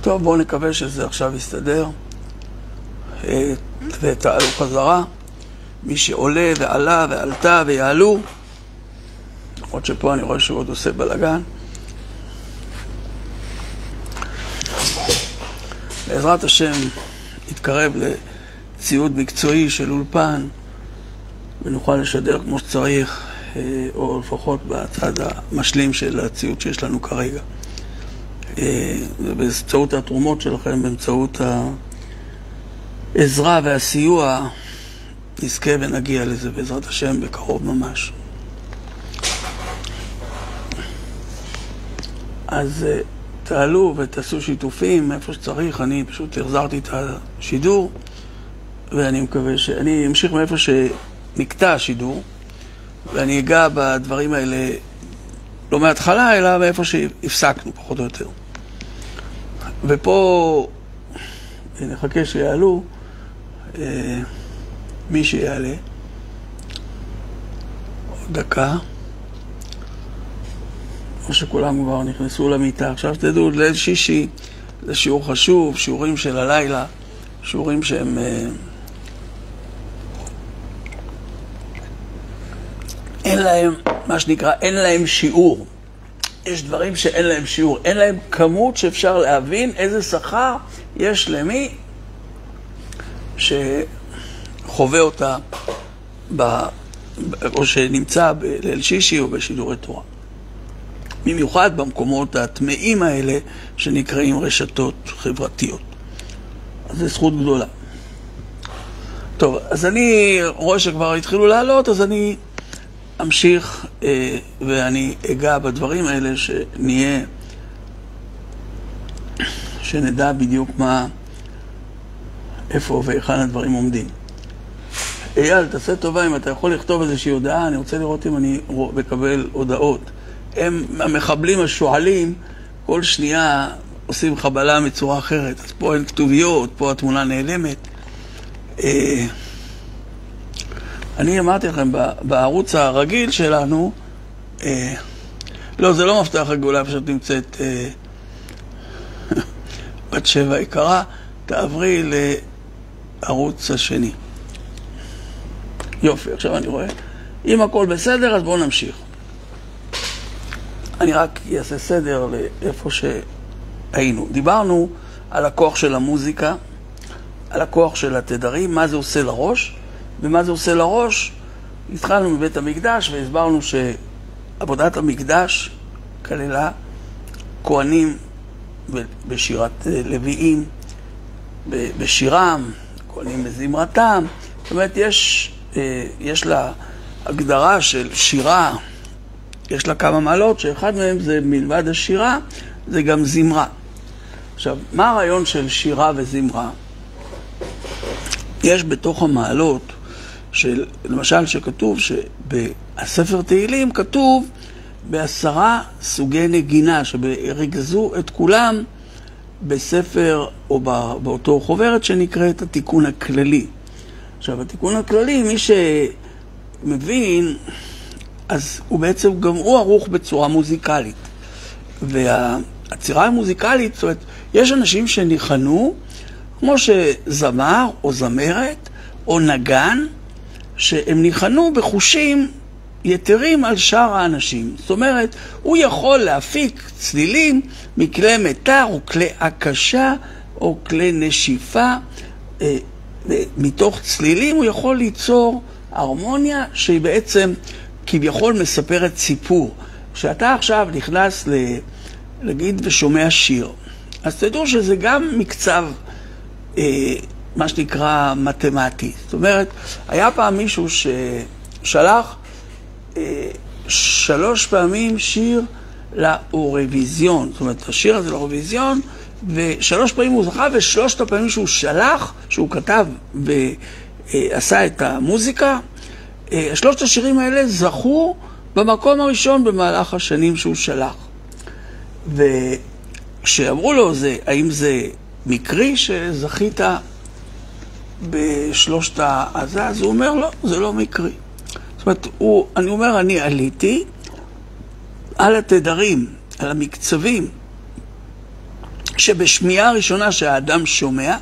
טוב, בואו נקווה שזה עכשיו יסתדר. אה, ותעלו חזרה. מי שעולה ועלה ועלתה ויעלו, למרות שפה אני רואה שהוא עוד עושה בלאגן. בעזרת השם יתקרב לציוד מקצועי של אולפן ונוכל לשדר כמו שצריך, אה, או לפחות בצד המשלים של הציוד שיש לנו כרגע. אה, באמצעות התרומות שלכם, באמצעות העזרה והסיוע, נזכה ונגיע לזה בעזרת השם בקרוב ממש. אז אה, תעלו ותעשו שיתופים איפה שצריך, אני פשוט החזרתי את השידור ואני מקווה ש... אני אמשיך מאיפה שנקטע השידור ואני אגע בדברים האלה לא מההתחלה, אלא מאיפה שהפסקנו, פחות או יותר. ופה נחכה שיעלו אה, מי שיעלה. עוד דקה. או שכולם כבר נכנסו למיטה. עכשיו תדעו, ליל שישי זה שיעור חשוב, שיעורים של הלילה, שיעורים שהם... אה, אין להם, מה שנקרא, אין להם שיעור. יש דברים שאין להם שיעור, אין להם כמות שאפשר להבין איזה שכר יש למי שחווה אותה ב... או שנמצא בליל שישי או בשידורי תורה. במיוחד במקומות הטמאים האלה שנקראים רשתות חברתיות. אז זו זכות גדולה. טוב, אז אני רואה שכבר התחילו לעלות, אז אני אמשיך אה, ואני אגע בדברים האלה שנהיה, שנדע בדיוק מה, איפה והיכן הדברים עומדים. אייל, תעשה טובה אם אתה יכול לכתוב איזושהי הודעה, אני רוצה לראות אם אני מקבל הודעות. הם, המחבלים השועלים, כל שנייה עושים חבלה מצורה אחרת. אז פה אין כתוביות, פה התמונה נעלמת. אה, אני אמרתי לכם, בערוץ הרגיל שלנו, אה, לא, זה לא מפתח הגאולה, פשוט נמצאת אה, בת שבע יקרה, תעברי לערוץ השני. יופי, עכשיו אני רואה. אם הכל בסדר, אז בואו נמשיך. אני רק אעשה סדר לאיפה שהיינו. דיברנו על הכוח של המוזיקה, על הכוח של התדרים, מה זה עושה לראש, ומה זה עושה לראש. התחלנו מבית המקדש והסברנו שעבודת המקדש כללה כהנים בשירת אה, לוויים, בשירם, כהנים בזמרתם. זאת אומרת, יש, אה, יש לה הגדרה של שירה יש לה כמה מעלות, שאחד מהם זה מלבד השירה, זה גם זמרה. עכשיו, מה הרעיון של שירה וזמרה? יש בתוך המעלות, של, למשל שכתוב שבספר תהילים כתוב בעשרה סוגי נגינה, שריכזו את כולם בספר או באותו חוברת שנקראת התיקון הכללי. עכשיו, התיקון הכללי, מי שמבין, אז הוא בעצם, גם הוא ערוך בצורה מוזיקלית. והעצירה המוזיקלית, זאת אומרת, יש אנשים שניחנו, כמו שזמר או זמרת או נגן, שהם ניחנו בחושים יתרים על שאר האנשים. זאת אומרת, הוא יכול להפיק צלילים מכלי מיתר או כלי הקשה או כלי נשיפה. אה, מתוך צלילים הוא יכול ליצור הרמוניה שהיא בעצם כביכול מספרת סיפור. כשאתה עכשיו נכנס, ל... נגיד, ושומע שיר, אז תדעו שזה גם מקצב, אה, מה שנקרא, מתמטי. זאת אומרת, היה פעם מישהו ששלח אה, שלוש פעמים שיר לאורוויזיון. זאת אומרת, השיר הזה לאורוויזיון, ושלוש פעמים הוא זכה, ושלושת הפעמים שהוא שלח, שהוא כתב ועשה את המוזיקה, אה, שלושת השירים האלה זכו במקום הראשון במהלך השנים שהוא שלח. וכשאמרו לו, זה, האם זה מקרי שזכית בשלושת הזה, אז הוא אומר, לא, זה לא מקרי. זאת אומרת, הוא, אני אומר, אני עליתי על התדרים, על המקצבים שבשמיעה הראשונה שהאדם שומע,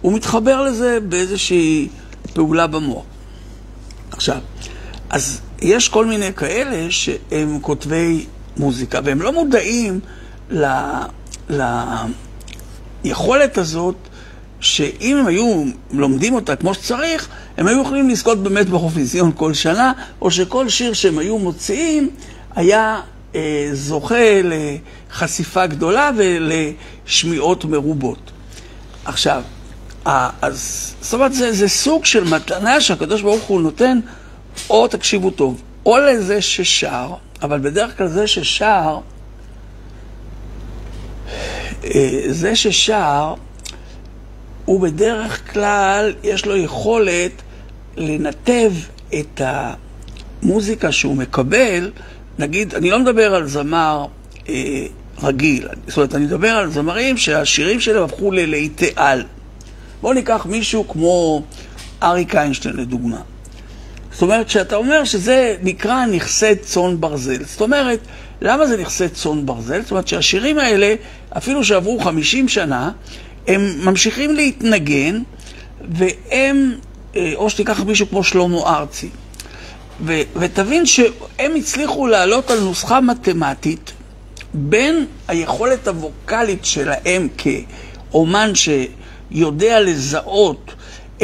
הוא מתחבר לזה באיזושהי פעולה במוח. עכשיו, אז יש כל מיני כאלה שהם כותבי מוזיקה, והם לא מודעים ל... ליכולת הזאת שאם הם היו לומדים אותה כמו שצריך, הם היו יכולים לזכות באמת בחופיזיון כל שנה, או שכל שיר שהם היו מוציאים היה אה, זוכה לחשיפה גדולה ולשמיעות מרובות. עכשיו, אז זאת אומרת, זה, זה סוג של מתנה שהקדוש ברוך הוא נותן, או תקשיבו טוב, או לזה ששר, אבל בדרך כלל זה ששר, אה, זה ששר, הוא בדרך כלל, יש לו יכולת לנתב את המוזיקה שהוא מקבל, נגיד, אני לא מדבר על זמר אה, רגיל, זאת אומרת, אני מדבר על זמרים שהשירים שלהם הפכו ללהיטי על. בואו ניקח מישהו כמו אריק איינשטיין לדוגמה. זאת אומרת, שאתה אומר שזה נקרא נכסי צאן ברזל. זאת אומרת, למה זה נכסי צאן ברזל? זאת אומרת שהשירים האלה, אפילו שעברו 50 שנה, הם ממשיכים להתנגן, והם, אה, או שתיקח מישהו כמו שלמה ארצי, ו- ותבין שהם הצליחו לעלות על נוסחה מתמטית בין היכולת הווקאלית שלהם כאומן שיודע לזהות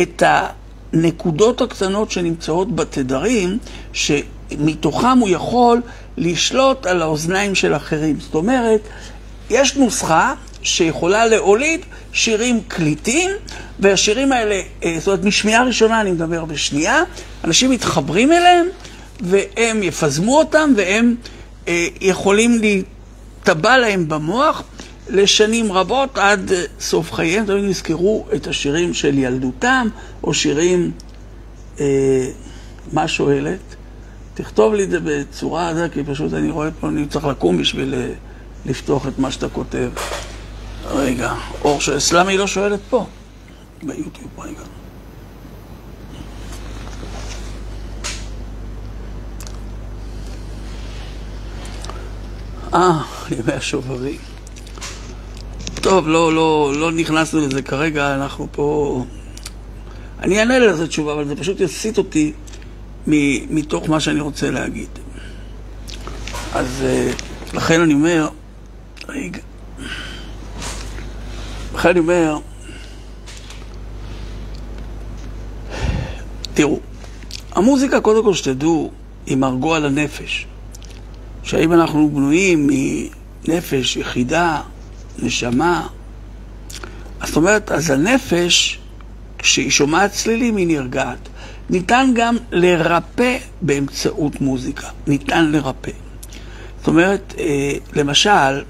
את הנקודות הקטנות שנמצאות בתדרים, שמתוכם הוא יכול לשלוט על האוזניים של אחרים. זאת אומרת, יש נוסחה שיכולה להוליד שירים קליטים, והשירים האלה, אה, זאת אומרת, משמיעה ראשונה אני מדבר בשנייה, אנשים מתחברים אליהם, והם יפזמו אותם, והם אה, יכולים להיטבע להם במוח לשנים רבות עד אה, סוף חייהם, תמיד יזכרו את השירים של ילדותם, או שירים, אה, מה שואלת? תכתוב לי את זה בצורה כי פשוט אני רואה פה, אני צריך לקום בשביל לפתוח את מה שאתה כותב. רגע, אור של אסלאם היא לא שואלת פה, ביוטיוב, רגע. אה, ימי השוברים. טוב, לא, לא, לא נכנסנו לזה כרגע, אנחנו פה... אני אענה לזה תשובה, אבל זה פשוט יסיט אותי מתוך מה שאני רוצה להגיד. אז אה, לכן אני אומר, רגע. לכן אני אומר, תראו, המוזיקה, קודם כל שתדעו, היא מרגוע לנפש. שהאם אנחנו בנויים מנפש יחידה, נשמה, אז זאת אומרת, אז הנפש, כשהיא שומעת צלילים, היא נרגעת. ניתן גם לרפא באמצעות מוזיקה. ניתן לרפא. זאת אומרת, אה, למשל,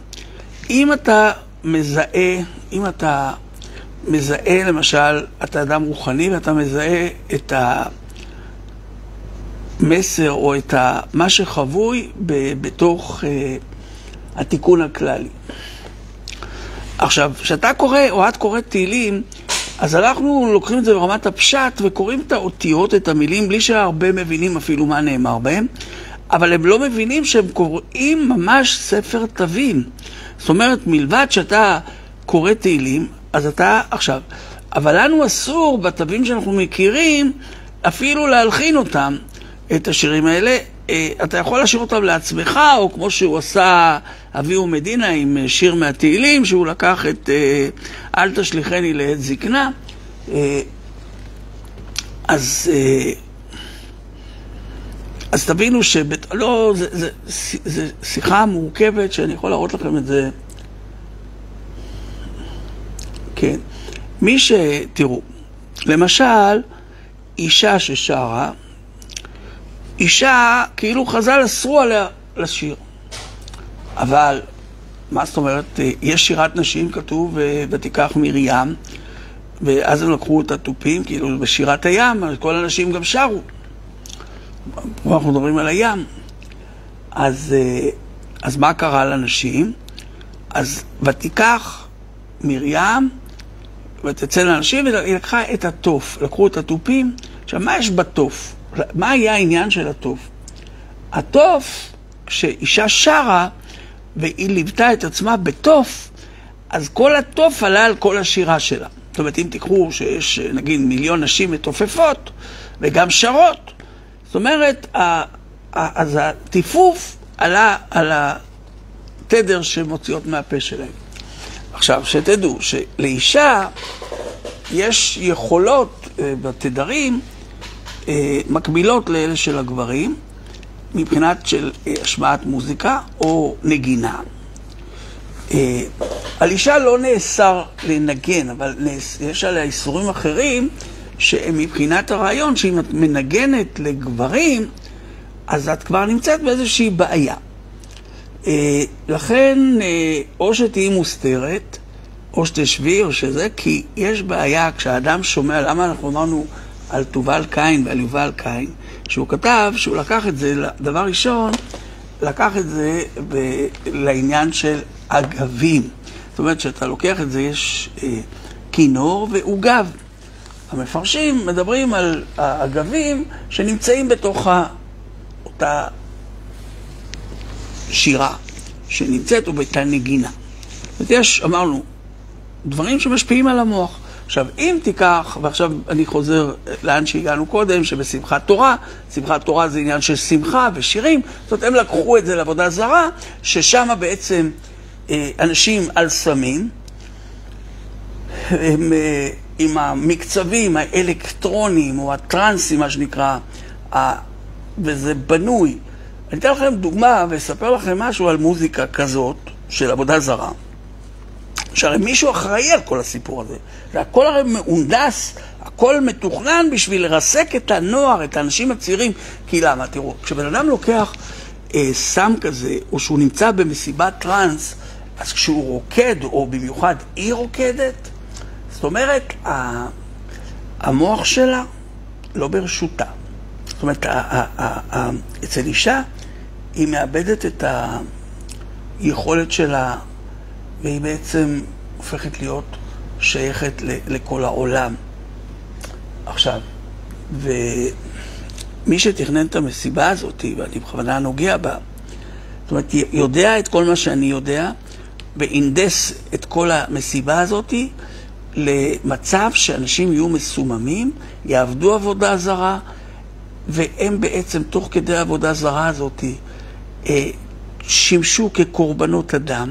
אם אתה מזהה, אם אתה מזהה, למשל, אתה אדם רוחני ואתה מזהה את המסר או את מה שחבוי בתוך אה, התיקון הכללי. עכשיו, כשאתה קורא או את קוראת תהילים, אז אנחנו לוקחים את זה ברמת הפשט וקוראים את האותיות, את המילים, בלי שהרבה מבינים אפילו מה נאמר בהם, אבל הם לא מבינים שהם קוראים ממש ספר תווים. זאת אומרת, מלבד שאתה קורא תהילים, אז אתה עכשיו, אבל לנו אסור בתווים שאנחנו מכירים אפילו להלחין אותם, את השירים האלה. אה, אתה יכול להשאיר אותם לעצמך, או כמו שהוא עשה אביהו מדינה עם אה, שיר מהתהילים, שהוא לקח את אה, אל תשליכני לעת זקנה. אז, אז תבינו שבית... לא, זה, זה, זה, זה שיחה מורכבת שאני יכול להראות לכם את זה. כן. מי ש... תראו, למשל, אישה ששרה, אישה, כאילו חז"ל אסרו עליה לשיר. אבל, מה זאת אומרת, יש שירת נשים, כתוב, ותיקח מרים, ואז הם לקחו את התופים, כאילו בשירת הים, כל הנשים גם שרו. פה אנחנו מדברים על הים. אז, אז מה קרה לנשים? אז ותיקח מרים ותצא לנשים, והיא לקחה את התוף, לקחו את התופים. עכשיו, מה יש בתוף? מה היה העניין של התוף? התוף, כשאישה שרה והיא ליוותה את עצמה בתוף, אז כל התוף עלה על כל השירה שלה. זאת אומרת, אם תיקחו שיש נגיד מיליון נשים מתופפות וגם שרות, זאת אומרת, אז הטיפוף עלה על התדר שמוציאות מהפה שלהם. עכשיו, שתדעו שלאישה יש יכולות אה, בתדרים אה, מקבילות לאלה של הגברים, מבחינת של אה, השמעת מוזיקה או נגינה. על אישה לא נאסר לנגן, אבל יש עליה איסורים אחרים שהם מבחינת הרעיון שאם את מנגנת לגברים, אז את כבר נמצאת באיזושהי בעיה. לכן, או שתהיי מוסתרת, או שתשבי או שזה, כי יש בעיה כשאדם שומע, למה אנחנו אמרנו על תובל קין ועל יובל קין, שהוא כתב שהוא לקח את זה, דבר ראשון, לקח את זה ב- לעניין של אגבים. זאת אומרת, כשאתה לוקח את זה, יש אה, כינור ועוגב. המפרשים מדברים על האגבים שנמצאים בתוך אותה שירה שנמצאת או באותה נגינה. אומרת, יש, אמרנו, דברים שמשפיעים על המוח. עכשיו, אם תיקח, ועכשיו אני חוזר לאן שהגענו קודם, שבשמחת תורה, שמחת תורה זה עניין של שמחה ושירים, זאת אומרת, הם לקחו את זה לעבודה זרה, ששם בעצם אה, אנשים על סמים, הם אה, עם המקצבים האלקטרוניים או הטרנסים, מה שנקרא, וזה בנוי. אני אתן לכם דוגמה ואספר לכם משהו על מוזיקה כזאת של עבודה זרה. שהרי מישהו אחראי על כל הסיפור הזה. והכל הרי מהונדס, הכל מתוכנן בשביל לרסק את הנוער, את האנשים הצעירים. כי למה? תראו, כשבן אדם לוקח אה, סם כזה, או שהוא נמצא במסיבת טראנס, אז כשהוא רוקד, או במיוחד היא רוקדת, זאת אומרת, המוח שלה לא ברשותה. זאת אומרת, אצל אישה היא מאבדת את היכולת שלה והיא בעצם הופכת להיות שייכת לכל העולם. עכשיו, ומי שתכנן את המסיבה הזאת, ואני בכוונה נוגע בה, זאת אומרת, יודע את כל מה שאני יודע, ואינדס את כל המסיבה הזאת למצב שאנשים יהיו מסוממים, יעבדו עבודה זרה, והם בעצם, תוך כדי העבודה זרה הזאת, אה, שימשו כקורבנות אדם.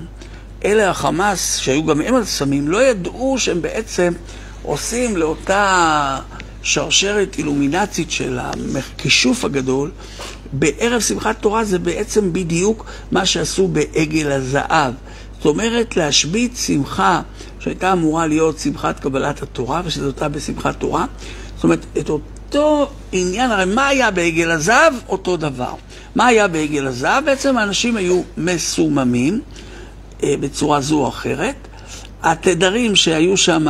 אלה החמאס, שהיו גם הם על סמים, לא ידעו שהם בעצם עושים לאותה שרשרת אילומינצית של הכישוף הגדול. בערב שמחת תורה זה בעצם בדיוק מה שעשו בעגל הזהב. זאת אומרת, להשבית שמחה שהייתה אמורה להיות שמחת קבלת התורה, ושזו אותה בשמחת תורה. זאת אומרת, את אותו עניין, הרי מה היה בעגל הזהב? אותו דבר. מה היה בעגל הזהב? בעצם האנשים היו מסוממים. אה, בצורה זו או אחרת. התדרים שהיו שם,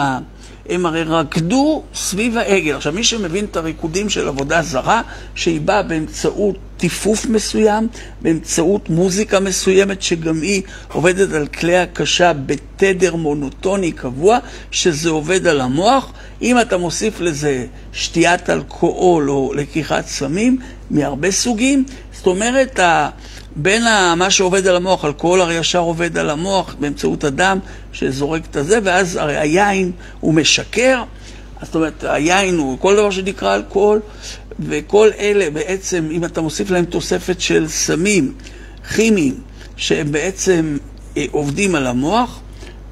הם הרי רקדו סביב העגל. עכשיו, מי שמבין את הריקודים של עבודה זרה, שהיא באה באמצעות טיפוף מסוים, באמצעות מוזיקה מסוימת, שגם היא עובדת על כלי הקשה בתדר מונוטוני קבוע, שזה עובד על המוח. אם אתה מוסיף לזה שתיית אלכוהול או לקיחת סמים מהרבה סוגים, זאת אומרת, בין מה שעובד על המוח, אלכוהול הרי ישר עובד על המוח באמצעות הדם שזורק את הזה, ואז הרי היין הוא משקר, זאת אומרת, היין הוא כל דבר שנקרא אלכוהול, וכל אלה בעצם, אם אתה מוסיף להם תוספת של סמים כימיים, שהם בעצם אה, עובדים על המוח,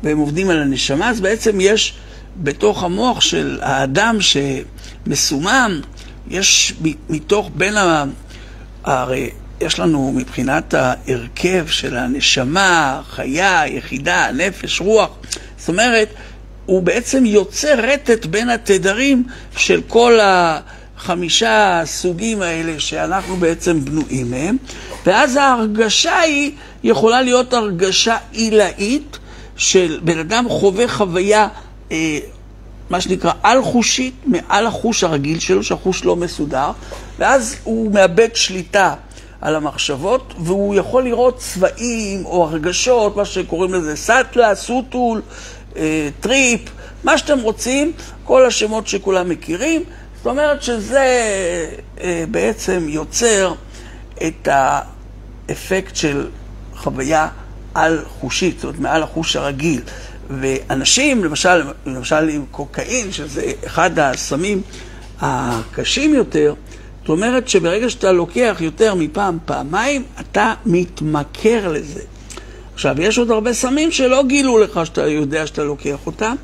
והם עובדים על הנשמה, אז בעצם יש בתוך המוח של האדם שמסומם, יש מתוך בין ה... הרי יש לנו מבחינת ההרכב של הנשמה, חיה, יחידה, נפש, רוח, זאת אומרת, הוא בעצם יוצר רטט בין התדרים של כל החמישה סוגים האלה שאנחנו בעצם בנויים מהם, ואז ההרגשה היא יכולה להיות הרגשה עילאית של בן אדם חווה חוויה, אה, מה שנקרא על-חושית, מעל החוש הרגיל שלו, שהחוש לא מסודר, ואז הוא מאבד שליטה. על המחשבות, והוא יכול לראות צבעים או הרגשות, מה שקוראים לזה סאטלה, סוטול, אה, טריפ, מה שאתם רוצים, כל השמות שכולם מכירים. זאת אומרת שזה אה, בעצם יוצר את האפקט של חוויה על חושית, זאת אומרת מעל החוש הרגיל. ואנשים, למשל, למשל עם קוקאין, שזה אחד הסמים הקשים יותר, זאת אומרת שברגע שאתה לוקח יותר מפעם, פעמיים, אתה מתמכר לזה. עכשיו, יש עוד הרבה סמים שלא גילו לך שאתה יודע שאתה לוקח אותם.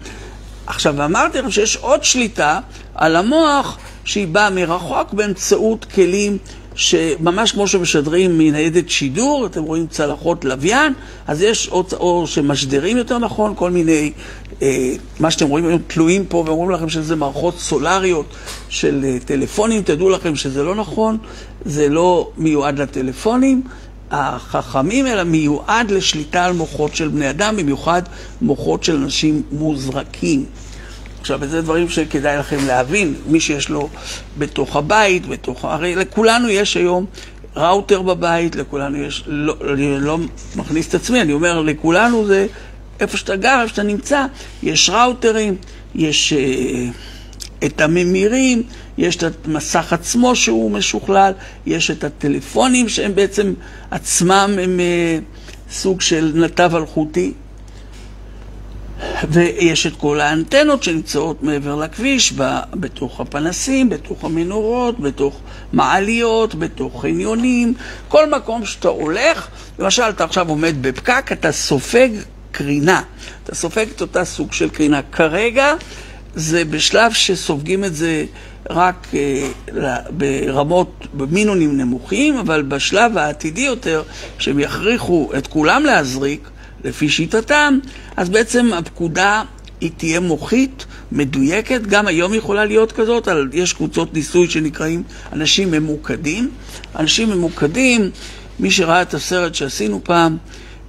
עכשיו, אמרתי לכם שיש עוד שליטה על המוח שהיא באה מרחוק באמצעות כלים שממש כמו שמשדרים מניידת שידור, אתם רואים צלחות לוויין, אז יש, או, או שמשדרים יותר נכון, כל מיני, אה, מה שאתם רואים היום תלויים פה ואומרים לכם שזה מערכות סולריות של אה, טלפונים, תדעו לכם שזה לא נכון, זה לא מיועד לטלפונים. החכמים, אלא מיועד לשליטה על מוחות של בני אדם, במיוחד מוחות של אנשים מוזרקים. עכשיו, וזה דברים שכדאי לכם להבין, מי שיש לו בתוך הבית, בתוך... הרי לכולנו יש היום ראוטר בבית, לכולנו יש... לא, אני לא מכניס את עצמי, אני אומר, לכולנו זה איפה שאתה גר, איפה שאתה נמצא, יש ראוטרים, יש אה, את הממירים, יש את המסך עצמו שהוא משוכלל, יש את הטלפונים שהם בעצם עצמם הם אה, סוג של נתב אלחוטי. ויש את כל האנטנות שנמצאות מעבר לכביש, בתוך הפנסים, בתוך המנורות, בתוך מעליות, בתוך חניונים, כל מקום שאתה הולך, למשל אתה עכשיו עומד בפקק, אתה סופג קרינה, אתה סופג את אותה סוג של קרינה. כרגע זה בשלב שסופגים את זה רק אה, ברמות, במינונים נמוכים, אבל בשלב העתידי יותר, שהם יכריחו את כולם להזריק, לפי שיטתם, אז בעצם הפקודה היא תהיה מוחית, מדויקת, גם היום יכולה להיות כזאת, יש קבוצות ניסוי שנקראים אנשים ממוקדים. אנשים ממוקדים, מי שראה את הסרט שעשינו פעם,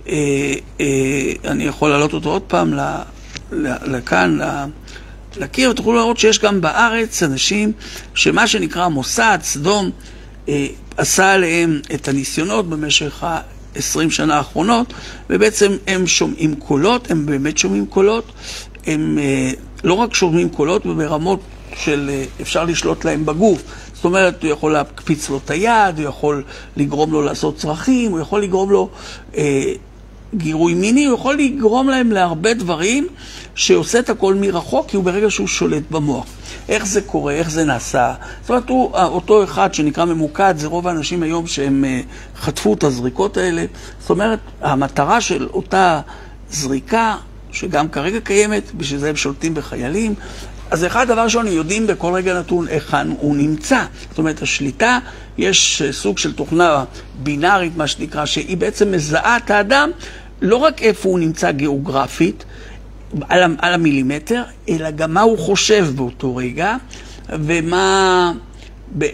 אה, אה, אני יכול להעלות אותו עוד פעם לכאן, לקיר, ותוכלו לראות שיש גם בארץ אנשים שמה שנקרא מוסד, סדום, אה, עשה עליהם את הניסיונות במשך ה... 20 שנה האחרונות, ובעצם הם שומעים קולות, הם באמת שומעים קולות, הם אה, לא רק שומעים קולות, וברמות של אה, אפשר לשלוט להם בגוף. זאת אומרת, הוא יכול להקפיץ לו את היד, הוא יכול לגרום לו לעשות צרכים, הוא יכול לגרום לו אה, גירוי מיני, הוא יכול לגרום להם להרבה דברים שעושה את הכל מרחוק, כי הוא ברגע שהוא שולט במוח. איך זה קורה, איך זה נעשה. זאת אומרת, הוא, אותו אחד שנקרא ממוקד, זה רוב האנשים היום שהם אה, חטפו את הזריקות האלה. זאת אומרת, המטרה של אותה זריקה, שגם כרגע קיימת, בשביל זה הם שולטים בחיילים, אז אחד הדבר ראשון, יודעים בכל רגע נתון היכן הוא נמצא. זאת אומרת, השליטה, יש אה, סוג של תוכנה בינארית, מה שנקרא, שהיא בעצם מזהה את האדם, לא רק איפה הוא נמצא גיאוגרפית, על, על המילימטר, אלא גם מה הוא חושב באותו רגע, ומה...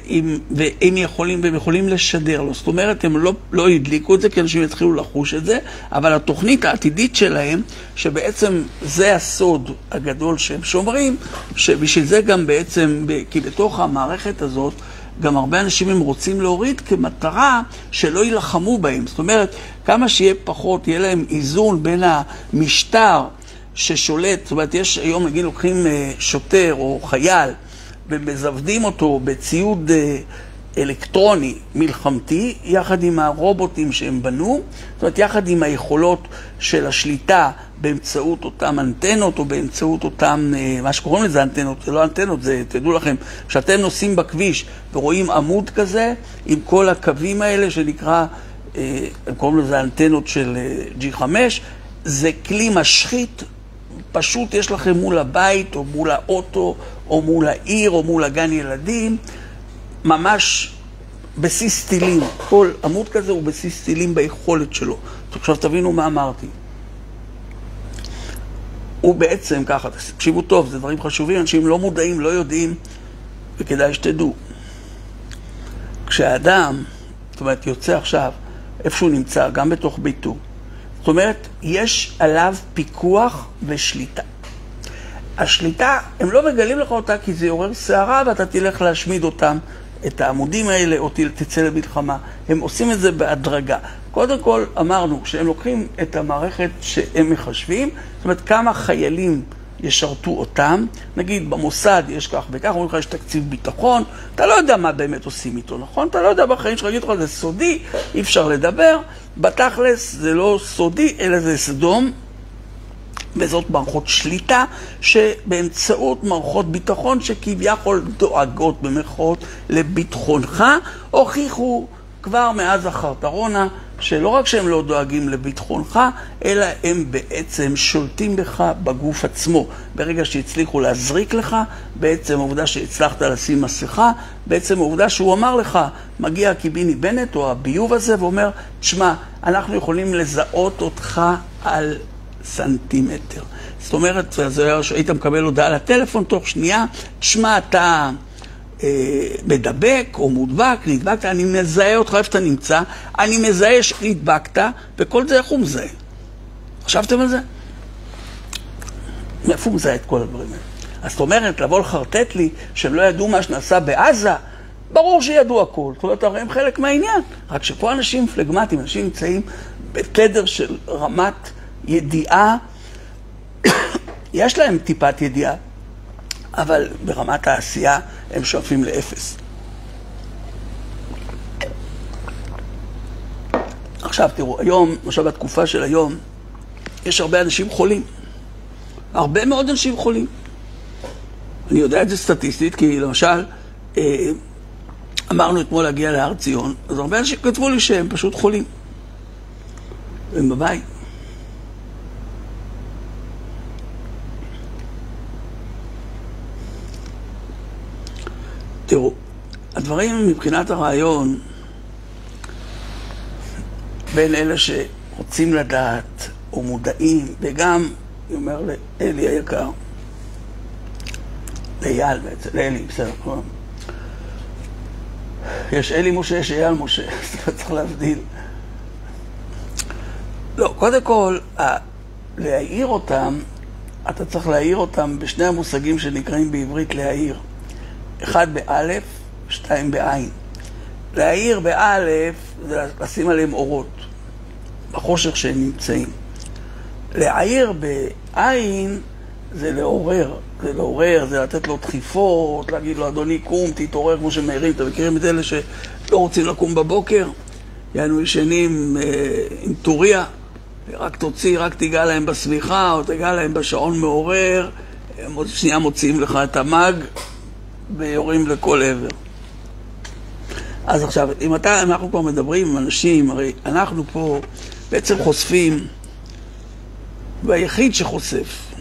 אם, והם יכולים, והם יכולים לשדר לו. זאת אומרת, הם לא, לא הדליקו את זה, כי אנשים יתחילו לחוש את זה, אבל התוכנית העתידית שלהם, שבעצם זה הסוד הגדול שהם שומרים, שבשביל זה גם בעצם, כי בתוך המערכת הזאת, גם הרבה אנשים הם רוצים להוריד כמטרה שלא יילחמו בהם. זאת אומרת, כמה שיהיה פחות, יהיה להם איזון בין המשטר ששולט, זאת אומרת, יש היום, נגיד, לוקחים אה, שוטר או חייל ומזוודים אותו בציוד אה, אלקטרוני מלחמתי, יחד עם הרובוטים שהם בנו, זאת אומרת, יחד עם היכולות של השליטה באמצעות אותן אנטנות או באמצעות אותן, אה, מה שקוראים לזה אנטנות, זה לא אנטנות, זה, תדעו לכם, כשאתם נוסעים בכביש ורואים עמוד כזה, עם כל הקווים האלה שנקרא, הם קוראים לזה אנטנות של G5, זה כלי משחית פשוט יש לכם מול הבית, או מול האוטו, או מול העיר, או מול הגן ילדים, ממש בסיס טילים. כל עמוד כזה הוא בסיס טילים ביכולת שלו. עכשיו תבינו מה אמרתי. הוא בעצם ככה, תקשיבו טוב, זה דברים חשובים, אנשים לא מודעים, לא יודעים, וכדאי שתדעו. כשאדם, זאת אומרת, יוצא עכשיו, איפה שהוא נמצא, גם בתוך ביתו, זאת אומרת, יש עליו פיקוח ושליטה. השליטה, הם לא מגלים לך אותה כי זה יעורר סערה ואתה תלך להשמיד אותם, את העמודים האלה, או תצא למלחמה. הם עושים את זה בהדרגה. קודם כל, אמרנו, כשהם לוקחים את המערכת שהם מחשבים, זאת אומרת, כמה חיילים ישרתו אותם. נגיד במוסד יש כך וכך, אומרים לך יש תקציב ביטחון, אתה לא יודע מה באמת עושים איתו, נכון? אתה לא יודע בחיים שלך, יגידו לך זה סודי, אי אפשר לדבר. בתכלס זה לא סודי, אלא זה סדום. וזאת מערכות שליטה שבאמצעות מערכות ביטחון שכביכול דואגות במרכאות לביטחונך, הוכיחו כבר מאז החרטרונה שלא רק שהם לא דואגים לביטחונך, אלא הם בעצם שולטים בך בגוף עצמו. ברגע שהצליחו להזריק לך, בעצם העובדה שהצלחת לשים מסכה, בעצם העובדה שהוא אמר לך, מגיע קיביני בנט או הביוב הזה ואומר, תשמע, אנחנו יכולים לזהות אותך על סנטימטר. זאת אומרת, אז היית מקבל הודעה לטלפון תוך שנייה, תשמע, אתה אה, מדבק או מודבק, נדבקת, אני מזהה אותך איפה אתה נמצא, אני מזהה שנדבקת, וכל זה איך הוא מזהה? חשבתם על זה? מאיפה הוא מזהה את כל הדברים האלה? אז זאת אומרת, לבוא לחרטט לי שהם לא ידעו מה שנעשה בעזה, ברור שידעו הכל. זאת אומרת, הרי הם חלק מהעניין. רק שפה אנשים פלגמטיים, אנשים נמצאים בתדר של רמת ידיעה, יש להם טיפת ידיעה, אבל ברמת העשייה הם שואפים לאפס. עכשיו תראו, היום, למשל בתקופה של היום, יש הרבה אנשים חולים. הרבה מאוד אנשים חולים. אני יודע את זה סטטיסטית, כי למשל, אה, אמרנו אתמול להגיע להר ציון, אז הרבה אנשים כתבו לי שהם פשוט חולים. הם בבית. תראו, הדברים מבחינת הרעיון, בין אלה שרוצים לדעת או מודעים, וגם, אני אומר לאלי היקר, לאייל בעצם, לאלי, בסדר, נכון? יש אלי משה, יש אייל משה, אז צריך להבדיל. לא, קודם כל, להעיר אותם, אתה צריך להעיר אותם בשני המושגים שנקראים בעברית להעיר. אחד באלף, שתיים בעין. להאיר באלף זה לשים עליהם אורות, בחושך שהם נמצאים. להעיר בעין זה לעורר, זה לעורר, זה לתת לו דחיפות, להגיד לו, אדוני, קום, תתעורר כמו שמעירים. אתם מכירים את אלה שלא רוצים לקום בבוקר? יענו ישנים אה, עם טוריה, רק תוציא, רק תיגע להם בשמיכה, או תיגע להם בשעון מעורר, עוד שנייה מוציאים לך את המאג, ויורים לכל עבר. אז עכשיו, אם אתה, אנחנו כבר מדברים עם אנשים, הרי אנחנו פה בעצם חושפים, והיחיד שחושף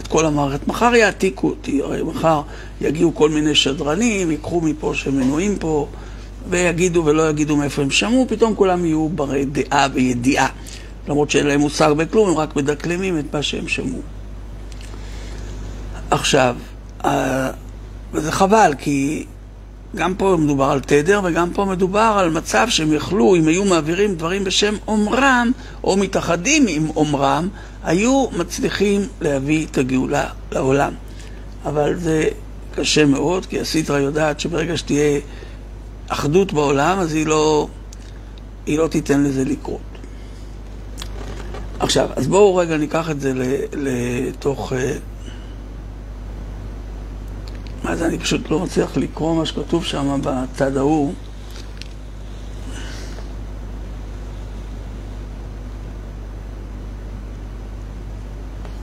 את כל המערכת, מחר יעתיקו אותי, הרי מחר יגיעו כל מיני שדרנים, ייקחו מפה שמנויים פה, ויגידו ולא יגידו מאיפה הם שמעו, פתאום כולם יהיו ברי דעה וידיעה. למרות שאין להם מושג בכלום, הם רק מדקלמים את מה שהם שמעו. עכשיו, וזה חבל, כי גם פה מדובר על תדר וגם פה מדובר על מצב שהם יכלו, אם היו מעבירים דברים בשם אומרם, או מתאחדים עם אומרם, היו מצליחים להביא את הגאולה לעולם. אבל זה קשה מאוד, כי הסיטרה יודעת שברגע שתהיה אחדות בעולם, אז היא לא, היא לא תיתן לזה לקרות. עכשיו, אז בואו רגע ניקח את זה לתוך אה, מה זה, אני פשוט לא מצליח לקרוא מה שכתוב שם בצד ההוא.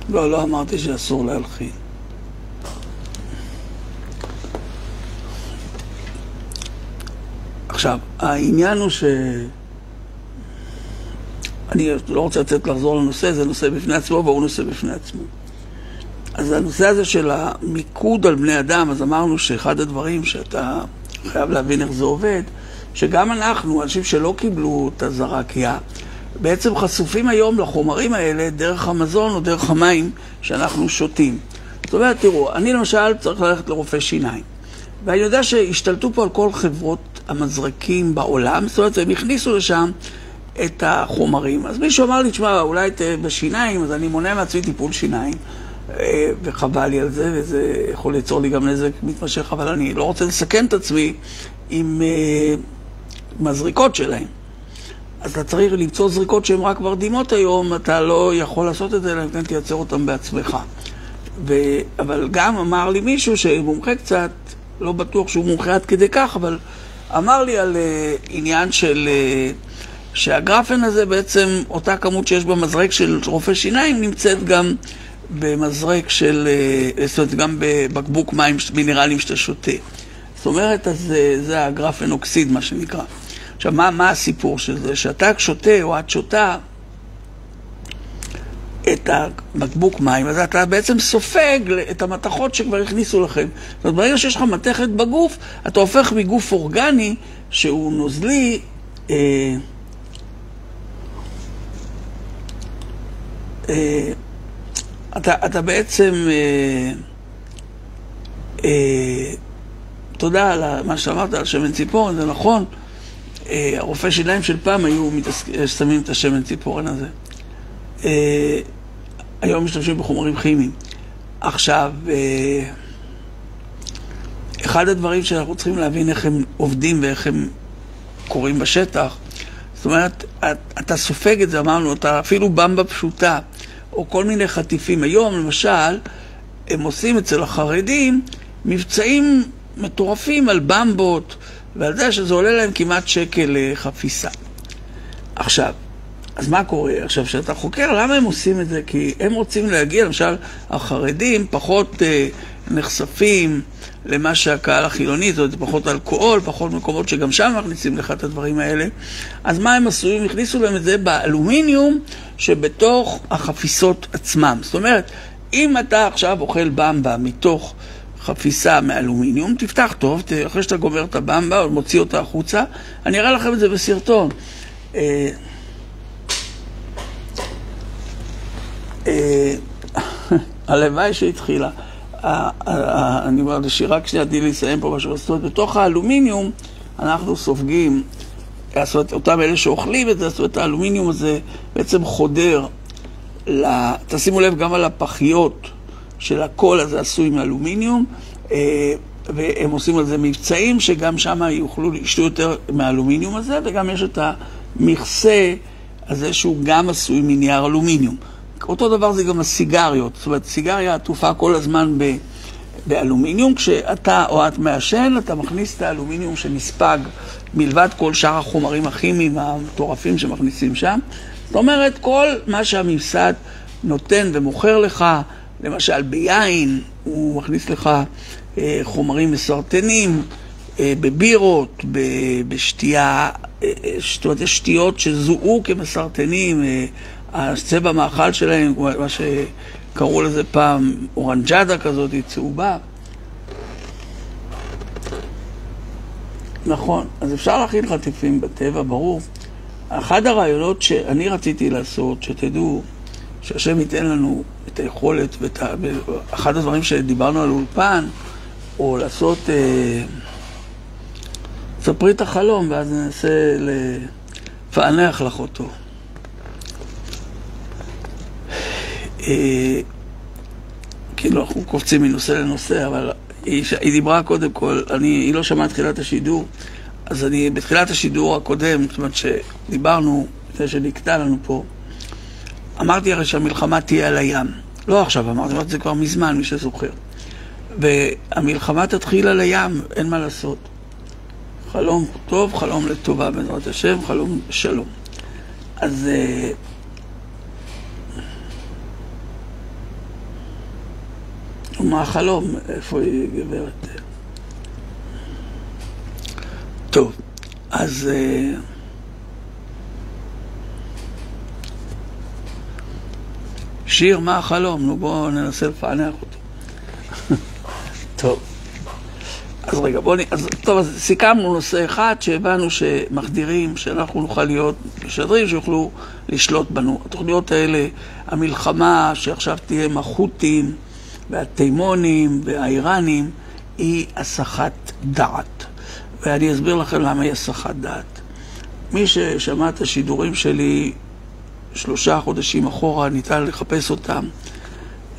לא, לא אמרתי שאסור להלחין. עכשיו, העניין הוא ש... אני לא רוצה לתת לחזור לנושא, זה נושא בפני עצמו והוא נושא בפני עצמו. אז הנושא הזה של המיקוד על בני אדם, אז אמרנו שאחד הדברים שאתה חייב להבין איך זה עובד, שגם אנחנו, אנשים שלא קיבלו את הזרקיה, בעצם חשופים היום לחומרים האלה דרך המזון או דרך המים שאנחנו שותים. זאת אומרת, תראו, אני למשל צריך ללכת לרופא שיניים, ואני יודע שהשתלטו פה על כל חברות המזרקים בעולם, זאת אומרת, הם הכניסו לשם את החומרים. אז מישהו אמר לי, תשמע, אולי בשיניים, אז אני מונע מעצמי טיפול שיניים. אה, וחבל לי על זה, וזה יכול ליצור לי גם נזק מתמשך, אבל אני לא רוצה לסכן את עצמי עם, עם אה, שלהם. אז אתה צריך למצוא זריקות שהן רק מרדימות היום, אתה לא יכול לעשות את זה, אלא אם כן תייצר אותן בעצמך. ו... אבל גם אמר לי מישהו שמומחה קצת, לא בטוח שהוא מומחה עד כדי כך, אבל אמר לי על uh, עניין של uh, שהגרפן הזה בעצם, אותה כמות שיש במזרק של רופא שיניים, נמצאת גם במזרק של, אה, זאת אומרת, גם בבקבוק מים מינרליים שאתה שותה. זאת אומרת, אז אה, זה הגרפן אוקסיד, מה שנקרא. עכשיו, מה, מה הסיפור של זה? שאתה שותה או את שותה את הבקבוק מים, אז אתה בעצם סופג את המתכות שכבר הכניסו לכם. זאת אומרת, ברגע שיש לך מתכת בגוף, אתה הופך מגוף אורגני, שהוא נוזלי, אה, אה, אתה, אתה בעצם, אה, אה, תודה על מה שאמרת על שמן ציפורן, זה נכון. אה, הרופאי שיניים של פעם היו מתעסק, שמים את השמן ציפורן הזה. אה, היום משתמשים בחומרים כימיים. עכשיו, אה, אחד הדברים שאנחנו צריכים להבין איך הם עובדים ואיך הם קורים בשטח, זאת אומרת, אתה סופג את זה, אמרנו, אתה אפילו במבה פשוטה, או כל מיני חטיפים. היום, למשל, הם עושים אצל החרדים מבצעים מטורפים על במבות, ועל זה שזה עולה להם כמעט שקל חפיסה. עכשיו, אז מה קורה? עכשיו, כשאתה חוקר, למה הם עושים את זה? כי הם רוצים להגיע, למשל, החרדים פחות אה, נחשפים למה שהקהל החילוני, זאת אומרת, פחות אלכוהול, פחות מקומות שגם שם מכניסים לך את הדברים האלה. אז מה הם עשו? הם הכניסו להם את זה באלומיניום שבתוך החפיסות עצמם. זאת אומרת, אם אתה עכשיו אוכל במבה מתוך חפיסה מאלומיניום, תפתח טוב, אחרי שאתה גומר את הבמבה או מוציא אותה החוצה, אני אראה לכם את זה בסרטון. אה, אה, הלוואי שהתחילה. אני אומר שרק שנייה, תני לי לסיים פה משהו. זאת אומרת, בתוך האלומיניום אנחנו סופגים, זאת אומרת, אותם אלה שאוכלים את זה, זאת אומרת, האלומיניום הזה בעצם חודר, תשימו לב גם על הפחיות של הקול הזה עשוי מאלומיניום, אה, והם עושים על זה מבצעים שגם שם יוכלו לשתו יותר מהאלומיניום הזה, וגם יש את המכסה הזה שהוא גם עשוי מנייר אלומיניום. אותו דבר זה גם הסיגריות, זאת אומרת, סיגריה עטופה כל הזמן ב, באלומיניום, כשאתה או את מעשן, אתה מכניס את האלומיניום שנספג מלבד כל שאר החומרים הכימיים המטורפים שמכניסים שם. זאת אומרת, כל מה שהממסד נותן ומוכר לך, למשל ביין, הוא מכניס לך אה, חומרים מסרטנים, אה, בבירות, ב, בשתייה, אה, אה שטויות שזוהו כמסרטנים, אה, הצבע מאכל שלהם, מה שקראו לזה פעם אורנג'אדה כזאת, צהובה. נכון, אז אפשר להכין חטיפים בטבע, ברור. אחד הרעיונות שאני רציתי לעשות, שתדעו, שהשם ייתן לנו את היכולת, ואת ה... אחד הדברים שדיברנו על אולפן, או לעשות... אה, ספרי את החלום ואז ננסה לפענח לך אותו. אה, כאילו אנחנו קופצים מנושא לנושא, אבל היא, היא דיברה קודם כל, אני, היא לא שמעה תחילת השידור, אז אני בתחילת השידור הקודם, זאת אומרת שדיברנו, לפני שנקטע לנו פה, אמרתי הרי שהמלחמה תהיה על הים. לא עכשיו אמרתי, אמרתי את זה כבר מזמן, מי שזוכר. והמלחמה תתחיל על הים, אין מה לעשות. חלום טוב, חלום לטובה בעזרת השם, חלום שלום. אז מה החלום? איפה היא גברת? טוב, אז... אה, שיר, מה החלום? נו, בואו ננסה לפענח אותו. טוב. אז רגע, בואו נ... אז, טוב, אז סיכמנו נושא אחד שהבנו שמחדירים, שאנחנו נוכל להיות משדרים, שיוכלו לשלוט בנו. התוכניות האלה, המלחמה שעכשיו תהיה עם החות'ים, והתימונים והאיראנים היא הסחת דעת. ואני אסביר לכם למה היא הסחת דעת. מי ששמע את השידורים שלי שלושה חודשים אחורה, ניתן לחפש אותם.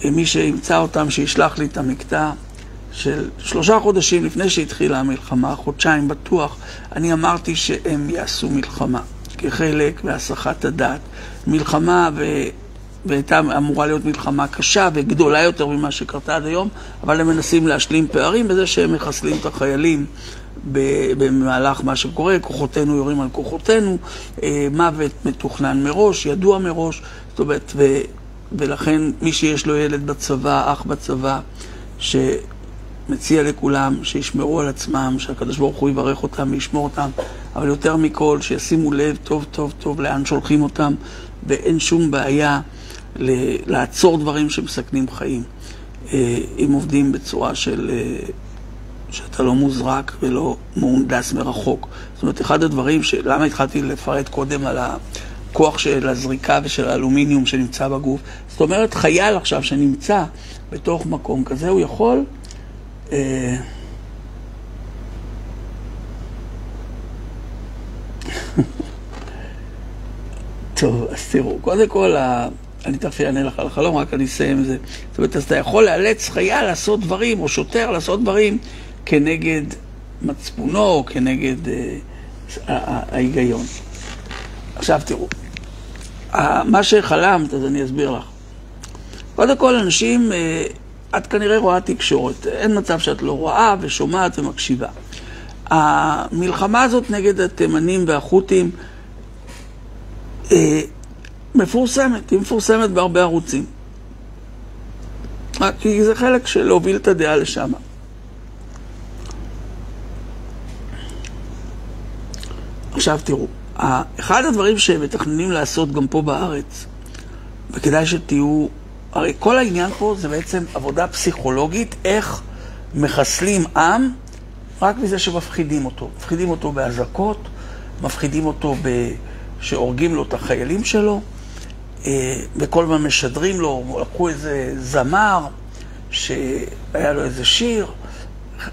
מי שימצא אותם, שישלח לי את המקטע של שלושה חודשים לפני שהתחילה המלחמה, חודשיים בטוח, אני אמרתי שהם יעשו מלחמה כחלק מהסחת הדעת. מלחמה והייתה אמורה להיות מלחמה קשה וגדולה יותר ממה שקרתה עד היום, אבל הם מנסים להשלים פערים בזה שהם מחסלים את החיילים במהלך מה שקורה, כוחותינו יורים על כוחותינו, אה, מוות מתוכנן מראש, ידוע מראש, זאת אומרת, ו, ולכן מי שיש לו ילד בצבא, אח בצבא, שמציע לכולם שישמרו על עצמם, שהקדוש ברוך הוא יברך אותם וישמור אותם, אבל יותר מכל, שישימו לב טוב טוב טוב לאן שולחים אותם, ואין שום בעיה לעצור דברים שמסכנים חיים. אה, אם עובדים בצורה של... אה, שאתה לא מוזרק ולא מהונדס מרחוק. זאת אומרת, אחד הדברים ש... למה התחלתי לפרט קודם על הכוח של הזריקה ושל האלומיניום שנמצא בגוף? זאת אומרת, חייל עכשיו שנמצא בתוך מקום כזה, הוא יכול... אה... טוב, אז תראו, קודם כל, אני תכף אענה לך על החלום, רק אני אסיים עם זה. זאת אומרת, אז אתה יכול לאלץ חייל לעשות דברים, או שוטר לעשות דברים, כנגד מצפונו, או כנגד אה, ההיגיון. עכשיו תראו, מה שחלמת, אז אני אסביר לך. קודם כל, אנשים, אה, את כנראה רואה תקשורת, אין מצב שאת לא רואה ושומעת ומקשיבה. המלחמה הזאת נגד התימנים והחות'ים אה, מפורסמת, היא מפורסמת בהרבה ערוצים. כי זה חלק של להוביל את הדעה לשם. עכשיו תראו, אחד הדברים שהם מתכננים לעשות גם פה בארץ, וכדאי שתהיו, הרי כל העניין פה זה בעצם עבודה פסיכולוגית, איך מחסלים עם רק מזה שמפחידים אותו. מפחידים אותו באזעקות, מפחידים אותו. שהורגים לו את החיילים שלו, וכל הזמן משדרים לו, לקחו איזה זמר שהיה לו איזה שיר,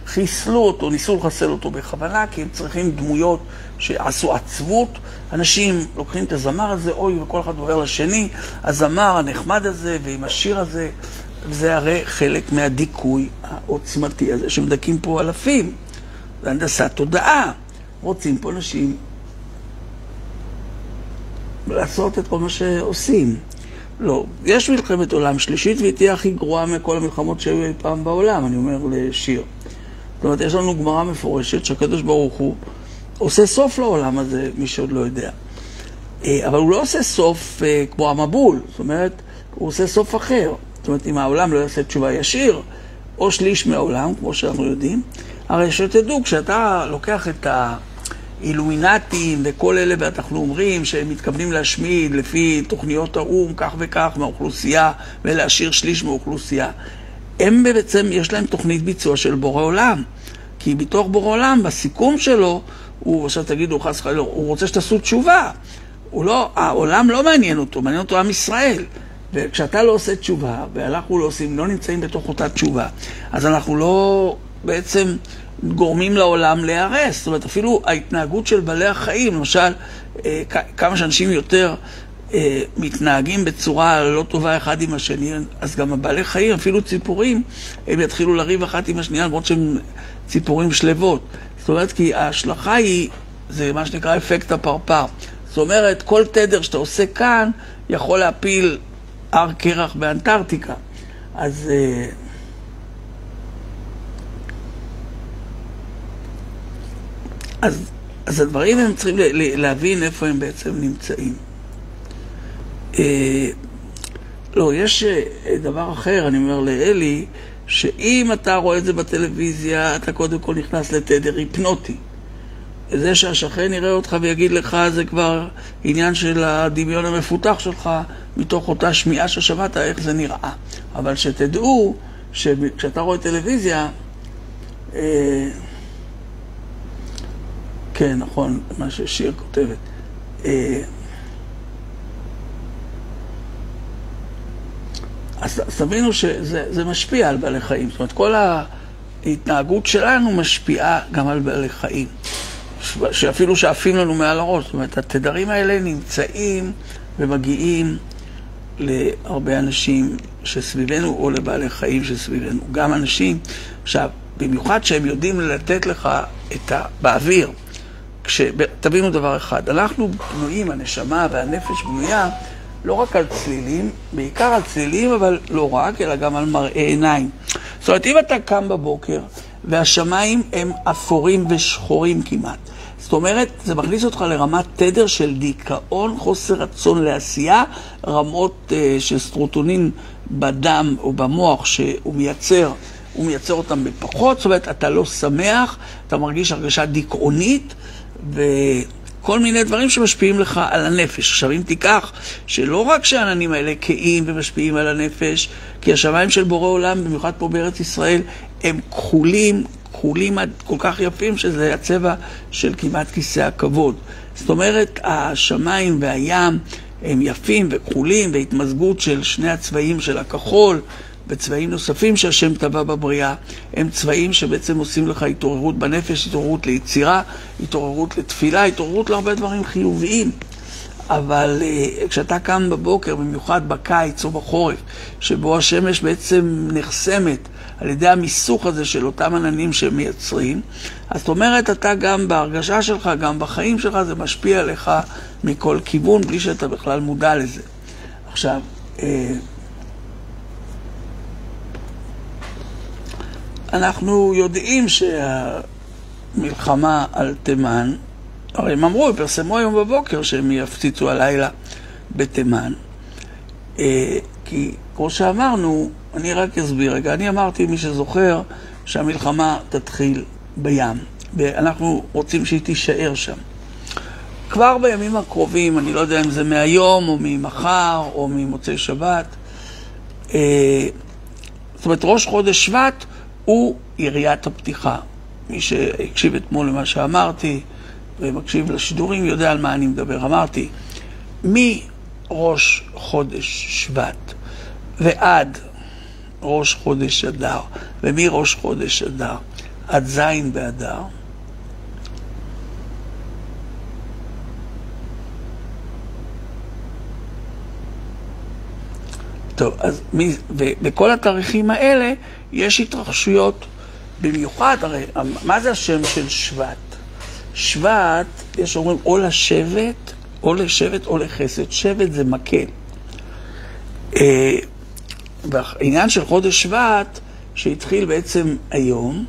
חיסלו אותו, ניסו לחסל אותו בכוונה, כי הם צריכים דמויות שעשו עצבות. אנשים לוקחים את הזמר הזה, אוי, וכל אחד עובר לשני, הזמר הנחמד הזה ועם השיר הזה, זה הרי חלק מהדיכוי העוצמתי הזה שמדכאים פה אלפים. זה הנדסת תודעה. רוצים פה אנשים לעשות את כל מה שעושים. לא, יש מלחמת עולם שלישית והיא תהיה הכי גרועה מכל המלחמות שהיו אי פעם בעולם, אני אומר לשיר. זאת אומרת, יש לנו גמרא מפורשת שהקדוש ברוך הוא עושה סוף לעולם הזה, מי שעוד לא יודע. אה, אבל הוא לא עושה סוף אה, כמו המבול, זאת אומרת, הוא עושה סוף אחר. זאת אומרת, אם העולם לא יעשה תשובה ישיר, או שליש מהעולם, כמו שאנחנו יודעים, הרי שתדעו, כשאתה לוקח את האילומינטים וכל אלה, ואנחנו אומרים שהם מתכוונים להשמיד לפי תוכניות האו"ם, כך וכך, מהאוכלוסייה, ולהשאיר שליש מהאוכלוסייה, הם בעצם, יש להם תוכנית ביצוע של בורא עולם. כי בתוך בורא עולם, בסיכום שלו, הוא, עכשיו תגידו, חס וחלילה, הוא רוצה שתעשו תשובה. הוא לא, העולם לא מעניין אותו, מעניין אותו עם ישראל. וכשאתה לא עושה תשובה, ואנחנו לא עושים, לא נמצאים בתוך אותה תשובה, אז אנחנו לא בעצם גורמים לעולם להיהרס. זאת אומרת, אפילו ההתנהגות של בעלי החיים, למשל, אה, כמה שאנשים יותר אה, מתנהגים בצורה לא טובה אחד עם השני, אז גם הבעלי חיים, אפילו ציפורים, הם יתחילו לריב אחת עם השנייה, למרות שהם ציפורים שלוות. זאת אומרת, כי ההשלכה היא, זה מה שנקרא אפקט הפרפר. זאת אומרת, כל תדר שאתה עושה כאן יכול להפיל הר קרח באנטארקטיקה. אז... אז, אז הדברים הם צריכים להבין איפה הם בעצם נמצאים. אה, לא, יש אה, דבר אחר, אני אומר לאלי, שאם אתה רואה את זה בטלוויזיה, אתה קודם כל נכנס לתדר היפנוטי. זה שהשכן יראה אותך ויגיד לך, זה כבר עניין של הדמיון המפותח שלך, מתוך אותה שמיעה ששמעת, איך זה נראה. אבל שתדעו, שכשאתה רואה טלוויזיה, אה, כן, נכון, מה ששיר כותבת. אה, אז תבינו שזה משפיע על בעלי חיים. זאת אומרת, כל ההתנהגות שלנו משפיעה גם על בעלי חיים. שאפילו שעפים לנו מעל הראש. זאת אומרת, התדרים האלה נמצאים ומגיעים להרבה אנשים שסביבנו, או לבעלי חיים שסביבנו. גם אנשים, עכשיו, במיוחד שהם יודעים לתת לך את ה... באוויר. כש... תבינו דבר אחד, אנחנו בנויים, הנשמה והנפש בנויה לא רק על צלילים, בעיקר על צלילים, אבל לא רק, אלא גם על מראה עיניים. זאת אומרת, אם אתה קם בבוקר והשמיים הם אפורים ושחורים כמעט, זאת אומרת, זה מכניס אותך לרמת תדר של דיכאון, חוסר רצון לעשייה, רמות uh, של סטרוטונין בדם או במוח שהוא מייצר, הוא מייצר אותם בפחות, זאת אומרת, אתה לא שמח, אתה מרגיש הרגשה דיכאונית, וכל מיני דברים שמשפיעים לך על הנפש. עכשיו, אם תיקח שלא רק שהעננים האלה קהים ומשפיעים על הנפש, כי השמיים של בורא עולם, במיוחד פה בארץ ישראל, הם כחולים, כחולים עד כל כך יפים שזה הצבע של כמעט כיסא הכבוד. זאת אומרת, השמיים והים הם יפים וכחולים, והתמזגות של שני הצבעים של הכחול וצבעים נוספים שהשם טבע בבריאה, הם צבעים שבעצם עושים לך התעוררות בנפש, התעוררות ליצירה, התעוררות לתפילה, התעוררות להרבה דברים חיוביים. אבל uh, כשאתה קם בבוקר, במיוחד בקיץ או בחורף, שבו השמש בעצם נחסמת על ידי המיסוך הזה של אותם עננים שהם מייצרים, אז זאת אומרת, אתה גם בהרגשה שלך, גם בחיים שלך, זה משפיע עליך מכל כיוון, בלי שאתה בכלל מודע לזה. עכשיו, אנחנו יודעים שהמלחמה על תימן, הרי הם אמרו, פרסמו היום בבוקר שהם יפציצו הלילה בתימן. אה, כי כמו שאמרנו, אני רק אסביר רגע, אני אמרתי, מי שזוכר, שהמלחמה תתחיל בים, ואנחנו רוצים שהיא תישאר שם. כבר בימים הקרובים, אני לא יודע אם זה מהיום או ממחר או ממוצאי שבת, אה, זאת אומרת, ראש חודש שבט הוא יריית הפתיחה. מי שהקשיב אתמול למה שאמרתי ומקשיב לשידורים יודע על מה אני מדבר. אמרתי, מראש חודש שבט ועד ראש חודש אדר, ומראש חודש אדר עד זין באדר, טוב, אז מי, ובכל התאריכים האלה יש התרחשויות במיוחד, הרי מה זה השם של שבט? שבט, יש אומרים או לשבט, או לשבט או לחסד. שבט זה. והעניין אה, של חודש שבט, שהתחיל בעצם היום,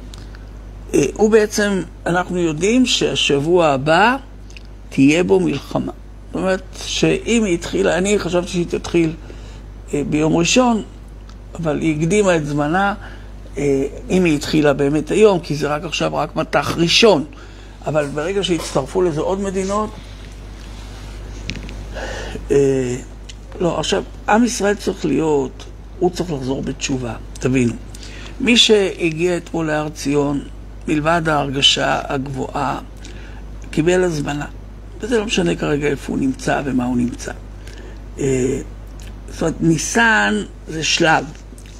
אה, הוא בעצם, אנחנו יודעים שהשבוע הבא תהיה בו מלחמה. זאת אומרת, שאם היא התחילה, אני חשבתי שהיא תתחיל אה, ביום ראשון, אבל היא הקדימה את זמנה, אה, אם היא התחילה באמת היום, כי זה רק עכשיו רק מטח ראשון. אבל ברגע שהצטרפו לזה עוד מדינות, אה, לא, עכשיו, עם ישראל צריך להיות, הוא צריך לחזור בתשובה, תבינו. מי שהגיע אתמול להר ציון, מלבד ההרגשה הגבוהה, קיבל הזמנה. וזה לא משנה כרגע איפה הוא נמצא ומה הוא נמצא. זאת אומרת, ניסן זה שלב,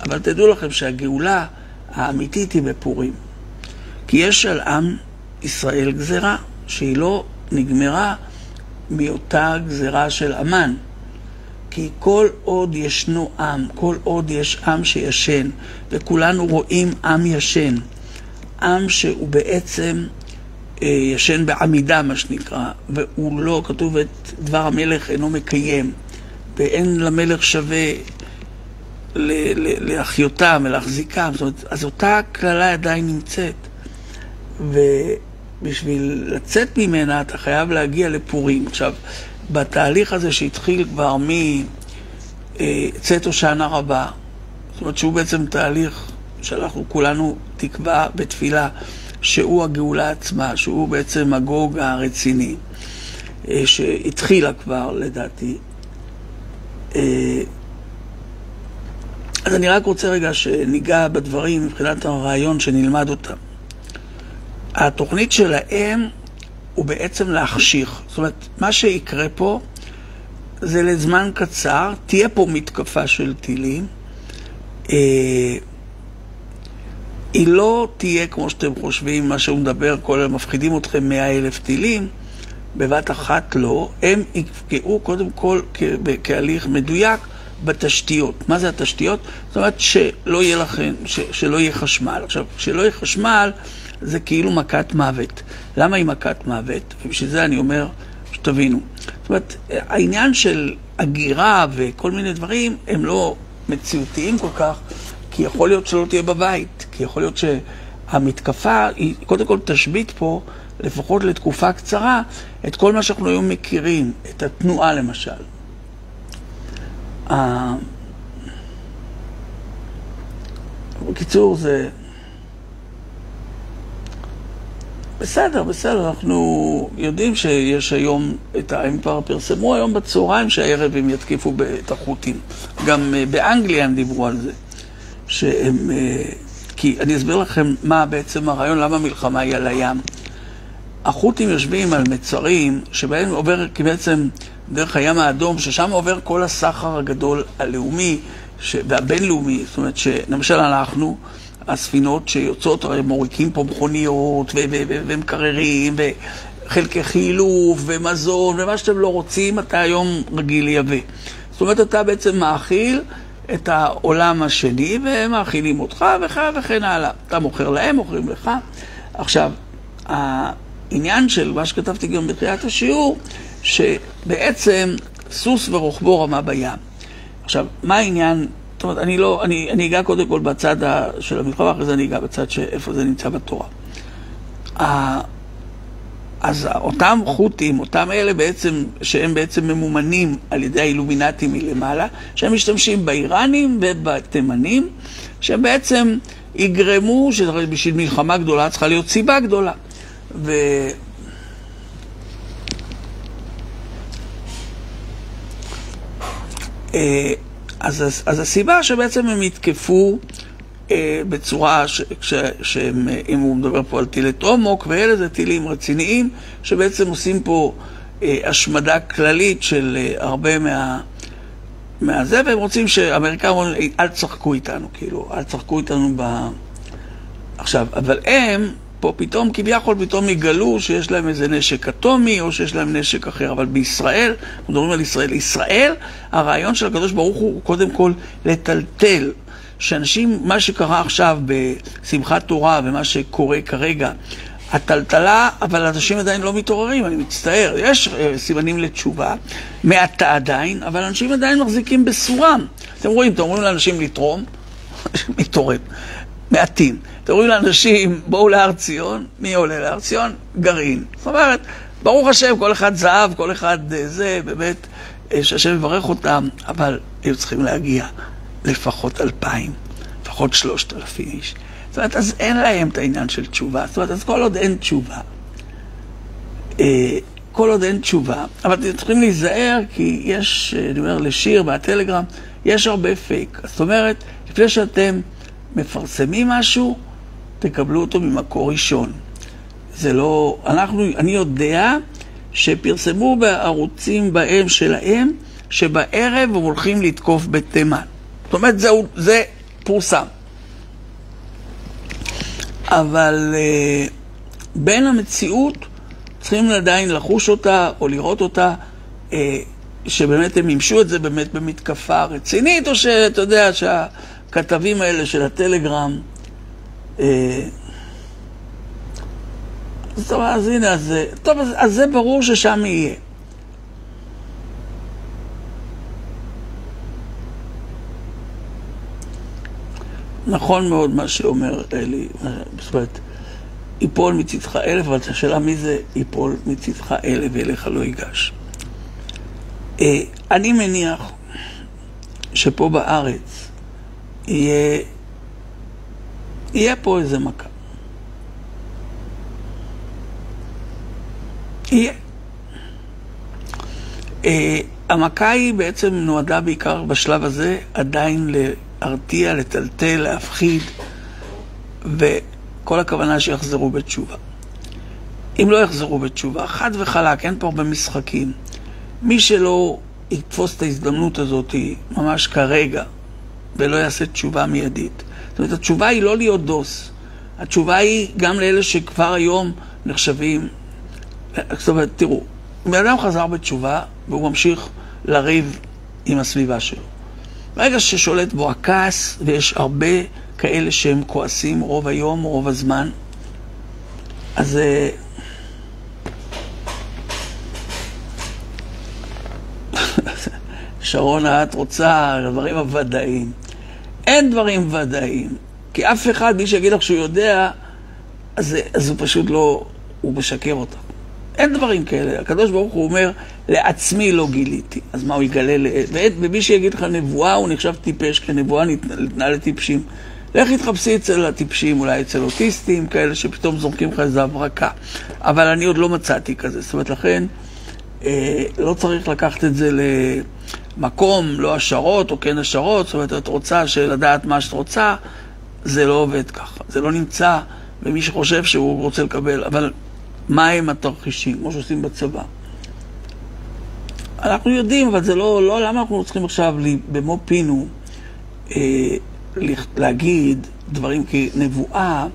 אבל תדעו לכם שהגאולה האמיתית היא בפורים. כי יש על עם ישראל גזרה שהיא לא נגמרה מאותה גזרה של אמן. כי כל עוד ישנו עם, כל עוד יש עם שישן, וכולנו רואים עם ישן, עם שהוא בעצם אה, ישן בעמידה, מה שנקרא, והוא לא, כתוב את דבר המלך אינו מקיים. ואין למלך שווה להחיותם ולהחזיקם, זאת אומרת, אז אותה קללה עדיין נמצאת. ובשביל לצאת ממנה אתה חייב להגיע לפורים. עכשיו, בתהליך הזה שהתחיל כבר מצאת הושענא רבה, זאת אומרת שהוא בעצם תהליך שאנחנו כולנו תקווה בתפילה, שהוא הגאולה עצמה, שהוא בעצם הגוג הרציני, אה, שהתחילה כבר לדעתי, אה, אז אני רק רוצה רגע שניגע בדברים מבחינת הרעיון שנלמד אותם. התוכנית שלהם הוא בעצם להחשיך. זאת אומרת, מה שיקרה פה זה לזמן קצר, תהיה פה מתקפה של טילים. אה, היא לא תהיה כמו שאתם חושבים, מה שהוא מדבר, כל היום מפחידים אתכם מאה אלף טילים. בבת אחת לא, הם יפגעו קודם כל כהליך מדויק בתשתיות. מה זה התשתיות? זאת אומרת שלא יהיה לכם, ש, שלא יהיה חשמל. עכשיו, כשלא יהיה חשמל זה כאילו מכת מוות. למה היא מכת מוות? ובשביל זה אני אומר, שתבינו. זאת אומרת, העניין של הגירה וכל מיני דברים הם לא מציאותיים כל כך, כי יכול להיות שלא תהיה בבית, כי יכול להיות שהמתקפה היא קודם כל תשבית פה, לפחות לתקופה קצרה, את כל מה שאנחנו היום מכירים, את התנועה למשל. בקיצור, זה... בסדר, בסדר, אנחנו יודעים שיש היום, את ה... הם כבר פרסמו היום בצהריים שהערב הם יתקיפו את החות'ים. גם אה, באנגליה הם דיברו על זה. שהם... אה, כי אני אסביר לכם מה בעצם הרעיון, למה המלחמה היא על הים. החות'ים יושבים על מצרים שבהם עובר, בעצם דרך הים האדום, ששם עובר כל הסחר הגדול הלאומי ש... והבינלאומי. זאת אומרת שלמשל אנחנו... הספינות שיוצאות, הרי מוריקים פה מכוניות ומקררים וחלקי חילוף ומזון ומה שאתם לא רוצים, אתה היום רגיל לייבא. זאת אומרת, אתה בעצם מאכיל את העולם השני והם מאכילים אותך וכן וכן הלאה. אתה מוכר להם, מוכרים לך. עכשיו, העניין של מה שכתבתי גם בתחילת השיעור, שבעצם סוס ורוחבו רמה בים. עכשיו, מה העניין זאת אומרת, אני לא, אני, אני אגע קודם כל בצד של המלחמה, אחרי זה אני אגע בצד שאיפה זה נמצא בתורה. אז אותם חות'ים, אותם אלה בעצם, שהם בעצם ממומנים על ידי האילומינטים מלמעלה, שהם משתמשים באיראנים ובתימנים, שהם בעצם יגרמו, שבשביל מלחמה גדולה צריכה להיות סיבה גדולה. ו... אה, אז, אז הסיבה שבעצם הם יתקפו אה, בצורה, שהם, אה, אם הוא מדבר פה על טילי טומוק, ואלה זה טילים רציניים, שבעצם עושים פה אה, השמדה כללית של אה, הרבה מה... מהזה, והם רוצים שהאמריקאים אומרים, אל תשחקו איתנו, כאילו, אל תשחקו איתנו ב... עכשיו, אבל הם, פה פתאום, כביכול פתאום יגלו שיש להם איזה נשק אטומי או שיש להם נשק אחר. אבל בישראל, אנחנו מדברים על ישראל, ישראל, הרעיון של הקדוש ברוך הוא קודם כל לטלטל. שאנשים, מה שקרה עכשיו בשמחת תורה ומה שקורה כרגע, הטלטלה, אבל אנשים עדיין לא מתעוררים, אני מצטער. יש אה, סימנים לתשובה, מעטה עדיין, אבל אנשים עדיין מחזיקים בסורם. אתם רואים, אתם אומרים לאנשים לתרום, מתעורר. מעטים. רואים לאנשים, בואו להר ציון, מי עולה להר ציון? גרעין. זאת אומרת, ברוך השם, כל אחד זהב, כל אחד אה, זה, באמת, אה, שהשם יברך אותם, אבל היו צריכים להגיע לפחות אלפיים, לפחות שלושת אלפים איש. זאת אומרת, אז אין להם את העניין של תשובה. זאת אומרת, אז כל עוד אין תשובה, אה, כל עוד אין תשובה, אבל אתם צריכים להיזהר, כי יש, אני אומר, לשיר בטלגרם, יש הרבה פייק. זאת אומרת, לפני שאתם... מפרסמים משהו, תקבלו אותו ממקור ראשון. זה לא... אנחנו, אני יודע שפרסמו בערוצים בהם שלהם, שבערב הם הולכים לתקוף בתימן. זאת אומרת, זה, זה פורסם. אבל uh, בין המציאות צריכים עדיין לחוש אותה או לראות אותה, uh, שבאמת הם מימשו את זה באמת במתקפה רצינית, או שאתה יודע, שה... הכתבים האלה של הטלגרם, אז טוב, אז הנה, אז, טוב, אז, אז זה ברור ששם יהיה. נכון מאוד מה שאומר אלי, זאת אומרת, יפול מצדך אלף, אבל השאלה מי זה יפול מצדך אלף ואליך לא ייגש. אה, אני מניח שפה בארץ יהיה, יהיה פה איזה מכה. יהיה. Uh, המכה היא בעצם נועדה בעיקר בשלב הזה עדיין להרתיע, לטלטל, להפחיד, וכל הכוונה שיחזרו בתשובה. אם לא יחזרו בתשובה, חד וחלק, אין פה הרבה משחקים. מי שלא יתפוס את ההזדמנות הזאת ממש כרגע, ולא יעשה תשובה מיידית. זאת אומרת, התשובה היא לא להיות דוס. התשובה היא גם לאלה שכבר היום נחשבים... זאת אומרת, תראו, בן אדם חזר בתשובה והוא ממשיך לריב עם הסביבה שלו. ברגע ששולט בו הכעס, ויש הרבה כאלה שהם כועסים רוב היום, רוב הזמן, אז... אה, שרונה, את רוצה דברים הוודאיים. אין דברים ודאיים, כי אף אחד, מי שיגיד לך שהוא יודע, אז, אז הוא פשוט לא, הוא משקר אותך. אין דברים כאלה. הקדוש ברוך הוא אומר, לעצמי לא גיליתי. אז מה הוא יגלה? ל... ומי שיגיד לך נבואה, הוא נחשב טיפש, כי נבואה ניתנה לטיפשים. לך תתחפשי אצל הטיפשים, אולי אצל אוטיסטים, כאלה שפתאום זורקים לך איזה הברקה. אבל אני עוד לא מצאתי כזה. זאת אומרת, לכן, אה, לא צריך לקחת את זה למקום, לא השערות או כן השערות. זאת אומרת, את רוצה לדעת מה שאת רוצה, זה לא עובד ככה. זה לא נמצא במי שחושב שהוא רוצה לקבל. אבל מהם התרחישים, כמו שעושים בצבא. אנחנו יודעים, אבל זה לא, לא למה אנחנו צריכים עכשיו במו פינו אה, להגיד דברים כנבואה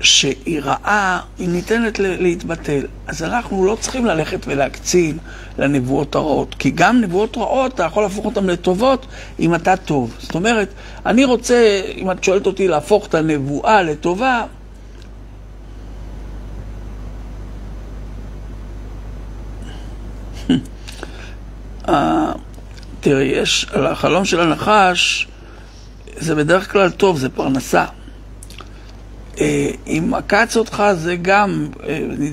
שהיא רעה, היא ניתנת להתבטל. אז אנחנו לא צריכים ללכת ולהקצין לנבואות הרעות, כי גם נבואות רעות, אתה יכול להפוך אותן לטובות אם אתה טוב. זאת אומרת, אני רוצה, אם את שואלת אותי להפוך את הנבואה לטובה, תראה, יש, החלום של הנחש, זה בדרך כלל טוב, זה פרנסה. אה, אם עקץ אותך זה גם,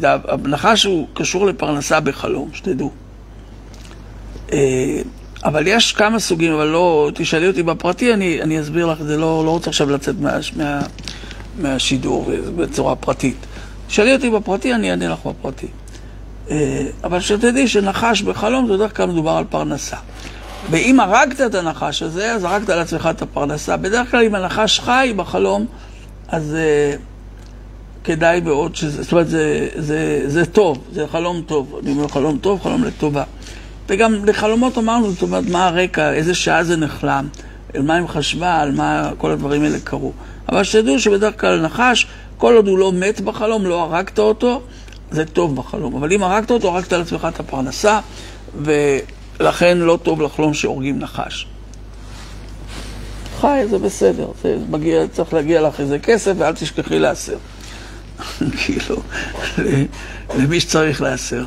אה, הנחש הוא קשור לפרנסה בחלום, שתדעו. אה, אבל יש כמה סוגים, אבל לא, תשאלי אותי בפרטי, אני, אני אסביר לך, זה לא, לא רוצה עכשיו לצאת מה, מה, מהשידור בצורה פרטית. תשאלי אותי בפרטי, אני אענה לך בפרטי. אבל שתדעי שנחש בחלום זה בדרך כלל מדובר על פרנסה. ואם הרגת את הנחש הזה, אז הרגת לעצמך את הפרנסה. בדרך כלל אם הנחש חי בחלום, אז uh, כדאי מאוד שזה, זאת אומרת, זה, זה, זה טוב, זה חלום טוב. אני אומר חלום טוב, חלום לטובה. וגם לחלומות אמרנו, זאת אומרת, מה הרקע, איזה שעה זה נחלם, על מה הם חשבה, על מה כל הדברים האלה קרו. אבל שתדעו שבדרך כלל נחש, כל עוד הוא לא מת בחלום, לא הרגת אותו, זה טוב בחלום. אבל אם הרגת אותו, הרגת לעצמך את הפרנסה, ולכן לא טוב לחלום שהורגים נחש. חי, זה בסדר, זה מגיע, צריך להגיע לך איזה כסף ואל תשכחי להסר. כאילו, למי שצריך להסר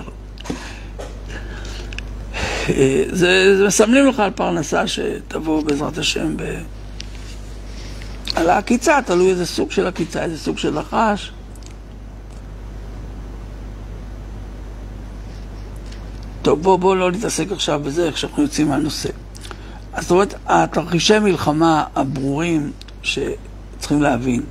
זה, זה מסמלים לך על פרנסה שתבוא בעזרת השם ב... על העקיצה, תלוי איזה סוג של עקיצה, איזה סוג של נחש. טוב, בואו בוא לא נתעסק עכשיו בזה, איך שאנחנו יוצאים מהנושא. זאת אומרת, התרחישי מלחמה הברורים שצריכים להבין,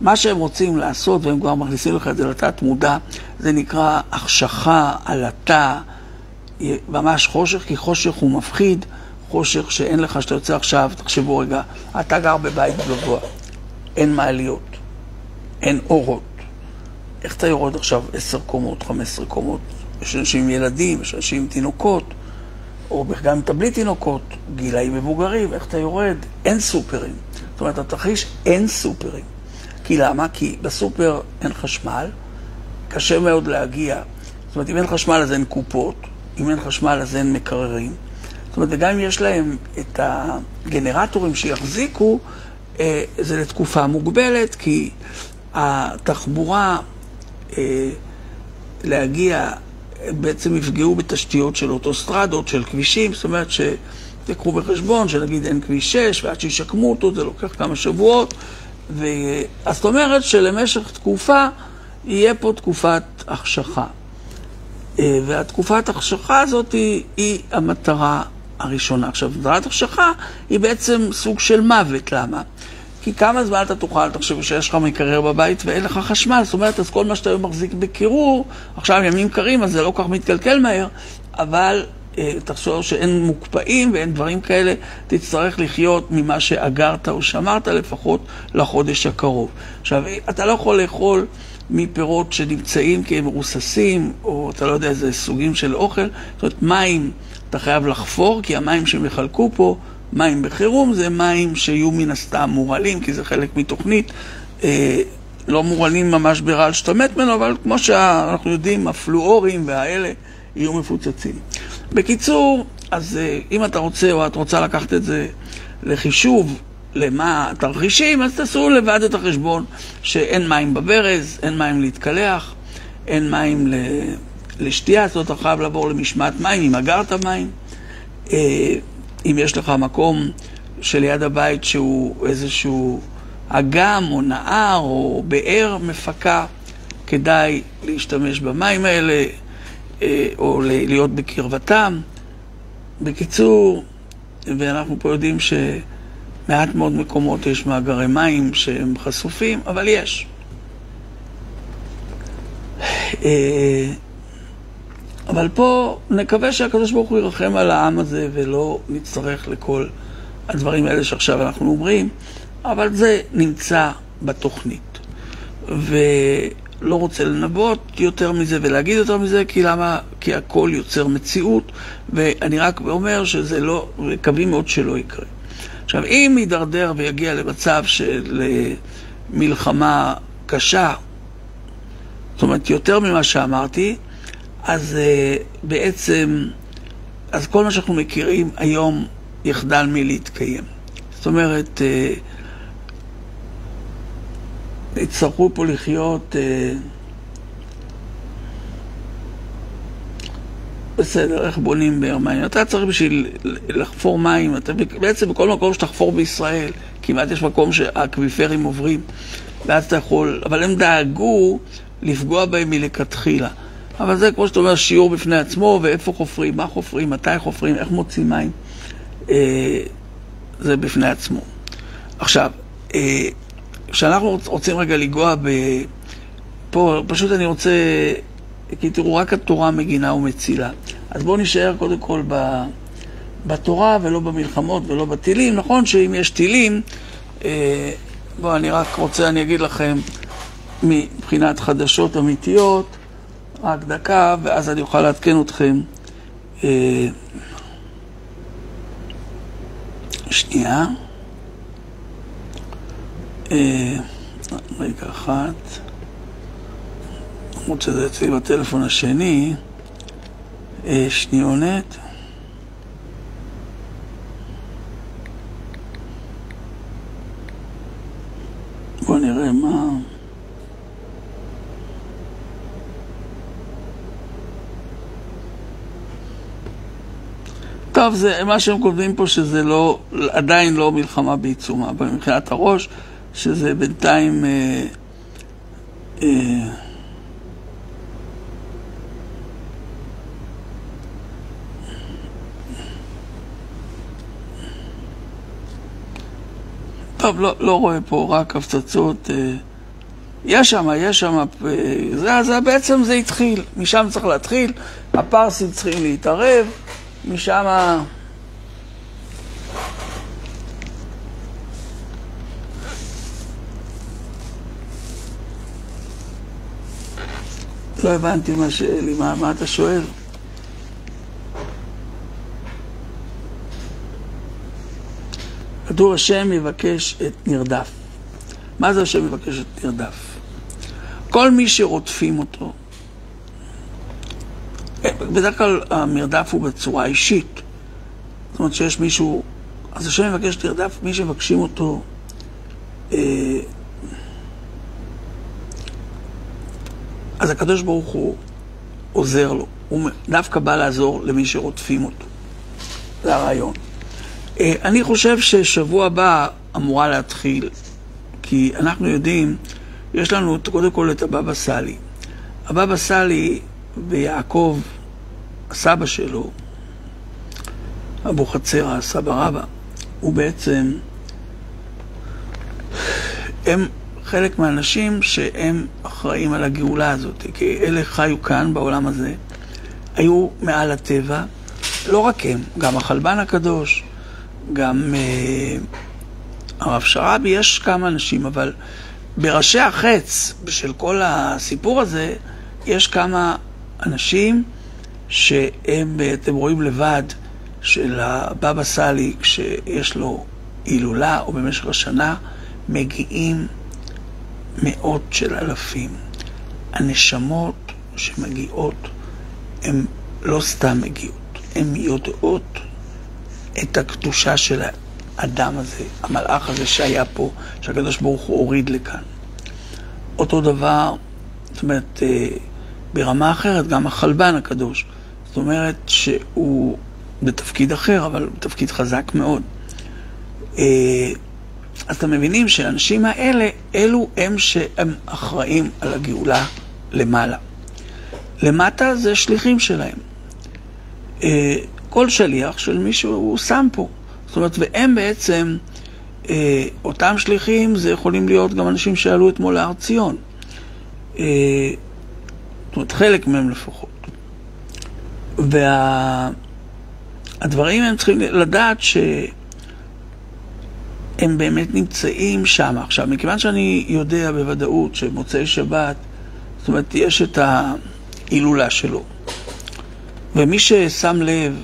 מה שהם רוצים לעשות, והם כבר מכניסים לך את זה לתת מודע, זה נקרא החשכה, עלטה, ממש חושך, כי חושך הוא מפחיד, חושך שאין לך, שאתה יוצא עכשיו, תחשבו רגע, אתה גר בבית גבוה, אין מעליות, אין אורות. איך אתה יורד עכשיו עשר קומות, חמש עשרה קומות? יש אנשים עם ילדים, יש אנשים עם תינוקות, או גם אם אתה בלי תינוקות, גילאים מבוגרים, איך אתה יורד? אין סופרים. זאת אומרת, התרחיש אין סופרים. כי למה? כי בסופר אין חשמל, קשה מאוד להגיע. זאת אומרת, אם אין חשמל אז אין קופות, אם אין חשמל אז אין מקררים. זאת אומרת, וגם אם יש להם את הגנרטורים שיחזיקו, אה, זה לתקופה מוגבלת, כי התחבורה אה, להגיע בעצם יפגעו בתשתיות של אוטוסטרדות, של כבישים, זאת אומרת שתקחו בחשבון שנגיד אין כביש 6 ועד שישקמו אותו זה לוקח כמה שבועות ו... אז זאת אומרת שלמשך תקופה יהיה פה תקופת החשכה. אה, והתקופת החשכה הזאת היא, היא המטרה הראשונה. עכשיו, מטרת החשכה היא בעצם סוג של מוות, למה? כי כמה זמן אתה תוכל, תחשב שיש לך מקרר בבית ואין לך חשמל, זאת אומרת, אז כל מה שאתה היום מחזיק בקירור, עכשיו ימים קרים, אז זה לא כל כך מתקלקל מהר, אבל אה, תחשוב שאין מוקפאים ואין דברים כאלה, תצטרך לחיות ממה שאגרת או שמרת לפחות לחודש הקרוב. עכשיו, אתה לא יכול לאכול מפירות שנמצאים כי הם מרוססים, או אתה לא יודע איזה סוגים של אוכל, זאת אומרת, מים אתה חייב לחפור, כי המים שהם יחלקו פה מים בחירום זה מים שיהיו מן הסתם מורעלים, כי זה חלק מתוכנית. אה, לא מורעלים ממש ברעל שאתה מת ממנו, אבל כמו שאנחנו יודעים, הפלואורים והאלה יהיו מפוצצים. בקיצור, אז אה, אם אתה רוצה או את רוצה לקחת את זה לחישוב למה התרחישים, אז תעשו לבד את החשבון שאין מים בברז, אין מים להתקלח, אין מים לשתייה, זאת אומרת אתה חייב לעבור למשמעת מים, אם אגרת מים. אה, אם יש לך מקום שליד הבית שהוא איזשהו אגם או נהר או באר מפקה, כדאי להשתמש במים האלה אה, או להיות בקרבתם. בקיצור, ואנחנו פה יודעים שמעט מאוד מקומות יש מאגרי מים שהם חשופים, אבל יש. אבל פה נקווה שהקדוש ברוך הוא ירחם על העם הזה ולא נצטרך לכל הדברים האלה שעכשיו אנחנו אומרים, אבל זה נמצא בתוכנית. ולא רוצה לנבות יותר מזה ולהגיד יותר מזה, כי למה? כי הכל יוצר מציאות, ואני רק אומר שזה לא, מקווים מאוד שלא יקרה. עכשיו, אם יידרדר ויגיע למצב של אה, מלחמה קשה, זאת אומרת, יותר ממה שאמרתי, אז uh, בעצם, אז כל מה שאנחנו מכירים היום יחדל מלהתקיים. זאת אומרת, uh, יצטרכו פה לחיות... Uh, בסדר, איך בונים באר מים? אתה צריך בשביל לחפור מים, אתה בעצם בכל מקום שתחפור בישראל, כמעט יש מקום שהאקוויפרים עוברים, ואז אתה יכול, אבל הם דאגו לפגוע בהם מלכתחילה. אבל זה, כמו שאתה אומר, שיעור בפני עצמו, ואיפה חופרים, מה חופרים, מתי חופרים, איך מוצאים מים. אה, זה בפני עצמו. עכשיו, אה, כשאנחנו רוצים רגע לנגוע ב... פה, פשוט אני רוצה... כי תראו, רק התורה מגינה ומצילה. אז בואו נישאר קודם כל ב... בתורה ולא במלחמות ולא בטילים. נכון שאם יש טילים, אה, בואו, אני רק רוצה, אני אגיד לכם, מבחינת חדשות אמיתיות, רק דקה, ואז אני אוכל לעדכן אתכם. אה, שנייה. אה, רגע אחת. למרות שזה אצלי בטלפון השני. אה, שניונת. בואו נראה מה... טוב, זה מה שהם כותבים פה שזה לא, עדיין לא מלחמה בעיצומה, אבל מבחינת הראש, שזה בינתיים... אה, אה, טוב, לא, לא רואה פה רק הפצצות. אה, יש שם, יש שם, זה, זה בעצם זה התחיל, משם צריך להתחיל, הפרסים צריכים להתערב. משם... לא הבנתי מה שאלי, מה, מה אתה שואל? כתוב השם יבקש את נרדף. מה זה השם יבקש את נרדף? כל מי שרודפים אותו, בדרך כלל המרדף הוא בצורה אישית. זאת אומרת שיש מישהו, אז השם מבקש תרדף מי שמבקשים אותו אה, אז הקדוש ברוך הוא עוזר לו. הוא דווקא בא לעזור למי שרודפים אותו. זה הרעיון. אה, אני חושב ששבוע הבא אמורה להתחיל, כי אנחנו יודעים, יש לנו קודם כל את הבבא סאלי. הבבא סאלי ויעקב, הסבא שלו, אבוחצירא, הסבא רבא, הוא בעצם, הם חלק מהאנשים שהם אחראים על הגאולה הזאת, כי אלה חיו כאן בעולם הזה, היו מעל הטבע, לא רק הם, גם החלבן הקדוש, גם אה, הרב שרעבי, יש כמה אנשים, אבל בראשי החץ של כל הסיפור הזה, יש כמה אנשים שהם, אתם רואים לבד, של הבבא סאלי, כשיש לו הילולה או במשך השנה, מגיעים מאות של אלפים. הנשמות שמגיעות, הן לא סתם מגיעות, הן יודעות את הקדושה של האדם הזה, המלאך הזה שהיה פה, שהקדוש ברוך הוא הוריד לכאן. אותו דבר, זאת אומרת, אה, ברמה אחרת, גם החלבן הקדוש. זאת אומרת שהוא בתפקיד אחר, אבל בתפקיד חזק מאוד. אה, אז אתם מבינים שהאנשים האלה, אלו הם שהם אחראים על הגאולה למעלה. למטה זה שליחים שלהם. אה, כל שליח של מישהו הוא שם פה. זאת אומרת, והם בעצם, אה, אותם שליחים, זה יכולים להיות גם אנשים שעלו אתמול להר ציון. זאת אומרת, חלק מהם לפחות. והדברים וה... הם צריכים לדעת שהם באמת נמצאים שם. עכשיו, מכיוון שאני יודע בוודאות שמוצאי שבת, זאת אומרת, יש את ההילולה שלו. ומי ששם לב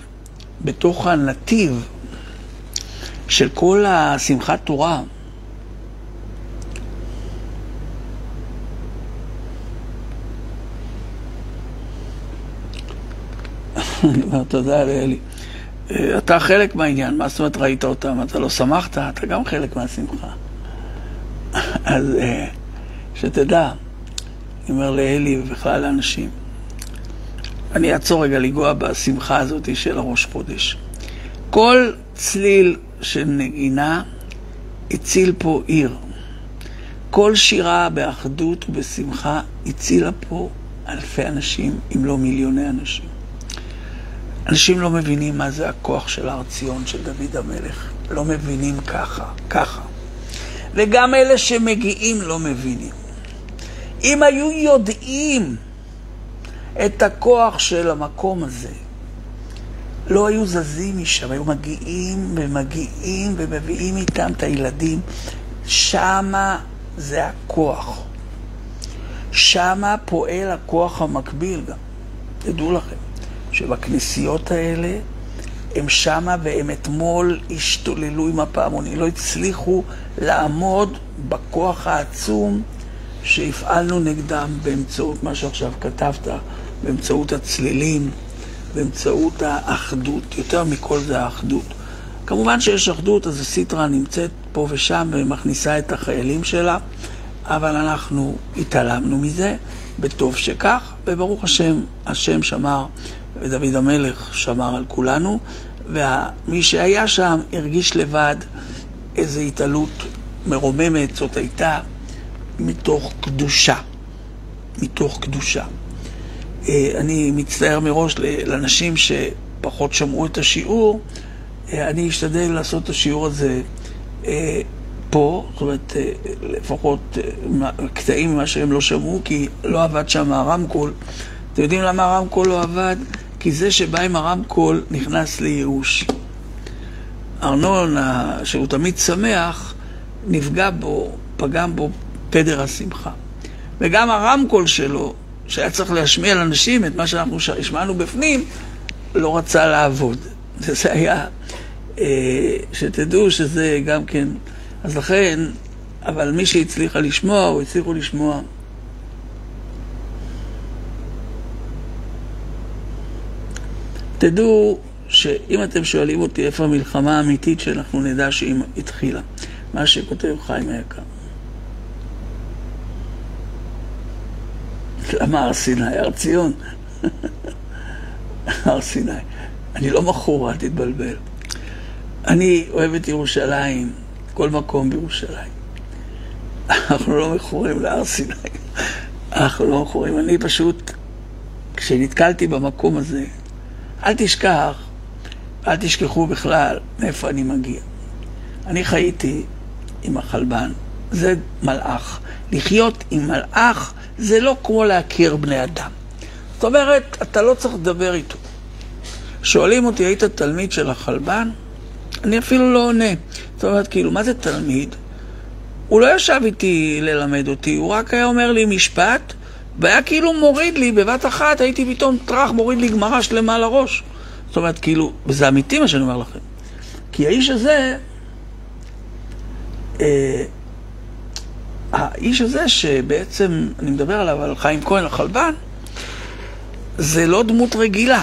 בתוך הנתיב של כל השמחת תורה, תודה לאלי. אתה חלק מהעניין, מה זאת אומרת ראית אותם? אתה לא שמחת? אתה גם חלק מהשמחה. אז אה, שתדע, אני אומר לאלי ובכלל לאנשים, אני אעצור רגע לנגוע בשמחה הזאת של הראש חודש. כל צליל של נגינה הציל פה עיר. כל שירה באחדות ובשמחה הצילה פה אלפי אנשים, אם לא מיליוני אנשים. אנשים לא מבינים מה זה הכוח של הר ציון של דוד המלך. לא מבינים ככה, ככה. וגם אלה שמגיעים לא מבינים. אם היו יודעים את הכוח של המקום הזה. לא היו זזים משם, היו מגיעים ומגיעים ומביאים איתם את הילדים. שמה זה הכוח. שמה פועל הכוח המקביל גם. תדעו לכם, שבכנסיות האלה, הם שמה והם אתמול השתוללו עם הפעמונים, לא הצליחו לעמוד בכוח העצום שהפעלנו נגדם באמצעות מה שעכשיו כתבת, באמצעות הצלילים, באמצעות האחדות, יותר מכל זה האחדות. כמובן שיש אחדות, אז הסיטרה נמצאת פה ושם ומכניסה את החיילים שלה, אבל אנחנו התעלמנו מזה, וטוב שכך, וברוך השם, השם שמר, ודוד המלך שמר על כולנו, ומי שהיה שם הרגיש לבד איזו התעלות מרוממת, זאת הייתה מתוך קדושה. מתוך קדושה. אה, אני מצטער מראש לאנשים שפחות שמעו את השיעור, אה, אני אשתדל לעשות את השיעור הזה אה, פה, זאת אומרת, לפחות קטעים ממה שהם לא שמעו, כי לא עבד שם הרמקול. אתם יודעים למה הרמקול לא עבד? כי זה שבא עם הרמקול נכנס לייאוש. ארנון, שהוא תמיד שמח, נפגע בו, פגם בו פדר השמחה. וגם הרמקול שלו, שהיה צריך להשמיע לאנשים את מה שאנחנו השמענו בפנים, לא רצה לעבוד. זה היה, אה, שתדעו שזה גם כן, אז לכן, אבל מי שהצליחה לשמוע, או הצליחו לשמוע, תדעו שאם אתם שואלים אותי איפה המלחמה האמיתית שאנחנו נדע שהיא התחילה, מה שכותב חיים היקר. למה הר סיני? הר ציון. הר סיני. אני לא מכור, אל תתבלבל. אני אוהב את ירושלים, כל מקום בירושלים. אנחנו לא מכורים להר סיני. אנחנו לא מכורים. אני פשוט, כשנתקלתי במקום הזה, אל תשכח, אל תשכחו בכלל מאיפה אני מגיע. אני חייתי עם החלבן, זה מלאך. לחיות עם מלאך זה לא כמו להכיר בני אדם. זאת אומרת, אתה לא צריך לדבר איתו. שואלים אותי, היית תלמיד של החלבן? אני אפילו לא עונה. זאת אומרת, כאילו, מה זה תלמיד? הוא לא ישב איתי ללמד אותי, הוא רק היה אומר לי משפט, והיה כאילו מוריד לי, בבת אחת הייתי פתאום טראח, מוריד לי גמרא שלמה לראש. זאת אומרת, כאילו, וזה אמיתי מה שאני אומר לכם. כי האיש הזה, אה, האיש הזה שבעצם, אני מדבר עליו, על חיים כהן, החלבן, זה לא דמות רגילה.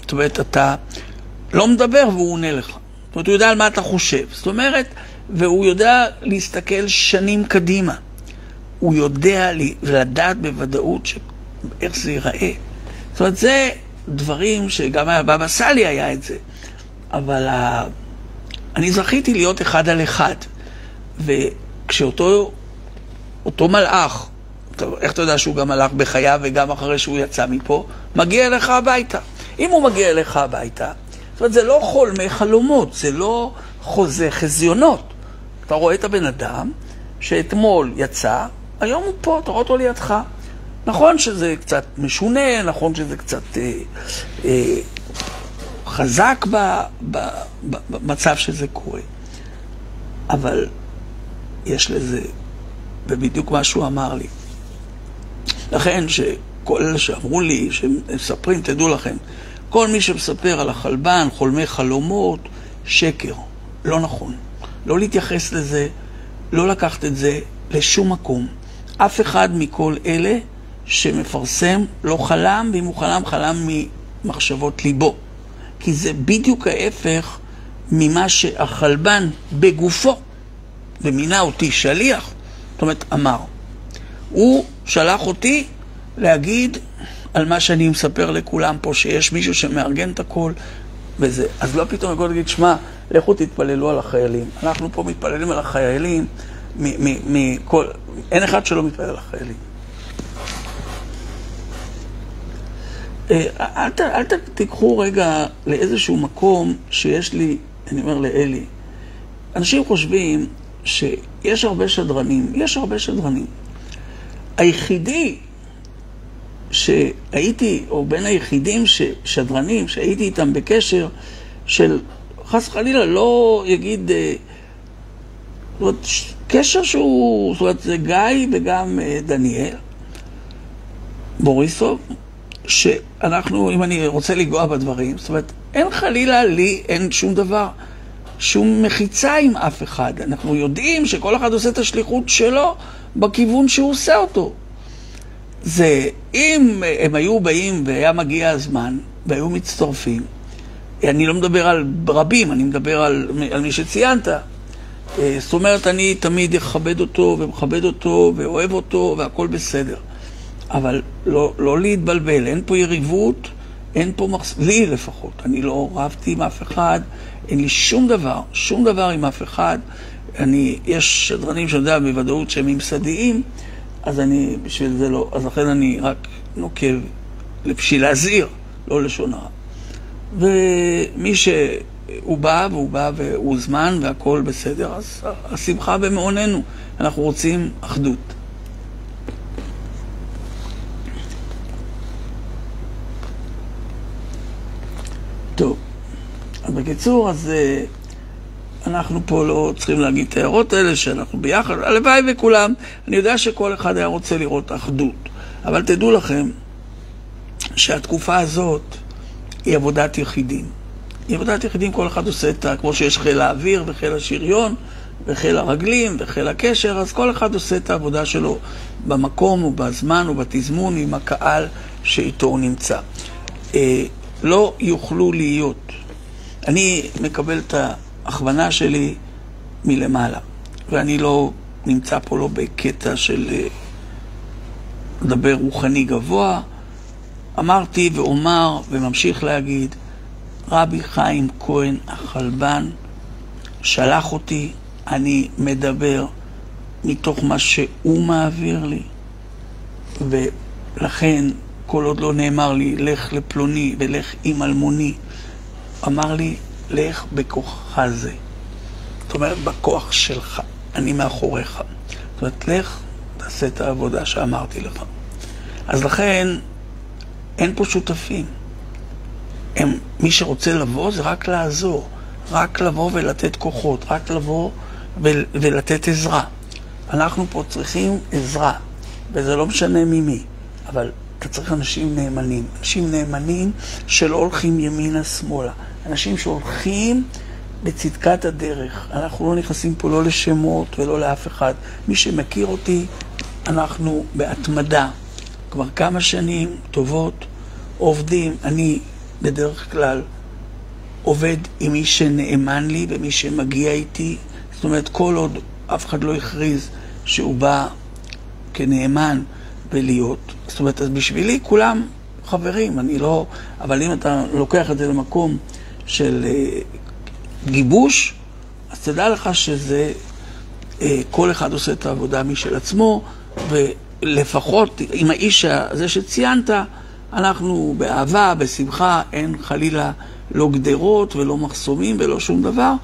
זאת אומרת, אתה לא מדבר והוא עונה לך. זאת אומרת, הוא יודע על מה אתה חושב. זאת אומרת, והוא יודע להסתכל שנים קדימה. הוא יודע לדעת בוודאות ש... איך זה ייראה. זאת אומרת, זה דברים שגם הבבא סאלי היה את זה, אבל ה... אני זכיתי להיות אחד על אחד. וכשאותו אותו מלאך, איך אתה יודע שהוא גם הלך בחייו וגם אחרי שהוא יצא מפה, מגיע אליך הביתה. אם הוא מגיע אליך הביתה, זאת אומרת, זה לא חולמי חלומות, זה לא חוזה חזיונות. אתה רואה את הבן אדם שאתמול יצא, היום הוא פה, אתה רואה אותו לידך. נכון שזה קצת משונה, נכון שזה קצת אה, אה, חזק במצב שזה קורה, אבל יש לזה, ובדיוק מה שהוא אמר לי. לכן, שכל אלה שאמרו לי, שמספרים, תדעו לכם, כל מי שמספר על החלבן, חולמי חלומות, שקר, לא נכון. לא להתייחס לזה, לא לקחת את זה לשום מקום. אף אחד מכל אלה שמפרסם לא חלם, ואם הוא חלם, חלם ממחשבות ליבו. כי זה בדיוק ההפך ממה שהחלבן בגופו, ומינה אותי שליח, זאת אומרת, אמר. הוא שלח אותי להגיד על מה שאני מספר לכולם פה, שיש מישהו שמארגן את הכל, וזה. אז לא פתאום יכול להגיד, שמע, לכו תתפללו על החיילים. אנחנו פה מתפללים על החיילים, מכל... אין אחד שלא מתפלל על החיילים. אה, אל, ת, אל ת, תיקחו רגע לאיזשהו מקום שיש לי, אני אומר לאלי, אנשים חושבים שיש הרבה שדרנים, יש הרבה שדרנים. היחידי שהייתי, או בין היחידים שדרנים, שהייתי איתם בקשר של חס וחלילה לא יגיד, אה, זאת אומרת, קשר שהוא, זאת אומרת, זה גיא וגם אה, דניאל, בוריסוב, שאנחנו, אם אני רוצה לגוע בדברים, זאת אומרת, אין חלילה לי, אין שום דבר, שום מחיצה עם אף אחד. אנחנו יודעים שכל אחד עושה את השליחות שלו בכיוון שהוא עושה אותו. זה, אם הם היו באים והיה מגיע הזמן, והיו מצטרפים, אני לא מדבר על רבים, אני מדבר על, על מי שציינת. אה, זאת אומרת, אני תמיד אכבד אותו ומכבד אותו ואוהב אותו והכל בסדר. אבל לא, לא להתבלבל, אין פה יריבות, אין פה מחס... לי לפחות. אני לא רבתי עם אף אחד, אין לי שום דבר, שום דבר עם אף אחד. אני, יש שדרנים שאני יודע בוודאות שהם ממסדיים, אז אני בשביל זה לא, אז לכן אני רק נוקב בשביל להזהיר, לא לשון הרע. ומי שהוא בא, והוא בא והוא הוזמן והכל בסדר, אז השמחה במעוננו. אנחנו רוצים אחדות. טוב, אז בקיצור, אז אה, אנחנו פה לא צריכים להגיד את ההערות האלה, שאנחנו ביחד, הלוואי וכולם. אני יודע שכל אחד היה רוצה לראות אחדות, אבל תדעו לכם שהתקופה הזאת היא עבודת יחידים. עבודת יחידים, כל אחד עושה את ה... כמו שיש חיל האוויר וחיל השריון וחיל הרגלים וחיל הקשר, אז כל אחד עושה את העבודה שלו במקום ובזמן ובתזמון עם הקהל שאיתו הוא נמצא. אה, לא יוכלו להיות. אני מקבל את ההכוונה שלי מלמעלה, ואני לא נמצא פה לא בקטע של אה, לדבר רוחני גבוה, אמרתי ואומר וממשיך להגיד, רבי חיים כהן החלבן שלח אותי, אני מדבר מתוך מה שהוא מעביר לי, ולכן כל עוד לא נאמר לי, לך לפלוני ולך עם אלמוני, אמר לי, לך בכוחך זה. זאת אומרת, בכוח שלך, אני מאחוריך. זאת אומרת, לך, תעשה את העבודה שאמרתי לך. אז לכן, אין פה שותפים. הם, מי שרוצה לבוא זה רק לעזור, רק לבוא ולתת כוחות, רק לבוא ול, ולתת עזרה. אנחנו פה צריכים עזרה, וזה לא משנה ממי, אבל אתה צריך אנשים נאמנים. אנשים נאמנים שלא הולכים ימינה-שמאלה. אנשים שהולכים בצדקת הדרך. אנחנו לא נכנסים פה לא לשמות ולא לאף אחד. מי שמכיר אותי, אנחנו בהתמדה. כבר כמה שנים טובות עובדים. אני בדרך כלל עובד עם מי שנאמן לי ומי שמגיע איתי. זאת אומרת, כל עוד אף אחד לא הכריז שהוא בא כנאמן ולהיות. זאת אומרת, אז בשבילי כולם חברים, אני לא... אבל אם אתה לוקח את זה למקום של אה, גיבוש, אז תדע לך שזה, אה, כל אחד עושה את העבודה משל עצמו, ולפחות עם האיש הזה שציינת, אנחנו באהבה, בשמחה, אין חלילה לא גדרות ולא מחסומים ולא שום דבר.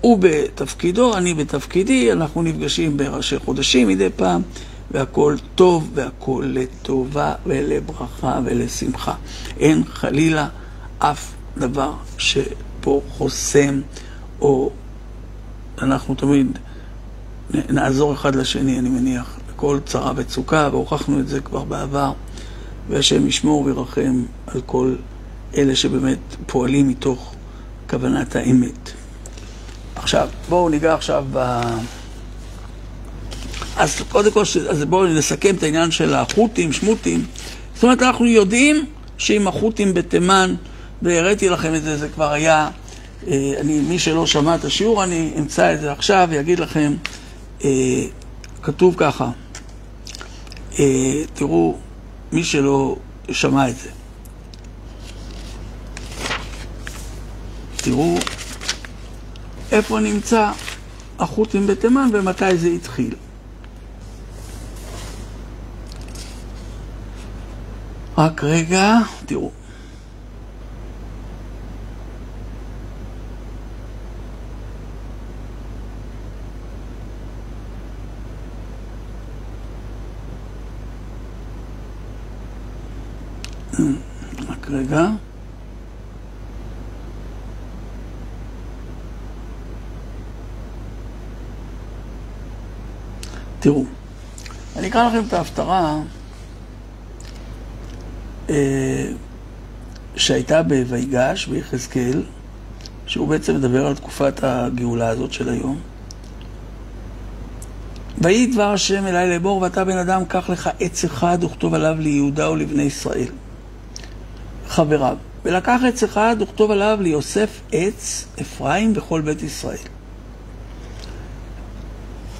הוא בתפקידו, אני בתפקידי, אנחנו נפגשים בראשי חודשים מדי פעם, והכל טוב והכל לטובה ולברכה ולשמחה. אין חלילה אף דבר שפה חוסם, או אנחנו תמיד נעזור אחד לשני, אני מניח, לכל צרה וצוקה, והוכחנו את זה כבר בעבר, והשם ישמור וירחם על כל אלה שבאמת פועלים מתוך כוונת האמת. עכשיו, בואו ניגע עכשיו ב... אז קודם כל, אז בואו נסכם את העניין של החות'ים, שמותים. זאת אומרת, אנחנו יודעים שעם החות'ים בתימן, והראיתי לכם את זה, זה כבר היה, אה, אני, מי שלא שמע את השיעור, אני אמצא את זה עכשיו ואגיד לכם, אה, כתוב ככה, אה, תראו, מי שלא שמע את זה. תראו איפה נמצא החות'ים בתימן ומתי זה התחיל. רק רגע, תראו. רק רגע. תראו, אני אקרא לכם את ההפטרה אה, שהייתה בויגש, ביחזקאל, שהוא בעצם מדבר על תקופת הגאולה הזאת של היום. ויהי דבר השם אלי לאמור, ואתה בן אדם, קח לך עץ אחד וכתוב עליו ליהודה ולבני ישראל, חבריו. ולקח עץ אחד וכתוב עליו ליוסף עץ אפרים וכל בית ישראל.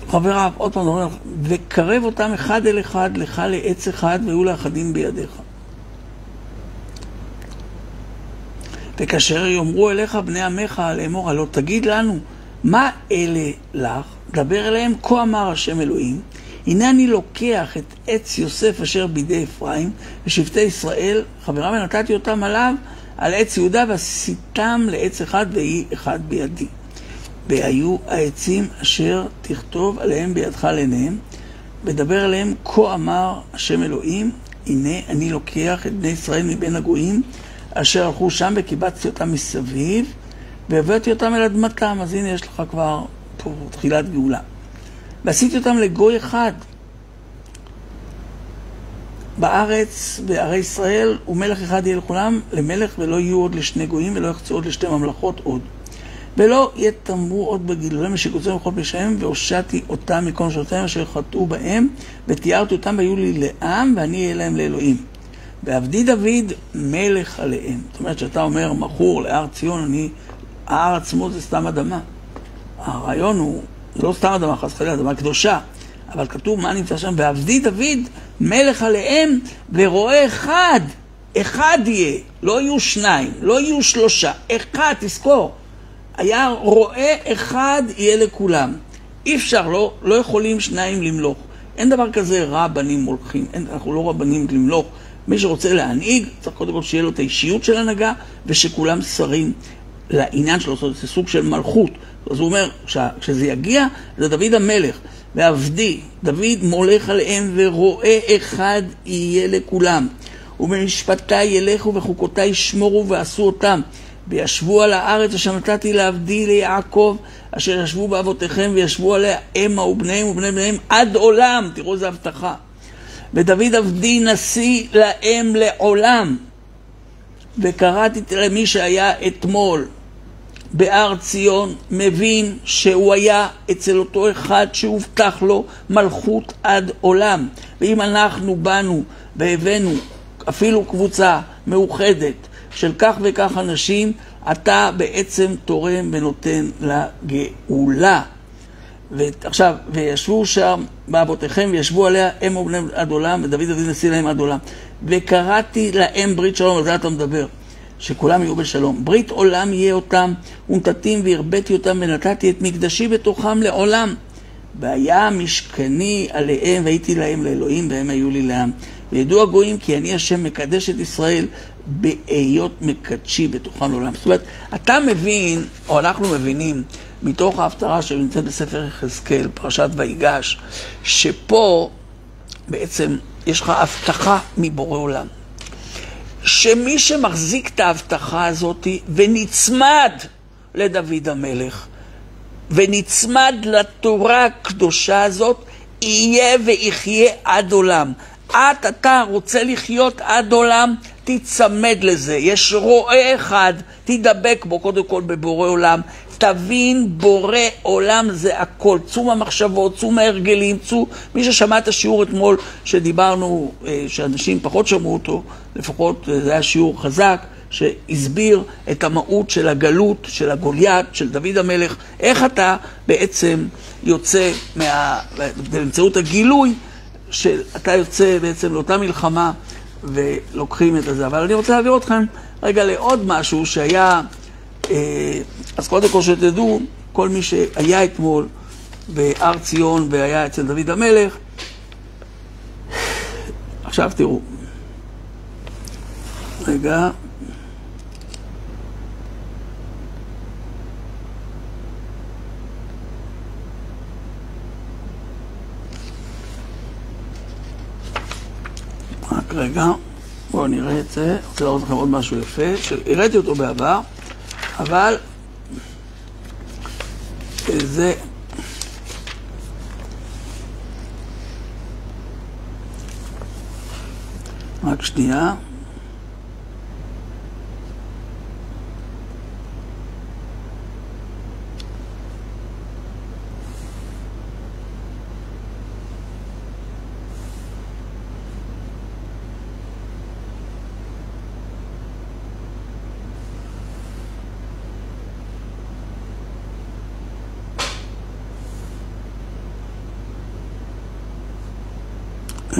חבריו, עוד פעם וקרב אותם אחד אל אחד, לך לעץ אחד, והיו לאחדים בידיך. וכאשר יאמרו אליך בני עמך לאמור, הלא תגיד לנו, מה אלה לך? דבר אליהם, כה אמר השם אלוהים, הנה אני לוקח את עץ יוסף אשר בידי אפרים, ושבטי ישראל, חבריו, ונתתי אותם עליו, על עץ יהודה, ועשיתם לעץ אחד, ויהי אחד בידי. והיו העצים אשר תכתוב עליהם בידך לעיניהם, ודבר עליהם, כה אמר השם אלוהים, הנה אני לוקח את בני ישראל מבין הגויים, אשר הלכו שם וקיבצתי אותם מסביב, והבאתי אותם אל אדמתם. אז הנה יש לך כבר פה תחילת גאולה. ועשיתי אותם לגוי אחד. בארץ, בערי ישראל, ומלך אחד יהיה לכולם, למלך ולא יהיו עוד לשני גויים ולא יחצו עוד לשתי ממלכות עוד. ולא יתמרו עוד בגילוליהם ושקוצרים בכל פשעיהם, והושעתי אותם מכל נשותיהם אשר חטאו בהם, ותיארתי אותם והיו לי לעם, ואני אהיה להם לאלוהים. ועבדי דוד מלך עליהם. זאת אומרת, כשאתה אומר מכור להר ציון, אני, ההר עצמו זה סתם אדמה. הרעיון הוא לא סתם אדמה, חס וחלילה, אדמה קדושה. אבל כתוב מה נמצא שם, ועבדי דוד מלך עליהם, ורואה אחד, אחד יהיה, לא יהיו שניים, לא יהיו שלושה, אחד, תזכור. היה רואה אחד יהיה לכולם. אי אפשר, לא, לא יכולים שניים למלוך. אין דבר כזה רבנים מולכים, אין, אנחנו לא רבנים למלוך. מי שרוצה להנהיג, צריך קודם כל שיהיה לו את האישיות של הנהגה, ושכולם שרים לעניין שלו, זה סוג של מלכות. אז הוא אומר, כשזה יגיע, זה דוד המלך, ועבדי, דוד מולך עליהם, ורואה אחד יהיה לכולם. ובמשפטי ילכו וחוקותי ישמורו ועשו אותם. וישבו על הארץ אשר נתתי לעבדי ליעקב, אשר ישבו באבותיכם וישבו עליה המה ובניהם ובני בניהם עד עולם. תראו איזה הבטחה. ודוד עבדי נשיא להם לעולם. וקראתי למי שהיה אתמול בהר ציון, מבין שהוא היה אצל אותו אחד שהובטח לו מלכות עד עולם. ואם אנחנו באנו והבאנו אפילו קבוצה מאוחדת של כך וכך אנשים, אתה בעצם תורם ונותן לגאולה. ועכשיו, וישבו שם באבותיכם וישבו עליה הם ובני עד עולם, ודוד אבי נשיא להם עד עולם. וקראתי להם ברית שלום, על זה אתה מדבר, שכולם יהיו בשלום. ברית עולם יהיה אותם, ונתתים והרביתי אותם, ונתתי את מקדשי בתוכם לעולם. והיה משכני עליהם, והייתי להם לאלוהים, והם היו לי לעם. וידעו הגויים כי אני השם מקדש את ישראל בהיות מקדשי בתוכם לעולם. זאת אומרת, אתה מבין, או אנחנו מבינים, מתוך ההפטרה שנמצאת בספר יחזקאל, פרשת ויגש, שפה בעצם יש לך הבטחה מבורא עולם. שמי שמחזיק את ההבטחה הזאת ונצמד לדוד המלך, ונצמד לתורה הקדושה הזאת, יהיה ויחיה עד עולם. את, אתה רוצה לחיות עד עולם, תיצמד לזה. יש רועה אחד, תדבק בו, קודם כל בבורא עולם. תבין, בורא עולם זה הכל. צאו מהמחשבות, צאו מההרגלים, צאו... מי ששמע את השיעור אתמול, שדיברנו, אה, שאנשים פחות שמעו אותו, לפחות אה, זה היה שיעור חזק, שהסביר את המהות של הגלות, של הגוליית, של דוד המלך, איך אתה בעצם יוצא מה... באמצעות הגילוי, שאתה יוצא בעצם לאותה מלחמה ולוקחים את הזה. אבל אני רוצה להעביר אתכם רגע לעוד משהו שהיה, אז קודם כל שתדעו, כל מי שהיה אתמול בהר ציון והיה אצל דוד המלך, עכשיו תראו, רגע, רק רגע, בואו נראה את זה. רוצה להראות לכם עוד משהו יפה, שהראיתי אותו בעבר, אבל זה... רק שנייה.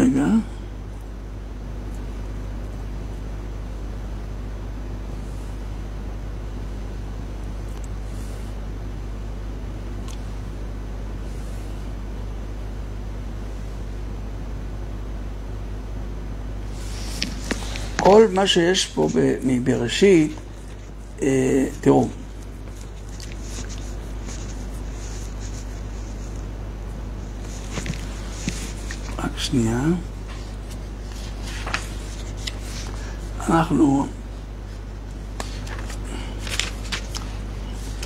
רגע. כל מה שיש פה מבראשית, אה, תראו, רק שנייה. אנחנו...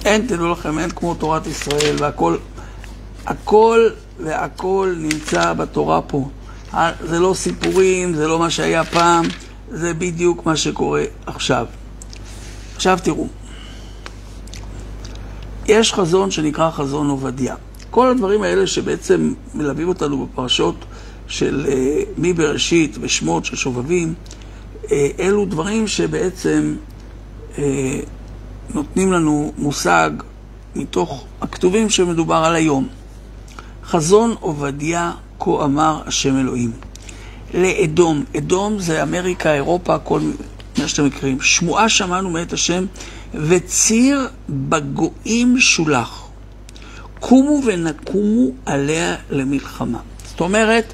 אין, תדעו לכם, אין כמו תורת ישראל, והכל, הכל והכל נמצא בתורה פה. זה לא סיפורים, זה לא מה שהיה פעם, זה בדיוק מה שקורה עכשיו. עכשיו תראו, יש חזון שנקרא חזון עובדיה. כל הדברים האלה שבעצם מלווים אותנו בפרשות של אה, מבראשית ושמות של שובבים, אה, אלו דברים שבעצם אה, נותנים לנו מושג מתוך הכתובים שמדובר על היום. חזון עובדיה, כה אמר השם אלוהים. לאדום, אדום זה אמריקה, אירופה, כל מה שאתם מכירים. שמועה שמענו מאת השם, וציר בגויים שולח. קומו ונקומו עליה למלחמה. זאת אומרת,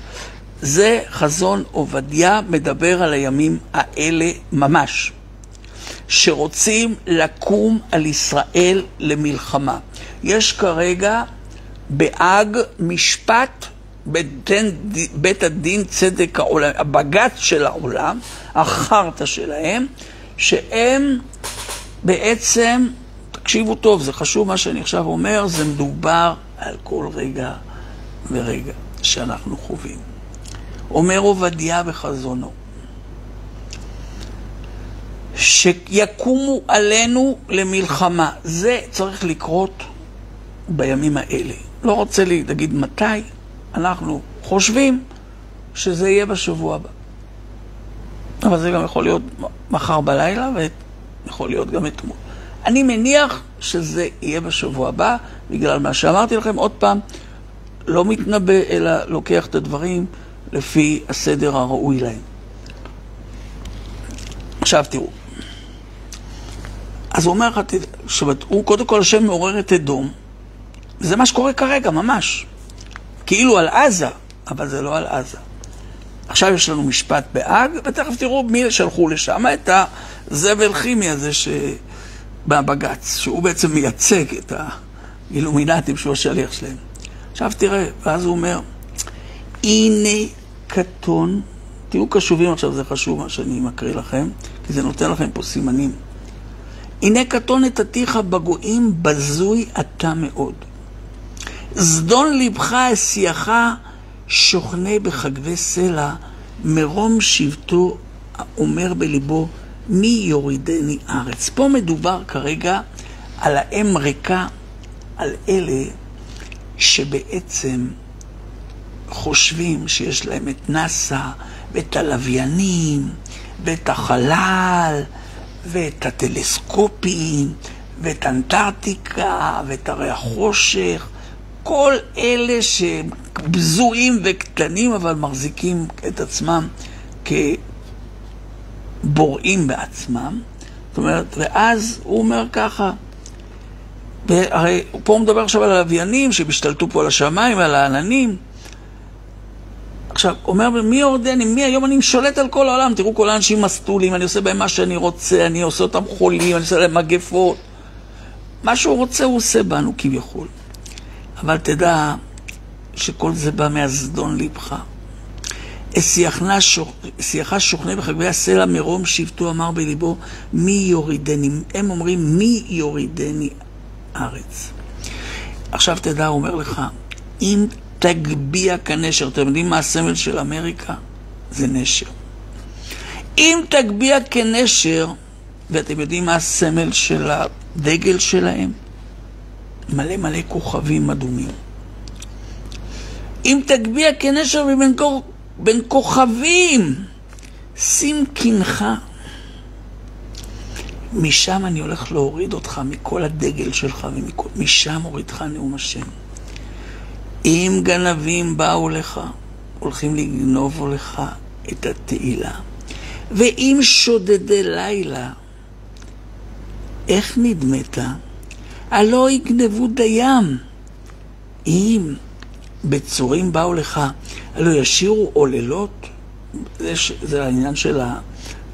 זה חזון עובדיה מדבר על הימים האלה ממש, שרוצים לקום על ישראל למלחמה. יש כרגע באג משפט בדין, בית הדין צדק העולם, הבג"ץ של העולם, החרטא שלהם, שהם בעצם, תקשיבו טוב, זה חשוב מה שאני עכשיו אומר, זה מדובר על כל רגע ורגע שאנחנו חווים. אומר עובדיה בחזונו, שיקומו עלינו למלחמה. זה צריך לקרות בימים האלה. לא רוצה להגיד מתי, אנחנו חושבים שזה יהיה בשבוע הבא. אבל זה גם יכול להיות מחר בלילה, ויכול להיות גם אתמול. אני מניח שזה יהיה בשבוע הבא, בגלל מה שאמרתי לכם עוד פעם, לא מתנבא, אלא לוקח את הדברים לפי הסדר הראוי להם. עכשיו תראו. אז הוא אומר לך, הוא קודם כל השם מעורר את אדום, וזה מה שקורה כרגע, ממש. כאילו על עזה, אבל זה לא על עזה. עכשיו יש לנו משפט בהאג, ותכף תראו מי שלחו לשם את הזבל כימי הזה בבג"ץ, שהוא בעצם מייצג את האילומינטים שהוא השליח שלהם. עכשיו תראה, ואז הוא אומר, הנה קטון, תהיו קשובים עכשיו, זה חשוב מה שאני מקריא לכם, כי זה נותן לכם פה סימנים. הנה קטון את עתיך בגויים, בזוי אתה מאוד. זדון לבך אשייך שוכנה בחגבי סלע, מרום שבטו אומר בליבו, מי יורידני ארץ. פה מדובר כרגע על האם ריקה, על אלה שבעצם חושבים שיש להם את נאסא ואת הלוויינים ואת החלל ואת הטלסקופים ואת אנטארקטיקה ואת הרי החושך כל אלה שהם בזויים וקטנים, אבל מחזיקים את עצמם כבוראים בעצמם. זאת אומרת, ואז הוא אומר ככה, הרי פה הוא מדבר עכשיו על הלוויינים שהם השתלטו פה על השמיים, על העננים. עכשיו, אומר, מי יורדני? מי היום אני שולט על כל העולם? תראו, כל האנשים מסטולים, אני עושה בהם מה שאני רוצה, אני עושה אותם חולים, אני עושה להם מגפות. מה שהוא רוצה הוא עושה בנו כביכול. אבל תדע שכל זה בא מהזדון ליבך. אשייך שוכנה בחגבי הסלע מרום שבטו אמר בליבו מי יורידני, הם אומרים מי יורידני ארץ. עכשיו תדע, הוא אומר לך, אם תגביה כנשר, אתם יודעים מה הסמל של אמריקה? זה נשר. אם תגביה כנשר, ואתם יודעים מה הסמל של הדגל שלהם? מלא מלא כוכבים אדומים. אם תגביה כנשר ובין בין כוכבים, שים קנך. משם אני הולך להוריד אותך מכל הדגל שלך, ומשם הורידך נאום השם. אם גנבים באו לך, הולכים לגנוב לך את התהילה. ואם שודדי לילה, איך נדמת? הלא יגנבו דיים. אם בצורים באו לך, הלא ישירו עוללות, זה, זה העניין של ה...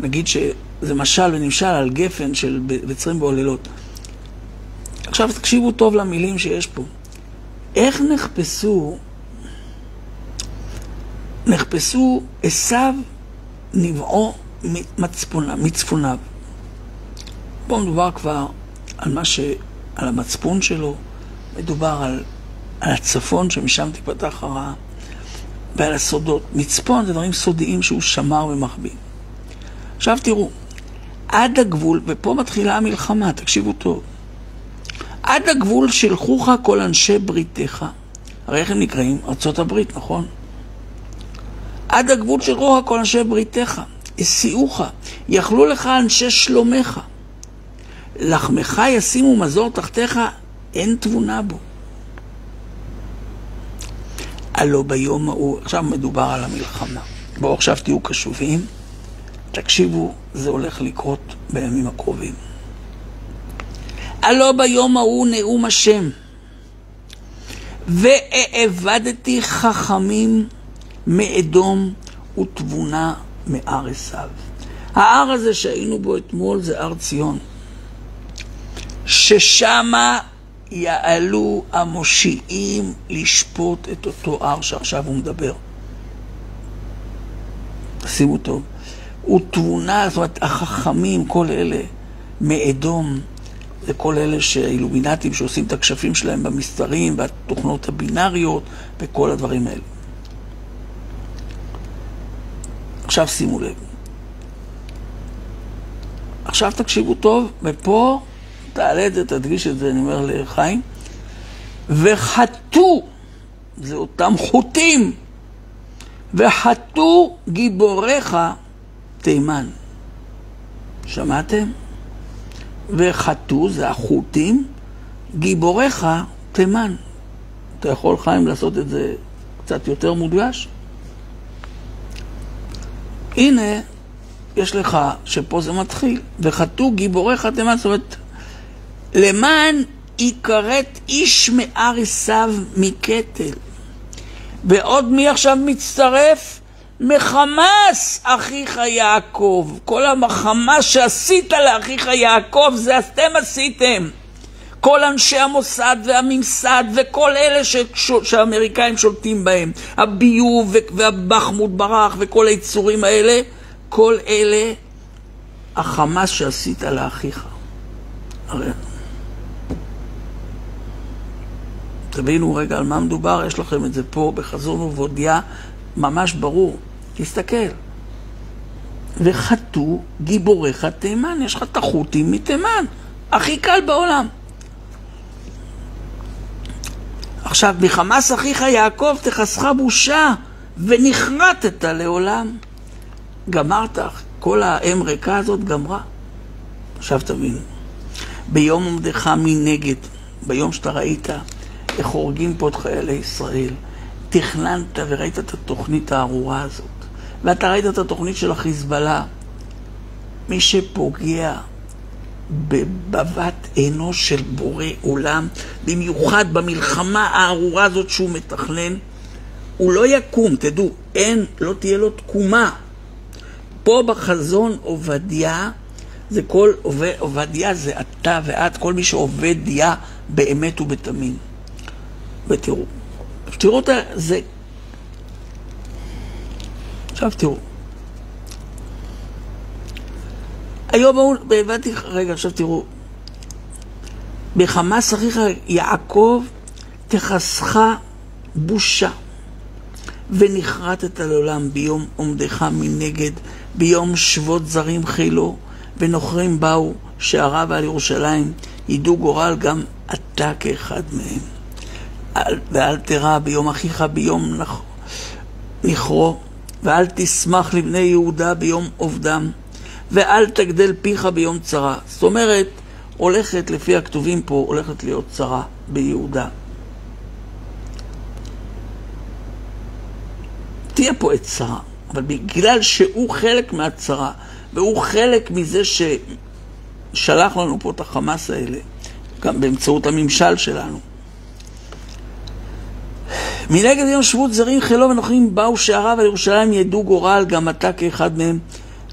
נגיד שזה משל ונמשל על גפן של בצורים ועוללות. עכשיו תקשיבו טוב למילים שיש פה. איך נחפשו, נחפשו עשיו נבעו מצפוניו. פה מדובר כבר על מה ש... על המצפון שלו, מדובר על, על הצפון שמשם תיפתח הרעה, ועל הסודות. מצפון זה דברים סודיים שהוא שמר ומחביא. עכשיו תראו, עד הגבול, ופה מתחילה המלחמה, תקשיבו טוב. עד הגבול שלחוך כל אנשי בריתך. הרי איך הם נקראים? ארצות הברית, נכון? עד הגבול שלחוך כל אנשי בריתך. הסיעוך, יכלו לך אנשי שלומך. לחמך ישימו מזור תחתיך, אין תבונה בו. הלא ביום ההוא, עכשיו מדובר על המלחמה. בואו עכשיו תהיו קשובים, תקשיבו, זה הולך לקרות בימים הקרובים. הלא ביום ההוא נאום השם, ואאבדתי חכמים מאדום ותבונה מהר עשיו. ההר הזה שהיינו בו אתמול זה הר ציון. ששמה יעלו המושיעים לשפוט את אותו הר שעכשיו הוא מדבר. שימו טוב. ותבונה, זאת אומרת, החכמים, כל אלה מאדום, זה כל אלה שהאילומינטים שעושים את הכשפים שלהם במסתרים והתוכנות הבינאריות וכל הדברים האלה. עכשיו שימו לב. עכשיו תקשיבו טוב, ופה תעלה את זה, תדגיש את זה, אני אומר לחיים. וחטאו, זה אותם חוטים, וחטאו גיבוריך תימן. שמעתם? וחטאו, זה החוטים, גיבוריך תימן. אתה יכול, חיים, לעשות את זה קצת יותר מודגש? הנה, יש לך, שפה זה מתחיל, וחטאו גיבוריך תימן, זאת אומרת, למען יכרת איש מאר עשיו מקטל. ועוד מי עכשיו מצטרף? מחמס אחיך יעקב. כל החמס שעשית לאחיך יעקב, זה אתם עשיתם. כל אנשי המוסד והממסד וכל אלה ש... שהאמריקאים שולטים בהם, הביוב והבחמוד ברח וכל היצורים האלה, כל אלה החמאס שעשית לאחיך. הרי... תבינו רגע על מה מדובר, יש לכם את זה פה בחזון ובהודיעה, ממש ברור. תסתכל. וחטאו גיבוריך תימן, יש לך את החות'ים מתימן, הכי קל בעולם. עכשיו, מחמס אחיך יעקב תחסך בושה, ונחרטת לעולם. גמרת, כל האם ריקה הזאת גמרה. עכשיו תבין, ביום עומדך מנגד, ביום שאתה ראית איך הורגים פה את חיילי ישראל, תכננת וראית את התוכנית הארורה הזאת, ואתה ראית את התוכנית של החיזבאללה, מי שפוגע בבת אנוש של בורא עולם, במיוחד במלחמה הארורה הזאת שהוא מתכנן, הוא לא יקום, תדעו, אין, לא תהיה לו תקומה. פה בחזון עובדיה, זה כל עובד, עובדיה זה אתה ואת, כל מי שעובדיה באמת ובתמים. ותראו, תראו את זה. עכשיו תראו. היום ההוא, הבנתי, רגע, עכשיו תראו. בחמאס אחיך יעקב תחסך בושה, ונחרטת לעולם ביום עומדך מנגד, ביום שבות זרים חילו, ונוכרים באו שעריו על ירושלים, ידעו גורל גם אתה כאחד מהם. ואל תרע ביום אחיך ביום נכרו, ואל תשמח לבני יהודה ביום עובדם. ואל תגדל פיך ביום צרה. זאת אומרת, הולכת, לפי הכתובים פה, הולכת להיות צרה ביהודה. תהיה פה עת צרה, אבל בגלל שהוא חלק מהצרה, והוא חלק מזה ששלח לנו פה את החמאס האלה, גם באמצעות הממשל שלנו. מנגד יום שבות זרים חילו ונוכרים באו שעריו על ירושלים ידעו גורל גם אתה כאחד מהם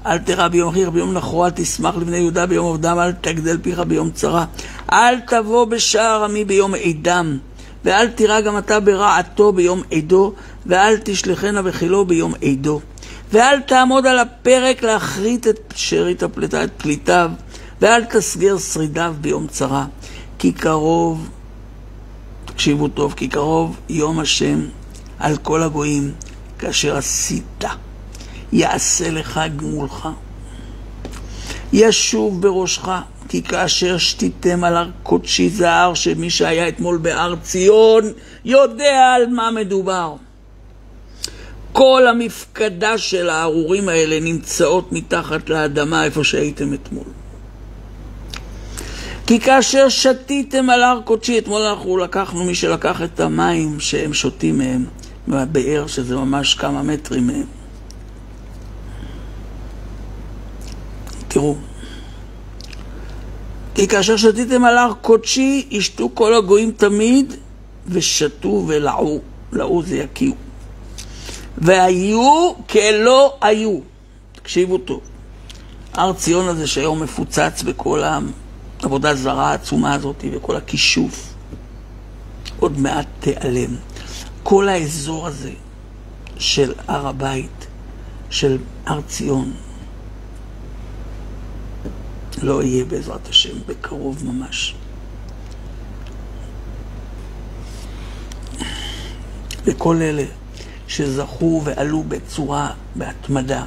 אל תרע ביום אחיך ביום נחרו, אל תשמח לבני יהודה ביום עובדם, אל תגדל פיך ביום צרה. אל תבוא בשער עמי ביום עדם, ואל תירא גם אתה ברעתו ביום עדו, ואל תשלחנה בחילו ביום עדו. ואל תעמוד על הפרק להכרית את שארית הפליטה, את פליטיו, ואל תסגר שרידיו ביום צרה. כי קרוב, תקשיבו טוב, כי קרוב יום השם על כל הגויים, כאשר עשית. יעשה לך גמולך. ישוב בראשך, כי כאשר שתיתם על הר קודשי זה ההר שמי שהיה אתמול בהר ציון יודע על מה מדובר. כל המפקדה של הארורים האלה נמצאות מתחת לאדמה איפה שהייתם אתמול. כי כאשר שתיתם על הר קודשי, אתמול אנחנו לקחנו מי שלקח את המים שהם שותים מהם, מהבאר, שזה ממש כמה מטרים מהם. תראו, כי כאשר שתיתם על הר קודשי, ישתו כל הגויים תמיד, ושתו ולעו, לעו זה יקיעו. והיו כלא היו. תקשיבו טוב. הר ציון הזה שהיום מפוצץ בכל העבודה זרה העצומה הזאת וכל הכישוף, עוד מעט תיעלם. כל האזור הזה של הר הבית, של הר ציון, לא יהיה בעזרת השם בקרוב ממש. וכל אלה שזכו ועלו בצורה, בהתמדה,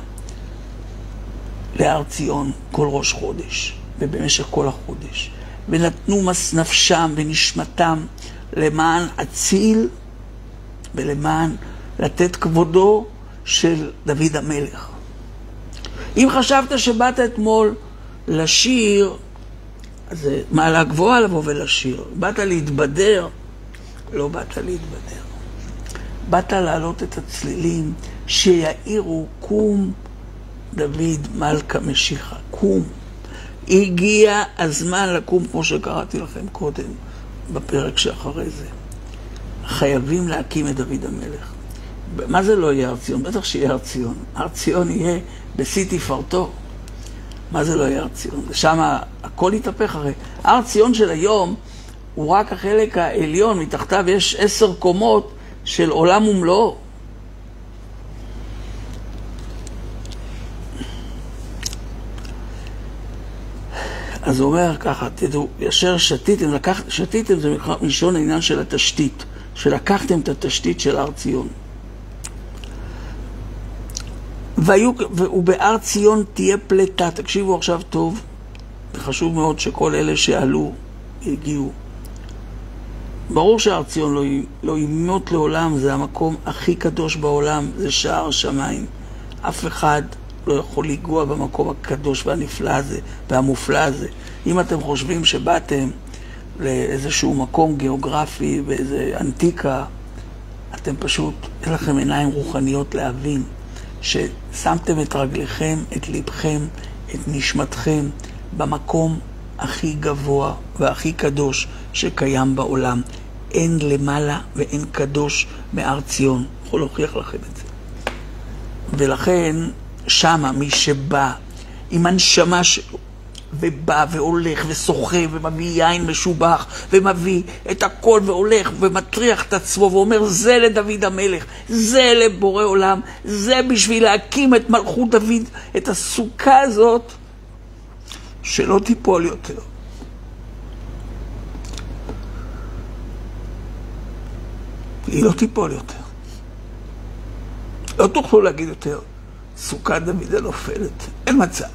להר ציון כל ראש חודש, ובמשך כל החודש, ונתנו מס נפשם ונשמתם למען אציל ולמען לתת כבודו של דוד המלך. אם חשבת שבאת אתמול לשיר, זה מעלה גבוהה לבוא ולשיר. באת להתבדר, לא באת להתבדר. באת להעלות את הצלילים שיאירו קום דוד מלכה משיחה, קום. הגיע הזמן לקום, כמו שקראתי לכם קודם, בפרק שאחרי זה. חייבים להקים את דוד המלך. מה זה לא יהיה הר ציון? בטח שיהיה הר ציון. הר ציון יהיה בשיא תפארתו. מה זה לא יהיה הר ציון? שם הכל יתהפך הרי. הר ציון של היום הוא רק החלק העליון, מתחתיו יש עשר קומות של עולם ומלואו. אז הוא אומר ככה, תדעו, ישר שתיתם, לקח, שתיתם זה מלשון העניין של התשתית, שלקחתם את התשתית של הר ציון. והיו, ובהר ציון תהיה פלטה, תקשיבו עכשיו טוב, וחשוב מאוד שכל אלה שעלו, הגיעו. ברור שהר ציון לא, לא ימות לעולם, זה המקום הכי קדוש בעולם, זה שער שמיים. אף אחד לא יכול לנגוע במקום הקדוש והנפלא הזה והמופלא הזה. אם אתם חושבים שבאתם לאיזשהו מקום גיאוגרפי, באיזה אנטיקה, אתם פשוט, אין לכם עיניים רוחניות להבין ששמתם את רגליכם, את ליבכם, את נשמתכם במקום הכי גבוה והכי קדוש שקיים בעולם. אין למעלה ואין קדוש מהר ציון. יכול להוכיח לכם את זה. ולכן, שמה מי שבא עם הנשמה שלו, ובא והולך וסוחב ומביא יין משובח ומביא את הכל והולך ומטריח את עצמו ואומר זה לדוד המלך, זה לבורא עולם, זה בשביל להקים את מלכות דוד, את הסוכה הזאת שלא תיפול יותר. היא לא תיפול יותר. לא תוכלו להגיד יותר, סוכת דוד הנופלת, אין מצב.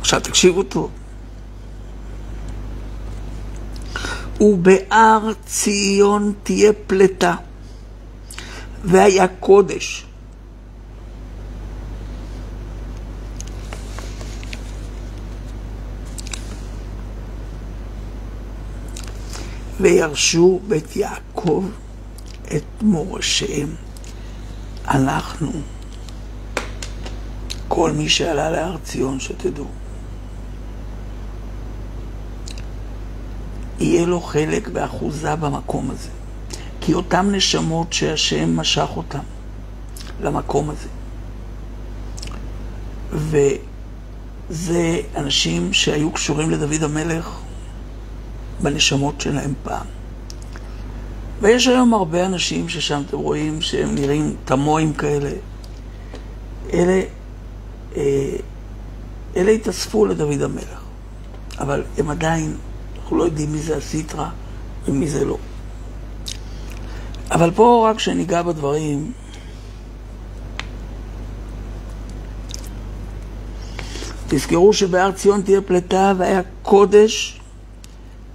עכשיו תקשיבו טוב. ובהר ציון תהיה פלטה, והיה קודש. וירשו בית יעקב את מורשיהם. אנחנו, כל מי שעלה להר ציון, שתדעו, יהיה לו חלק ואחוזה במקום הזה. כי אותם נשמות שהשם משך אותם למקום הזה. וזה אנשים שהיו קשורים לדוד המלך בנשמות שלהם פעם. ויש היום הרבה אנשים ששם אתם רואים שהם נראים תמוהים כאלה. אלה, אה, אלה התאספו לדוד המלך, אבל הם עדיין אנחנו לא יודעים מי זה הסיטרא ומי זה לא. אבל פה רק שניגע בדברים, תזכרו שבהר ציון תהיה פלטה והיה קודש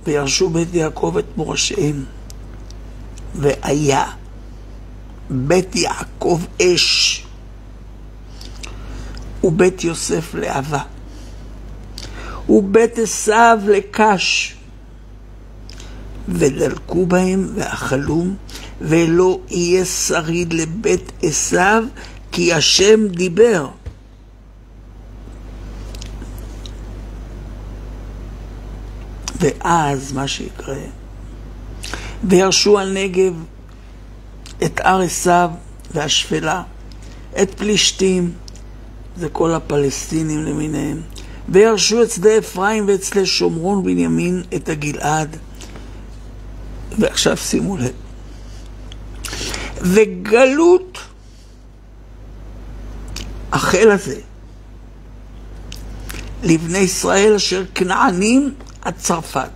וירשו בית יעקב את מורשיהם. והיה בית יעקב אש ובית יוסף לאהבה ובית עשיו לקש ודלקו בהם ואכלו, ולא יהיה שריד לבית עשיו, כי השם דיבר. ואז מה שיקרה, וירשו הנגב את הר עשיו והשפלה, את פלישתים, זה כל הפלסטינים למיניהם, וירשו את שדה אפרים ואת שדה שומרון ובנימין את הגלעד. ועכשיו שימו לב. וגלות החל הזה לבני ישראל אשר כנענים עד צרפת.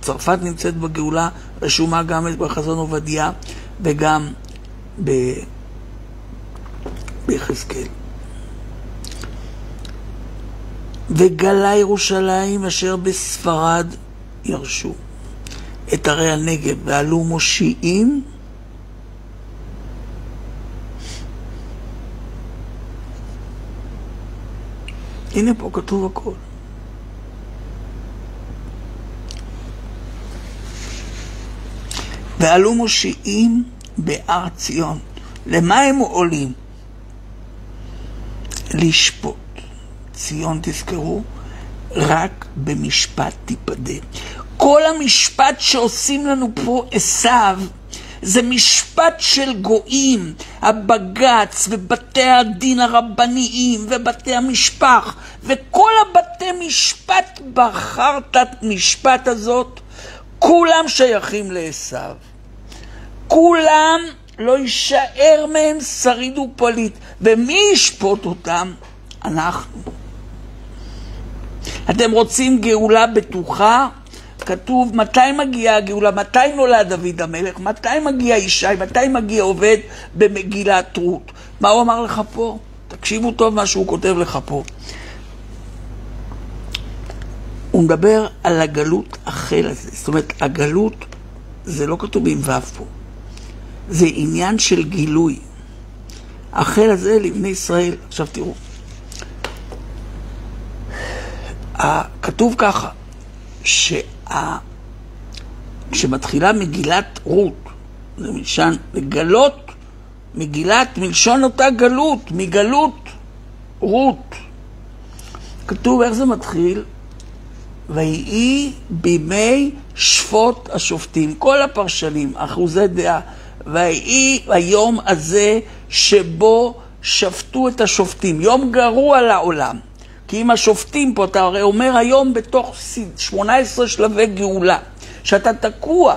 צרפת נמצאת בגאולה, רשומה גם בחזון עובדיה וגם ביחזקאל. וגלה ירושלים אשר בספרד ירשו. את ערי הנגב ועלו מושיעים הנה פה כתוב הכל. ועלו מושיעים בהר ציון. למה הם עולים? לשפוט. ציון, תזכרו, רק במשפט תיפדה. כל המשפט שעושים לנו פה עשיו, זה משפט של גויים, הבג"ץ ובתי הדין הרבניים ובתי המשפח וכל הבתי משפט בחרטת משפט הזאת, כולם שייכים לעשיו. כולם לא יישאר מהם שריד ופליט. ומי ישפוט אותם? אנחנו. אתם רוצים גאולה בטוחה? כתוב מתי מגיעה הגאולה, מתי נולד דוד המלך, מתי מגיע ישי, מתי מגיע עובד במגילת רות. מה הוא אמר לך פה? תקשיבו טוב מה שהוא כותב לך פה. הוא מדבר על הגלות החל הזה. זאת אומרת, הגלות, זה לא כתוב עם ו' פה. זה עניין של גילוי. החל הזה לבני ישראל. עכשיו תראו. כתוב ככה, כשמתחילה מגילת רות, זה מלשן לגלות, מגילת מלשון אותה גלות, מגלות רות. כתוב איך זה מתחיל? ויהי בימי שפוט השופטים. כל הפרשנים, אחוזי דעה, ויהי היום הזה שבו שפטו את השופטים. יום גרוע לעולם. כי אם השופטים פה, אתה הרי אומר היום בתוך 18 שלבי גאולה, שאתה תקוע.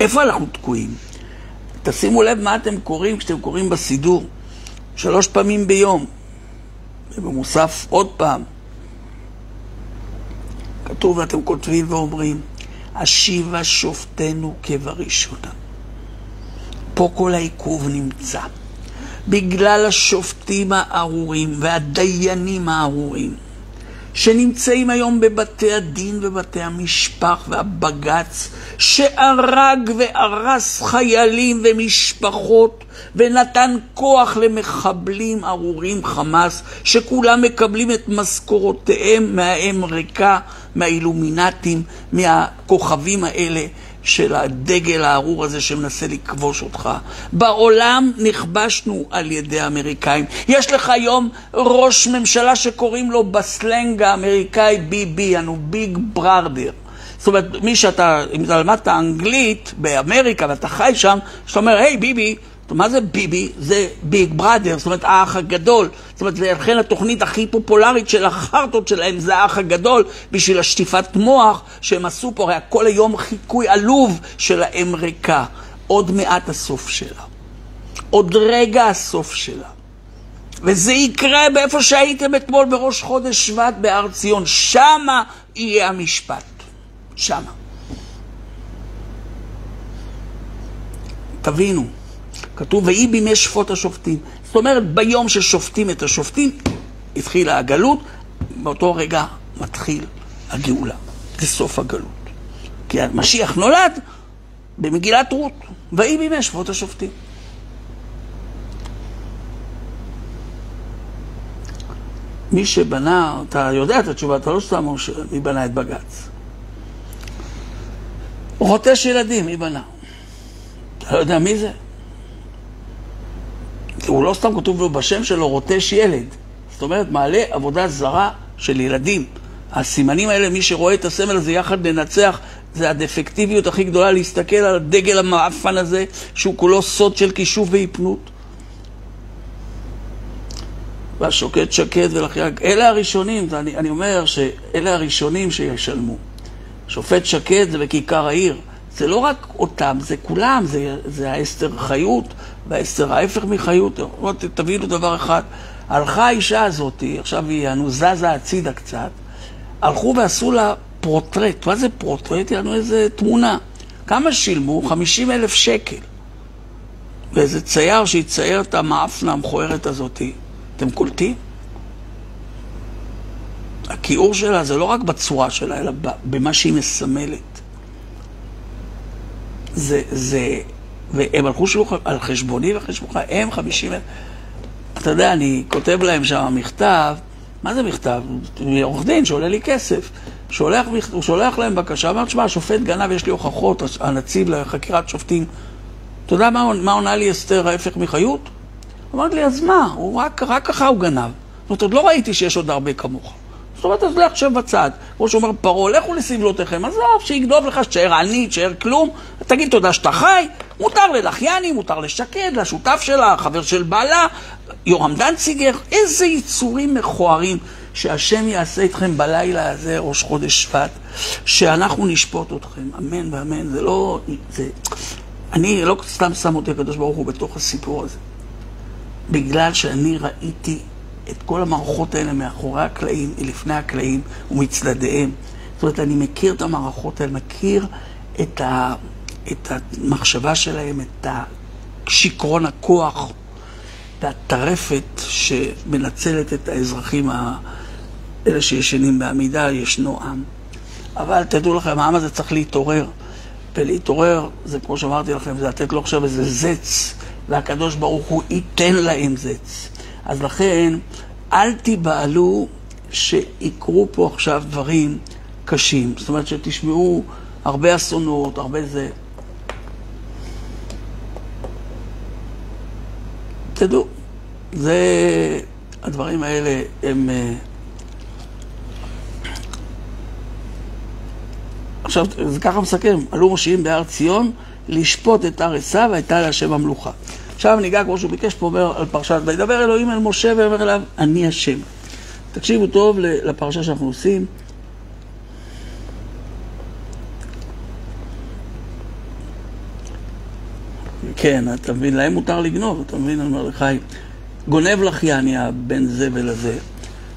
איפה אנחנו תקועים? תשימו לב מה אתם קוראים כשאתם קוראים בסידור. שלוש פעמים ביום, ובמוסף עוד פעם. כתוב ואתם כותבים ואומרים, השיבה שופטנו כבראשונה. פה כל העיכוב נמצא. בגלל השופטים הארורים והדיינים הארורים שנמצאים היום בבתי הדין ובתי המשפח והבג"ץ שהרג והרס חיילים ומשפחות ונתן כוח למחבלים ארורים חמאס שכולם מקבלים את משכורותיהם מהאם ריקה, מהאילומינטים, מהכוכבים האלה של הדגל הארור הזה שמנסה לכבוש אותך. בעולם נכבשנו על ידי האמריקאים. יש לך היום ראש ממשלה שקוראים לו בסלנג האמריקאי ביבי, אנו ביג בראדר. זאת אומרת, מי שאתה, אם אתה למדת אנגלית באמריקה ואתה חי שם, שאתה אומר, היי hey, ביבי, מה זה ביבי? זה ביג בראדר, זאת אומרת האח הגדול. זאת אומרת, לכן התוכנית הכי פופולרית של החרטות שלהם זה האח הגדול, בשביל השטיפת מוח שהם עשו פה, הרי כל היום חיקוי עלוב של האם ריקה. עוד מעט הסוף שלה. עוד רגע הסוף שלה. וזה יקרה באיפה שהייתם אתמול בראש חודש שבט בהר ציון. שמה יהיה המשפט. שמה. תבינו. כתוב, ויהי בימי שפוט השופטים. זאת אומרת, ביום ששופטים את השופטים, התחילה הגלות, באותו רגע מתחיל הגאולה. זה סוף הגלות. כי המשיח נולד במגילת רות, ויהי בימי שפוט השופטים. מי שבנה, אתה יודע את התשובה, אתה לא סתם אומר מי בנה את בג"ץ. רוטש ילדים, מי בנה? אתה לא יודע מי זה? הוא לא סתם כתוב לו בשם שלו רוטש ילד. זאת אומרת, מעלה עבודה זרה של ילדים. הסימנים האלה, מי שרואה את הסמל הזה יחד ננצח, זה הדפקטיביות הכי גדולה להסתכל על הדגל המאפן הזה, שהוא כולו סוד של כישוף ואיפנות. והשוקט שקט ולחיי... אלה הראשונים, אני, אני אומר שאלה הראשונים שישלמו. שופט שקט זה בכיכר העיר. זה לא רק אותם, זה כולם, זה, זה האסתר חיות והאסתר ההפך מחיות. תבינו דבר אחד, הלכה האישה הזאת, עכשיו היא אנו זזה הצידה קצת, הלכו ועשו לה פרוטרט. מה זה פרוטרט? היה לנו איזה תמונה. כמה שילמו? 50 אלף שקל. ואיזה צייר שיצייר את המאפנה המכוערת הזאת. אתם קולטים? הכיעור שלה זה לא רק בצורה שלה, אלא במה שהיא מסמלת. זה, זה, והם הלכו שלוח על חשבוני וחשבונך, הם חמישים אלף. אתה יודע, אני כותב להם שם מכתב, מה זה מכתב? עורך דין שעולה לי כסף. שולח, הוא שולח להם בקשה, אמר, תשמע, השופט גנב, יש לי הוכחות, הנציב לחקירת שופטים. אתה יודע מה, מה עונה לי אסתר ההפך מחיות? אמרתי לי, אז מה, הוא רק, רק ככה הוא גנב. זאת אומרת, עוד לא ראיתי שיש עוד הרבה כמוך. זאת אומרת, אז לך שב בצד. כמו שאומר פרעה, לכו לסבלותיכם, עזוב, שיגנוב לך, שתשאר עני, תשאר כלום. תגיד תודה שאתה חי, מותר ללחייני, מותר לשקד, לשותף שלה, חבר של בעלה, יורם דנציגר, איזה יצורים מכוערים. שהשם יעשה איתכם בלילה הזה, ראש חודש שבט, שאנחנו נשפוט אתכם, אמן ואמן. זה לא... זה... אני לא סתם שם אותי הקדוש ברוך הוא בתוך הסיפור הזה. בגלל שאני ראיתי את כל המערכות האלה מאחורי הקלעים, מלפני הקלעים ומצדדיהם. זאת אומרת, אני מכיר את המערכות האלה, מכיר את, ה, את המחשבה שלהם, את שיכרון הכוח, את הטרפת שמנצלת את האזרחים, אלה שישנים בעמידה, ישנו עם. אבל תדעו לכם, העם הזה צריך להתעורר. ולהתעורר, זה כמו שאמרתי לכם, זה לתת לו עכשיו איזה זץ, והקדוש ברוך הוא ייתן להם זץ. אז לכן, אל תיבהלו שיקרו פה עכשיו דברים קשים. זאת אומרת שתשמעו הרבה אסונות, הרבה זה. תדעו, זה, הדברים האלה הם... אה, עכשיו, זה ככה מסכם, עלו מושיעים בהר ציון לשפוט את הר עשיו, הייתה להשם המלוכה. עכשיו ניגע, כמו שהוא ביקש פה, אומר על פרשת, וידבר אלוהים אל משה ואומר אליו, אני השם. תקשיבו טוב לפרשה שאנחנו עושים. כן, אתה מבין, להם מותר לגנוב, אתה מבין, אני אומר לך, גונב לך יעני הבן זה ולזה,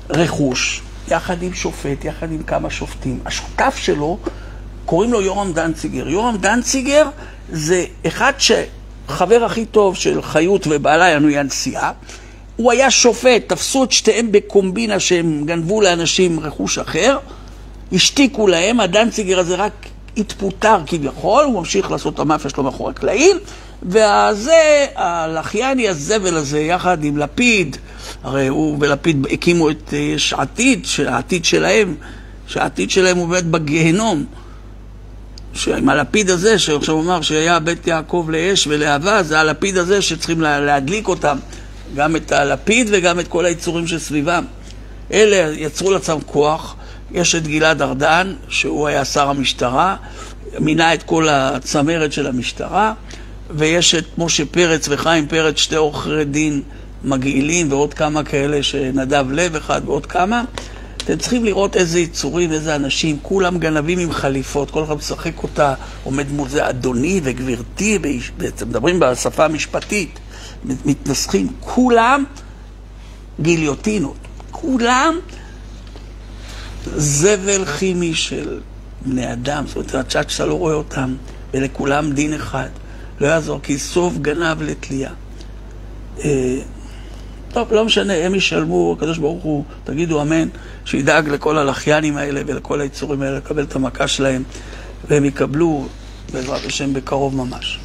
רכוש, יחד עם שופט, יחד עם כמה שופטים. השותף שלו, קוראים לו יורם דנציגר. יורם דנציגר זה אחד ש... החבר הכי טוב של חיות ובעלה, יענו ינסיעה, הוא היה שופט, תפסו את שתיהם בקומבינה שהם גנבו לאנשים רכוש אחר, השתיקו להם, הדנציגר הזה רק התפוטר כביכול, הוא ממשיך לעשות את המאפיה שלו מאחורי הקלעים, והזה, הלחייני הזבל הזה, יחד עם לפיד, הרי הוא ולפיד הקימו את יש עתיד, העתיד שלהם, שהעתיד שלהם הוא באמת בגיהנום. שעם הלפיד הזה, שעכשיו הוא אמר שהיה בית יעקב לאש ולאהבה, זה הלפיד הזה שצריכים להדליק אותם, גם את הלפיד וגם את כל היצורים שסביבם. אלה יצרו לעצמם כוח. יש את גלעד ארדן, שהוא היה שר המשטרה, מינה את כל הצמרת של המשטרה, ויש את משה פרץ וחיים פרץ, שתי עורכי דין מגעילים, ועוד כמה כאלה שנדב לב אחד ועוד כמה. אתם צריכים לראות איזה יצורים, איזה אנשים, כולם גנבים עם חליפות, כל אחד משחק אותה, עומד מול זה אדוני וגברתי, בעצם מדברים בשפה המשפטית, מתנסחים, כולם גיליוטינות, כולם זבל כימי של בני אדם, זאת אומרת, הצ'אט שאתה לא רואה אותם, ולכולם דין אחד, לא יעזור, כי סוף גנב לתלייה. טוב, לא משנה, הם ישלמו, הקדוש ברוך הוא, תגידו אמן, שידאג לכל הלחיינים האלה ולכל היצורים האלה לקבל את המכה שלהם, והם יקבלו, בעזרת השם, בקרוב ממש.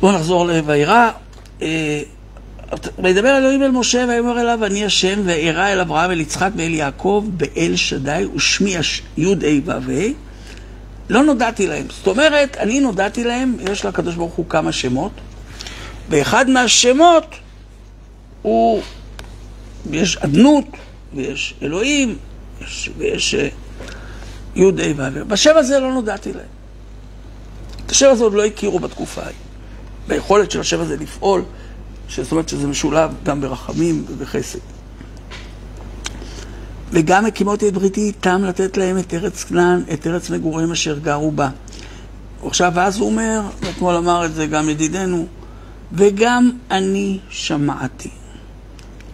בואו נחזור ל"וירא". אה, וידבר אלוהים אל משה ויאמר אליו אני השם ואירע אל אברהם אל יצחק ואל יעקב באל שדי ושמי י' ה' ו' לא נודעתי להם. זאת אומרת, אני נודעתי להם, יש לקדוש ברוך הוא כמה שמות, ואחד מהשמות הוא, יש אדנות, ויש אלוהים, ויש, ויש אה, י' ה' ו'. בשם הזה לא נודעתי להם. את השם הזה עוד לא הכירו בתקופה ההיא. ביכולת של השם הזה לפעול, זאת אומרת שזה משולב גם ברחמים ובחסד. וגם הקימותי את בריתי איתם לתת להם את ארץ כנען, את ארץ מגוריהם אשר גרו בה. עכשיו, ואז הוא אומר, ואתמול אמר את זה גם ידידנו, וגם אני שמעתי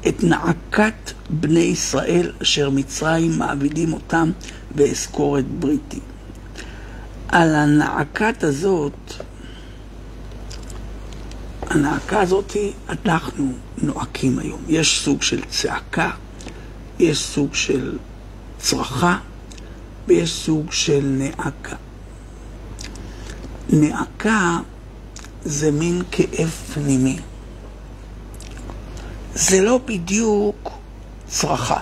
את נעקת בני ישראל אשר מצרים מעבידים אותם ואזכור את בריתי. על הנעקת הזאת, הנעקה הזאת אנחנו נועקים היום. יש סוג של צעקה, יש סוג של צרחה ויש סוג של נעקה. נעקה זה מין כאב פנימי. זה לא בדיוק צרחה.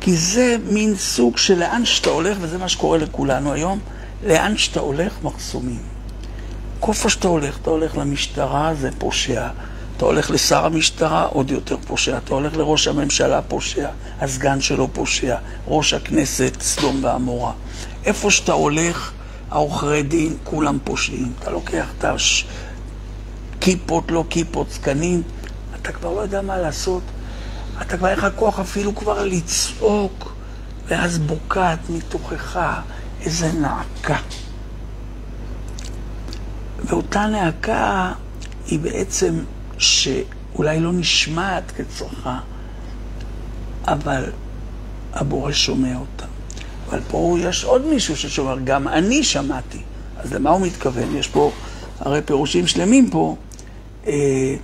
כי זה מין סוג של לאן שאתה הולך, וזה מה שקורה לכולנו היום, לאן שאתה הולך מחסומים. איפה שאתה הולך, אתה הולך למשטרה, זה פושע. אתה הולך לשר המשטרה, עוד יותר פושע. אתה הולך לראש הממשלה, פושע. הסגן שלו פושע. ראש הכנסת, סדום ועמורה. איפה שאתה הולך, העוכרי דין, כולם פושעים. אתה לוקח את הכיפות, לא כיפות, זקנים, אתה כבר לא יודע מה לעשות. אתה כבר אין לך כוח אפילו כבר לצעוק, ואז בוקעת מתוכך איזה נעקה. ואותה נעקה היא בעצם שאולי לא נשמעת כצרכה, אבל הבורא שומע אותה. אבל פה יש עוד מישהו ששומע, גם אני שמעתי. אז למה הוא מתכוון? יש פה הרי פירושים שלמים פה. אה,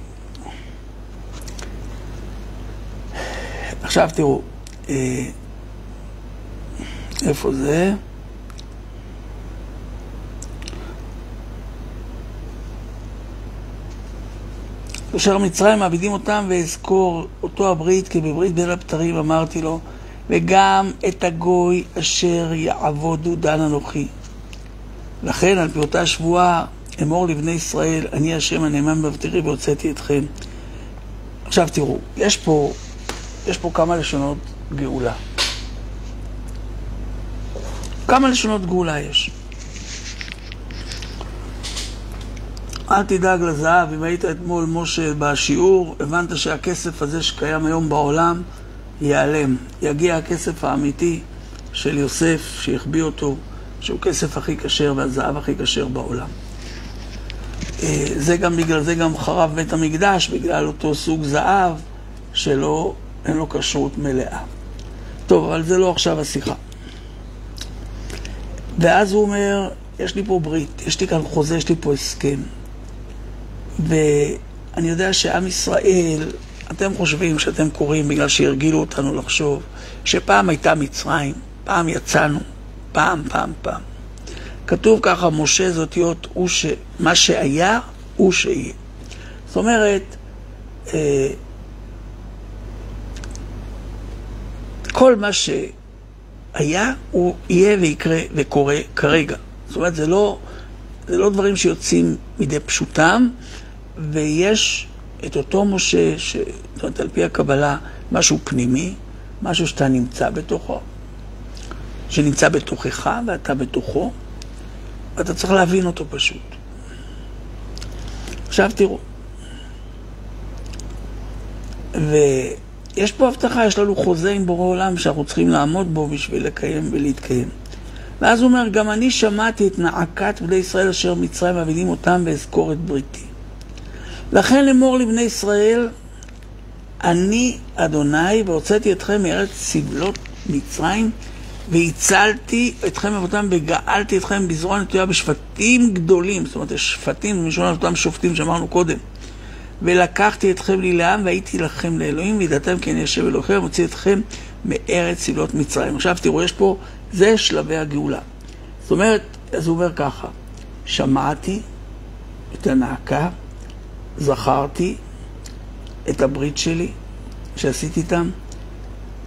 עכשיו תראו, אה, איפה זה? אשר מצרים מעבידים אותם ואזכור אותו הברית כי בברית בין הבתרים אמרתי לו וגם את הגוי אשר יעבודו דן אנוכי. לכן על פי אותה שבועה אמור לבני ישראל אני השם הנאמן בבטיחי והוצאתי אתכם. עכשיו תראו, יש פה, יש פה כמה לשונות גאולה. כמה לשונות גאולה יש. אל תדאג לזהב, אם היית אתמול, משה, בשיעור, הבנת שהכסף הזה שקיים היום בעולם ייעלם. יגיע הכסף האמיתי של יוסף, שהחביא אותו, שהוא כסף הכי כשר והזהב הכי כשר בעולם. אה, זה גם, בגלל זה גם חרב בית המקדש, בגלל אותו סוג זהב שלא, אין לו כשרות מלאה. טוב, אבל זה לא עכשיו השיחה. ואז הוא אומר, יש לי פה ברית, יש לי כאן חוזה, יש לי פה הסכם. ואני יודע שעם ישראל, אתם חושבים שאתם קוראים בגלל שהרגילו אותנו לחשוב שפעם הייתה מצרים, פעם יצאנו, פעם, פעם, פעם. כתוב ככה, משה זה אותיות ש... מה שהיה, הוא שיהיה. זאת אומרת, אה, כל מה שהיה, הוא יהיה ויקרה וקורה כרגע. זאת אומרת, זה לא, זה לא דברים שיוצאים מדי פשוטם, ויש את אותו משה, ש... זאת אומרת, על פי הקבלה, משהו פנימי, משהו שאתה נמצא בתוכו, שנמצא בתוכך ואתה בתוכו, ואתה צריך להבין אותו פשוט. עכשיו תראו, ויש פה הבטחה, יש לנו חוזה עם בורא עולם שאנחנו צריכים לעמוד בו בשביל לקיים ולהתקיים. ואז הוא אומר, גם אני שמעתי את נעקת בני ישראל אשר מצרים מעבידים אותם ואזכור את בריתי. לכן לאמור לבני ישראל, אני אדוני והוצאתי אתכם מארץ סבלות מצרים והצלתי אתכם מאבותם וגאלתי אתכם בזרוע נטויה בשפטים גדולים, זאת אומרת, שפטים, משום אותם שופטים שאמרנו קודם. ולקחתי אתכם לי לעם והייתי לכם לאלוהים, וידעתם כי אני אשב אלוהיכם ומוציא אתכם מארץ סבלות מצרים. עכשיו תראו, יש פה, זה שלבי הגאולה. זאת אומרת, אז הוא אומר ככה, שמעתי את הנאקה, זכרתי את הברית שלי שעשיתי איתם,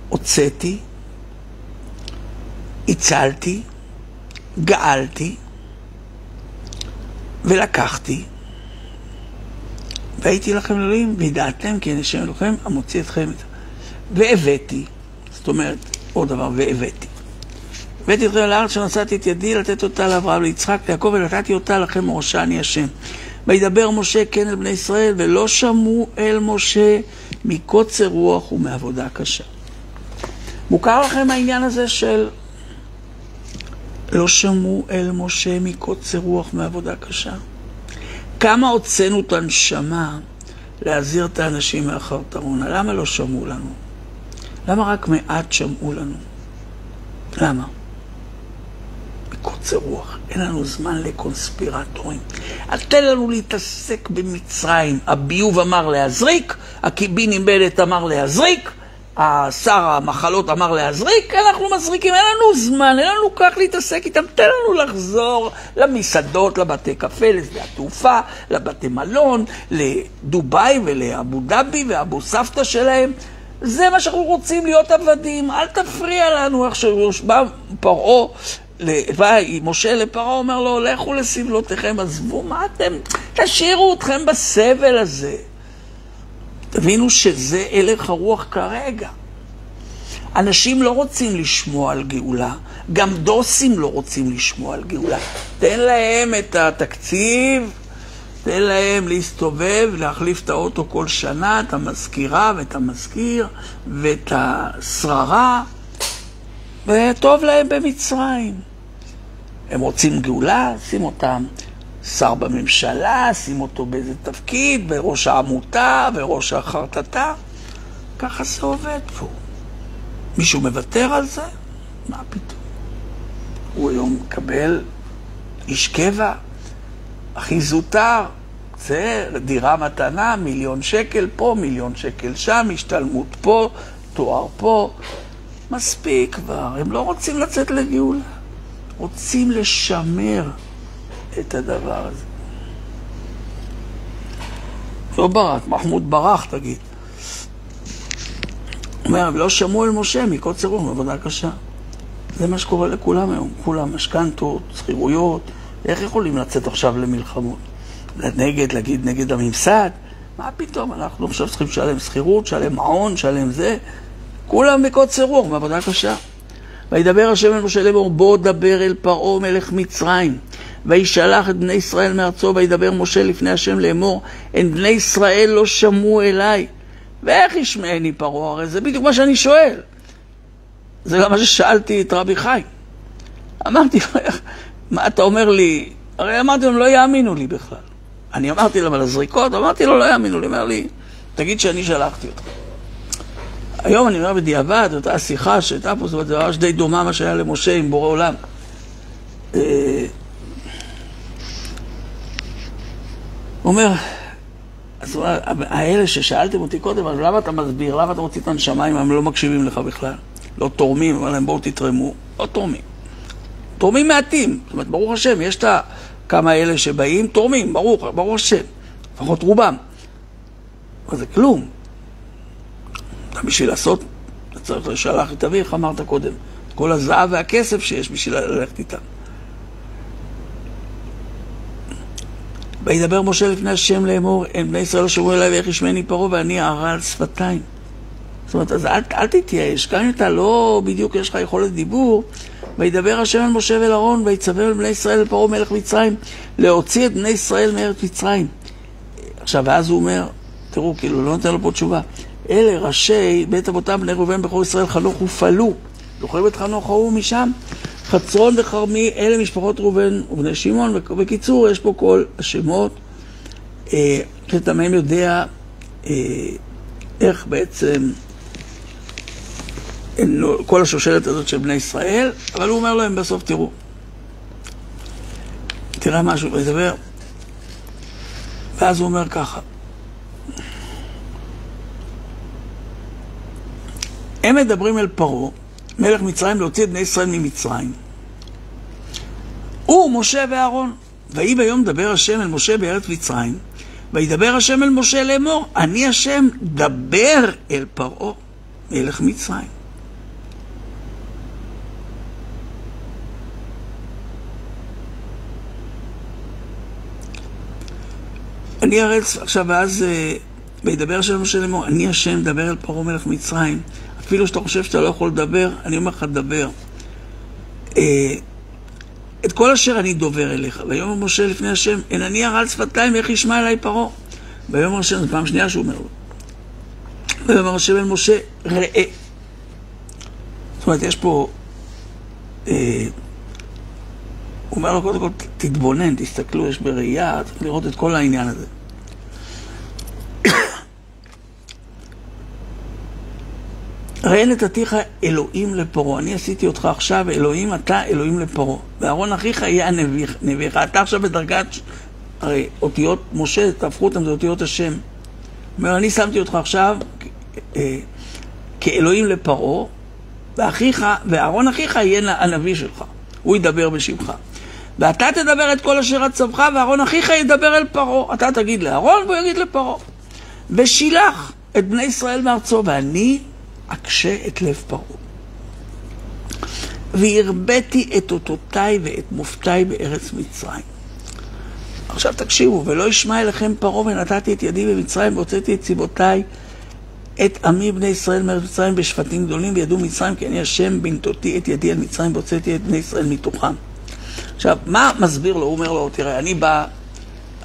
הוצאתי, הצלתי, גאלתי ולקחתי והייתי לכם אלוהים וידעתם כי אני השם אלוהיכם המוציא אתכם והבאתי, זאת אומרת עוד דבר, והבאתי. הבאתי אתכם לארץ שנשאתי את ידי לתת אותה לאברהם, ליצחק, ליעקב ונתתי אותה לכם מורשה אני השם. וידבר משה כן אל בני ישראל, ולא שמעו אל משה מקוצר רוח ומעבודה קשה. מוכר לכם העניין הזה של לא שמעו אל משה מקוצר רוח מעבודה קשה? כמה הוצאנו את הנשמה להזהיר את האנשים מאחר תרונה? למה לא שמעו לנו? למה רק מעט שמעו לנו? למה? בקוצר רוח. אין לנו זמן לקונספירטורים. אל תן לנו להתעסק במצרים. הביוב אמר להזריק, הקיבינים בלט אמר להזריק, שר המחלות אמר להזריק, אנחנו מזריקים, אין לנו זמן, אין לנו כך להתעסק איתם, תן לנו לחזור למסעדות, לבתי קפה, לשדה התעופה, לבתי מלון, לדובאי ולאבו דאבי ואבו סבתא שלהם. זה מה שאנחנו רוצים להיות עבדים, אל תפריע לנו איך פרעה, בא משה לפרעה, אומר לו, לכו לסבלותיכם, עזבו, מה אתם, תשאירו אתכם בסבל הזה. תבינו שזה הלך הרוח כרגע. אנשים לא רוצים לשמוע על גאולה, גם דוסים לא רוצים לשמוע על גאולה. תן להם את התקציב, תן להם להסתובב, להחליף את האוטו כל שנה, את המזכירה ואת המזכיר ואת השררה, וטוב להם במצרים. הם רוצים גאולה, שים אותם שר בממשלה, שים אותו באיזה תפקיד, בראש העמותה, בראש החרטטה. ככה זה עובד פה. מישהו מוותר על זה? מה פתאום? הוא היום מקבל איש קבע, הכי זוטר, זה דירה מתנה, מיליון שקל פה, מיליון שקל שם, השתלמות פה, תואר פה. מספיק כבר, הם לא רוצים לצאת לגאולה, רוצים לשמר את הדבר הזה. לא ברק, מחמוד ברח, תגיד. אומר, לא שמעו אל משה מקוצר רוח, עבודה קשה. זה מה שקורה לכולם היום. כולם משכנתות, שכירויות. איך יכולים לצאת עכשיו למלחמות? נגד, להגיד נגד הממסד? מה פתאום, אנחנו עכשיו צריכים לשלם שכירות, לשלם מעון, לשלם זה. כולם מקוצר רוח, מעבודה קשה. וידבר השם אל משה לאמור, בוא דבר אל פרעה מלך מצרים. וישלח את בני ישראל מארצו, וידבר משה לפני השם לאמור, אין בני ישראל לא שמעו אליי. ואיך ישמעני פרעה? הרי זה בדיוק מה שאני שואל. זה גם מה ששאלתי את רבי חיים. אמרתי מה אתה אומר לי? הרי אמרתי להם, לא יאמינו לי בכלל. אני אמרתי להם על הזריקות, אמרתי לו, לא יאמינו לי. אומר לי, תגיד שאני שלחתי אותך. היום אני אומר בדיעבד, אותה שיחה שהייתה פה, זאת אומרת, זה ממש די דומה מה שהיה למשה עם בורא עולם. אה, הוא אומר, אז האלה ששאלתם אותי קודם, אז למה אתה מסביר? למה אתה מוציא את הנשמה אם הם לא מקשיבים לך בכלל? לא תורמים, אבל הם בואו תתרמו. לא תורמים. תורמים מעטים. זאת אומרת, ברוך השם, יש את כמה אלה שבאים, תורמים, ברוך, ברוך השם. לפחות רובם. אבל זה כלום. אתה בשביל לעשות, אתה צריך לשלח את אביך, אמרת קודם. כל הזהב והכסף שיש בשביל ללכת איתם. וידבר משה לפני השם לאמור, אין בני ישראל לא שמעו אליי ואיך ישמעני פרעה ואני אערה על שפתיים. זאת אומרת, אז אל, אל תתייאש, גם אם אתה לא בדיוק יש לך יכולת דיבור, וידבר השם אל משה ואל אהרון, ויצווה אל בני ישראל אל פרעה מלך מצרים, להוציא את בני ישראל מארץ מצרים. עכשיו, ואז הוא אומר, תראו, כאילו, לא נותן לו פה תשובה. אלה ראשי בית אבותם בני ראובן בכור ישראל חנוך ופעלו. זוכרים את חנוך ההוא משם? חצרון וכרמי, אלה משפחות ראובן ובני שמעון. בקיצור, יש פה כל השמות. אה, שתמם יודע אה, איך בעצם כל השושלת הזאת של בני ישראל, אבל הוא אומר להם בסוף, תראו, תראה משהו, ידבר, ואז הוא אומר ככה, הם מדברים אל פרעה, מלך מצרים, להוציא את בני ישראל ממצרים. הוא, משה ואהרון. ויהי ביום דבר השם אל משה בארץ מצרים, וידבר השם אל משה לאמור, אני השם, דבר אל פרעה, מלך מצרים. אני ארץ עכשיו, ואז אה, וידבר השם משה לאמור, אני השם, דבר אל פרעה מלך מצרים. אפילו שאתה חושב שאתה לא יכול לדבר, אני אומר לך, דבר. אה, את כל אשר אני דובר אליך. ויאמר משה לפני השם, אין אני הרעל שפתיים, איך ישמע אליי פרעה? ויאמר השם, זו פעם שנייה שהוא אומר לו. ויאמר השם אל משה, ראה. זאת אומרת, יש פה... אה, הוא אומר לו, קודם כל, תתבונן, תסתכלו, יש בראייה, צריך לראות את כל העניין הזה. ראה נתתיך אלוהים לפרעה. אני עשיתי אותך עכשיו אלוהים, אתה אלוהים לפרעה. ואהרון אחיך יהיה נביאך. אתה עכשיו בדרגת, הרי אותיות משה, תהפכו אותם, זה אותיות השם. אומר, אני שמתי אותך עכשיו אה, כאלוהים לפרעה, ואחיך, ואהרון אחיך יהיה הנביא שלך. הוא ידבר בשמך. ואתה תדבר את כל אשר עצבך, ואהרון אחיך ידבר אל פרעה. אתה תגיד לאהרון והוא יגיד לפרעה. ושילח את בני ישראל מארצו, ואני אקשה את לב פרעה. והרביתי את אותותיי ואת מופתיי בארץ מצרים. עכשיו תקשיבו, ולא ישמע אליכם פרעה ונתתי את ידי במצרים והוצאתי את צבאותיי את עמי בני ישראל מארץ מצרים בשבטים גדולים וידעו מצרים כי אני השם בנתותי את ידי על מצרים והוצאתי את בני ישראל מתוכם. עכשיו, מה מסביר לו? הוא אומר לו, תראה, אני בא,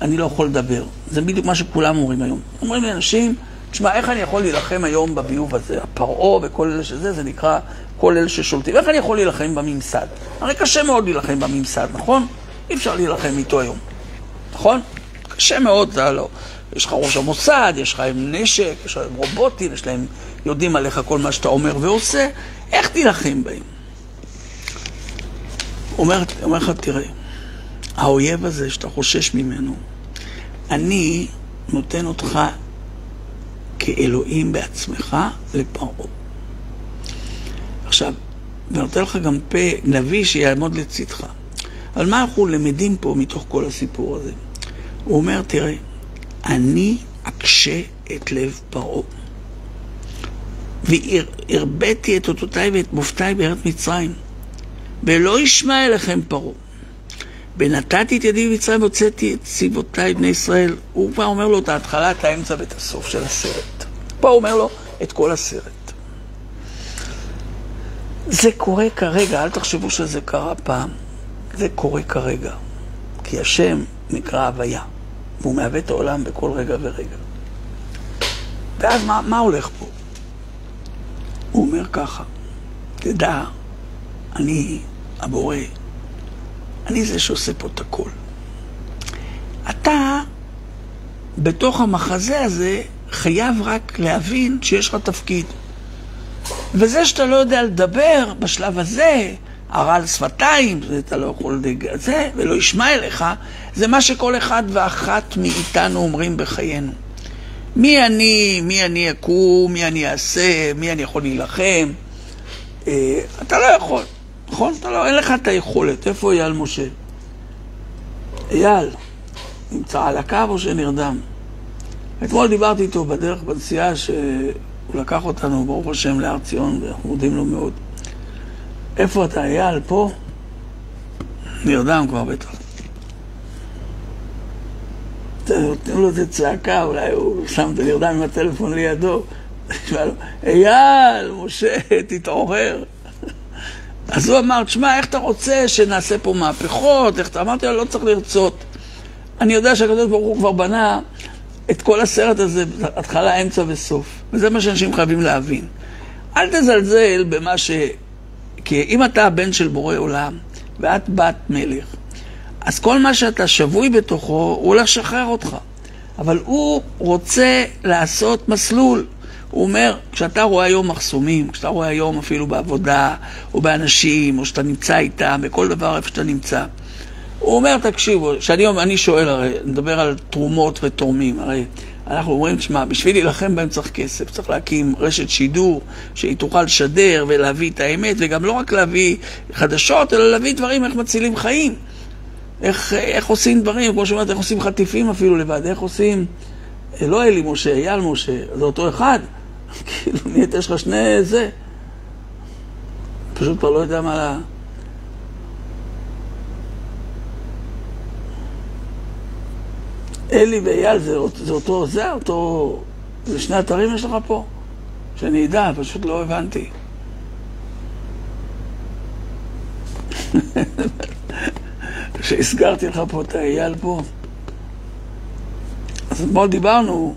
אני לא יכול לדבר. זה בדיוק מה שכולם אומרים היום. אומרים לאנשים, תשמע, איך אני יכול להילחם היום בביוב הזה? הפרעה וכל אלה שזה, זה נקרא כל אלה ששולטים. איך אני יכול להילחם בממסד? הרי קשה מאוד להילחם בממסד, נכון? אי אפשר להילחם איתו היום, נכון? קשה מאוד, זה לא. יש לך ראש המוסד, יש לך נשק, יש להם רובוטים, יש להם, יודעים עליך כל מה שאתה אומר ועושה, איך תילחם בהם? אומר, לך, תראה, האויב הזה שאתה חושש ממנו, אני נותן אותך כאלוהים בעצמך לפרעה. עכשיו, ונותן לך גם פה נביא שיעמוד לצדך. אבל מה אנחנו למדים פה מתוך כל הסיפור הזה? הוא אומר, תראה, אני אקשה את לב פרעה. והרביתי את אותותיי ואת מופתיי בארץ מצרים. ולא ישמע אליכם פרעה. ונתתי את ידי במצרים והוצאתי את צבאותיי בני ישראל. הוא כבר אומר לו את ההתחלה, את האמצע ואת הסוף של הסרט. פה הוא אומר לו את כל הסרט. זה קורה כרגע, אל תחשבו שזה קרה פעם. זה קורה כרגע. כי השם נקרא הוויה. והוא מהווה את העולם בכל רגע ורגע. ואז מה, מה הולך פה? הוא אומר ככה, תדע, אני הבורא, אני זה שעושה פה את הכל. אתה, בתוך המחזה הזה, חייב רק להבין שיש לך תפקיד. וזה שאתה לא יודע לדבר בשלב הזה, הרעל שפתיים, אתה לא יכול לדג... זה, ולא ישמע אליך, זה מה שכל אחד ואחת מאיתנו אומרים בחיינו. מי אני, מי אני אקום, מי אני אעשה, מי אני יכול להילחם. אה, אתה לא יכול, נכון? אתה לא, אין לך את היכולת. איפה אייל משה? אייל, נמצא על הקו או שנרדם? אתמול דיברתי איתו בדרך בנסיעה שהוא לקח אותנו, ברוך השם, להר ציון, ואנחנו מודים לו מאוד. איפה אתה, אייל? פה? נרדם כבר בטח. נותנים לו איזה צעקה, אולי הוא שם את הנרדם עם הטלפון לידו. אייל, משה, תתעורר. אז הוא אמר, תשמע, איך אתה רוצה שנעשה פה מהפכות? איך אתה... אמרתי לו, לא צריך לרצות. אני יודע שהקדוש ברוך הוא כבר בנה את כל הסרט הזה, התחלה, אמצע וסוף. וזה מה שאנשים חייבים להבין. אל תזלזל במה ש... כי אם אתה הבן של בורא עולם, ואת בת מלך, אז כל מה שאתה שבוי בתוכו, הוא הולך לשחרר אותך. אבל הוא רוצה לעשות מסלול. הוא אומר, כשאתה רואה היום מחסומים, כשאתה רואה היום אפילו בעבודה, או באנשים, או שאתה נמצא איתם, בכל דבר איפה שאתה נמצא, הוא אומר, תקשיבו, שאני אני שואל הרי, נדבר על תרומות ותורמים, הרי אנחנו אומרים, תשמע, בשביל להילחם בהם צריך כסף, צריך להקים רשת שידור שהיא תוכל לשדר ולהביא את האמת, וגם לא רק להביא חדשות, אלא להביא דברים איך מצילים חיים. איך, איך עושים דברים, כמו שאומרת, איך עושים חטיפים אפילו לבד, איך עושים, לא אלי משה, אייל משה, זה אותו אחד. כאילו, נהיית, יש לך שני זה. פשוט כבר לא יודע מה... אלי ואייל זה, זה אותו, זה אותו, זה שני אתרים יש לך פה? שאני אדע, פשוט לא הבנתי. שהזכרתי לך פה את האייל פה. אז אתמול דיברנו,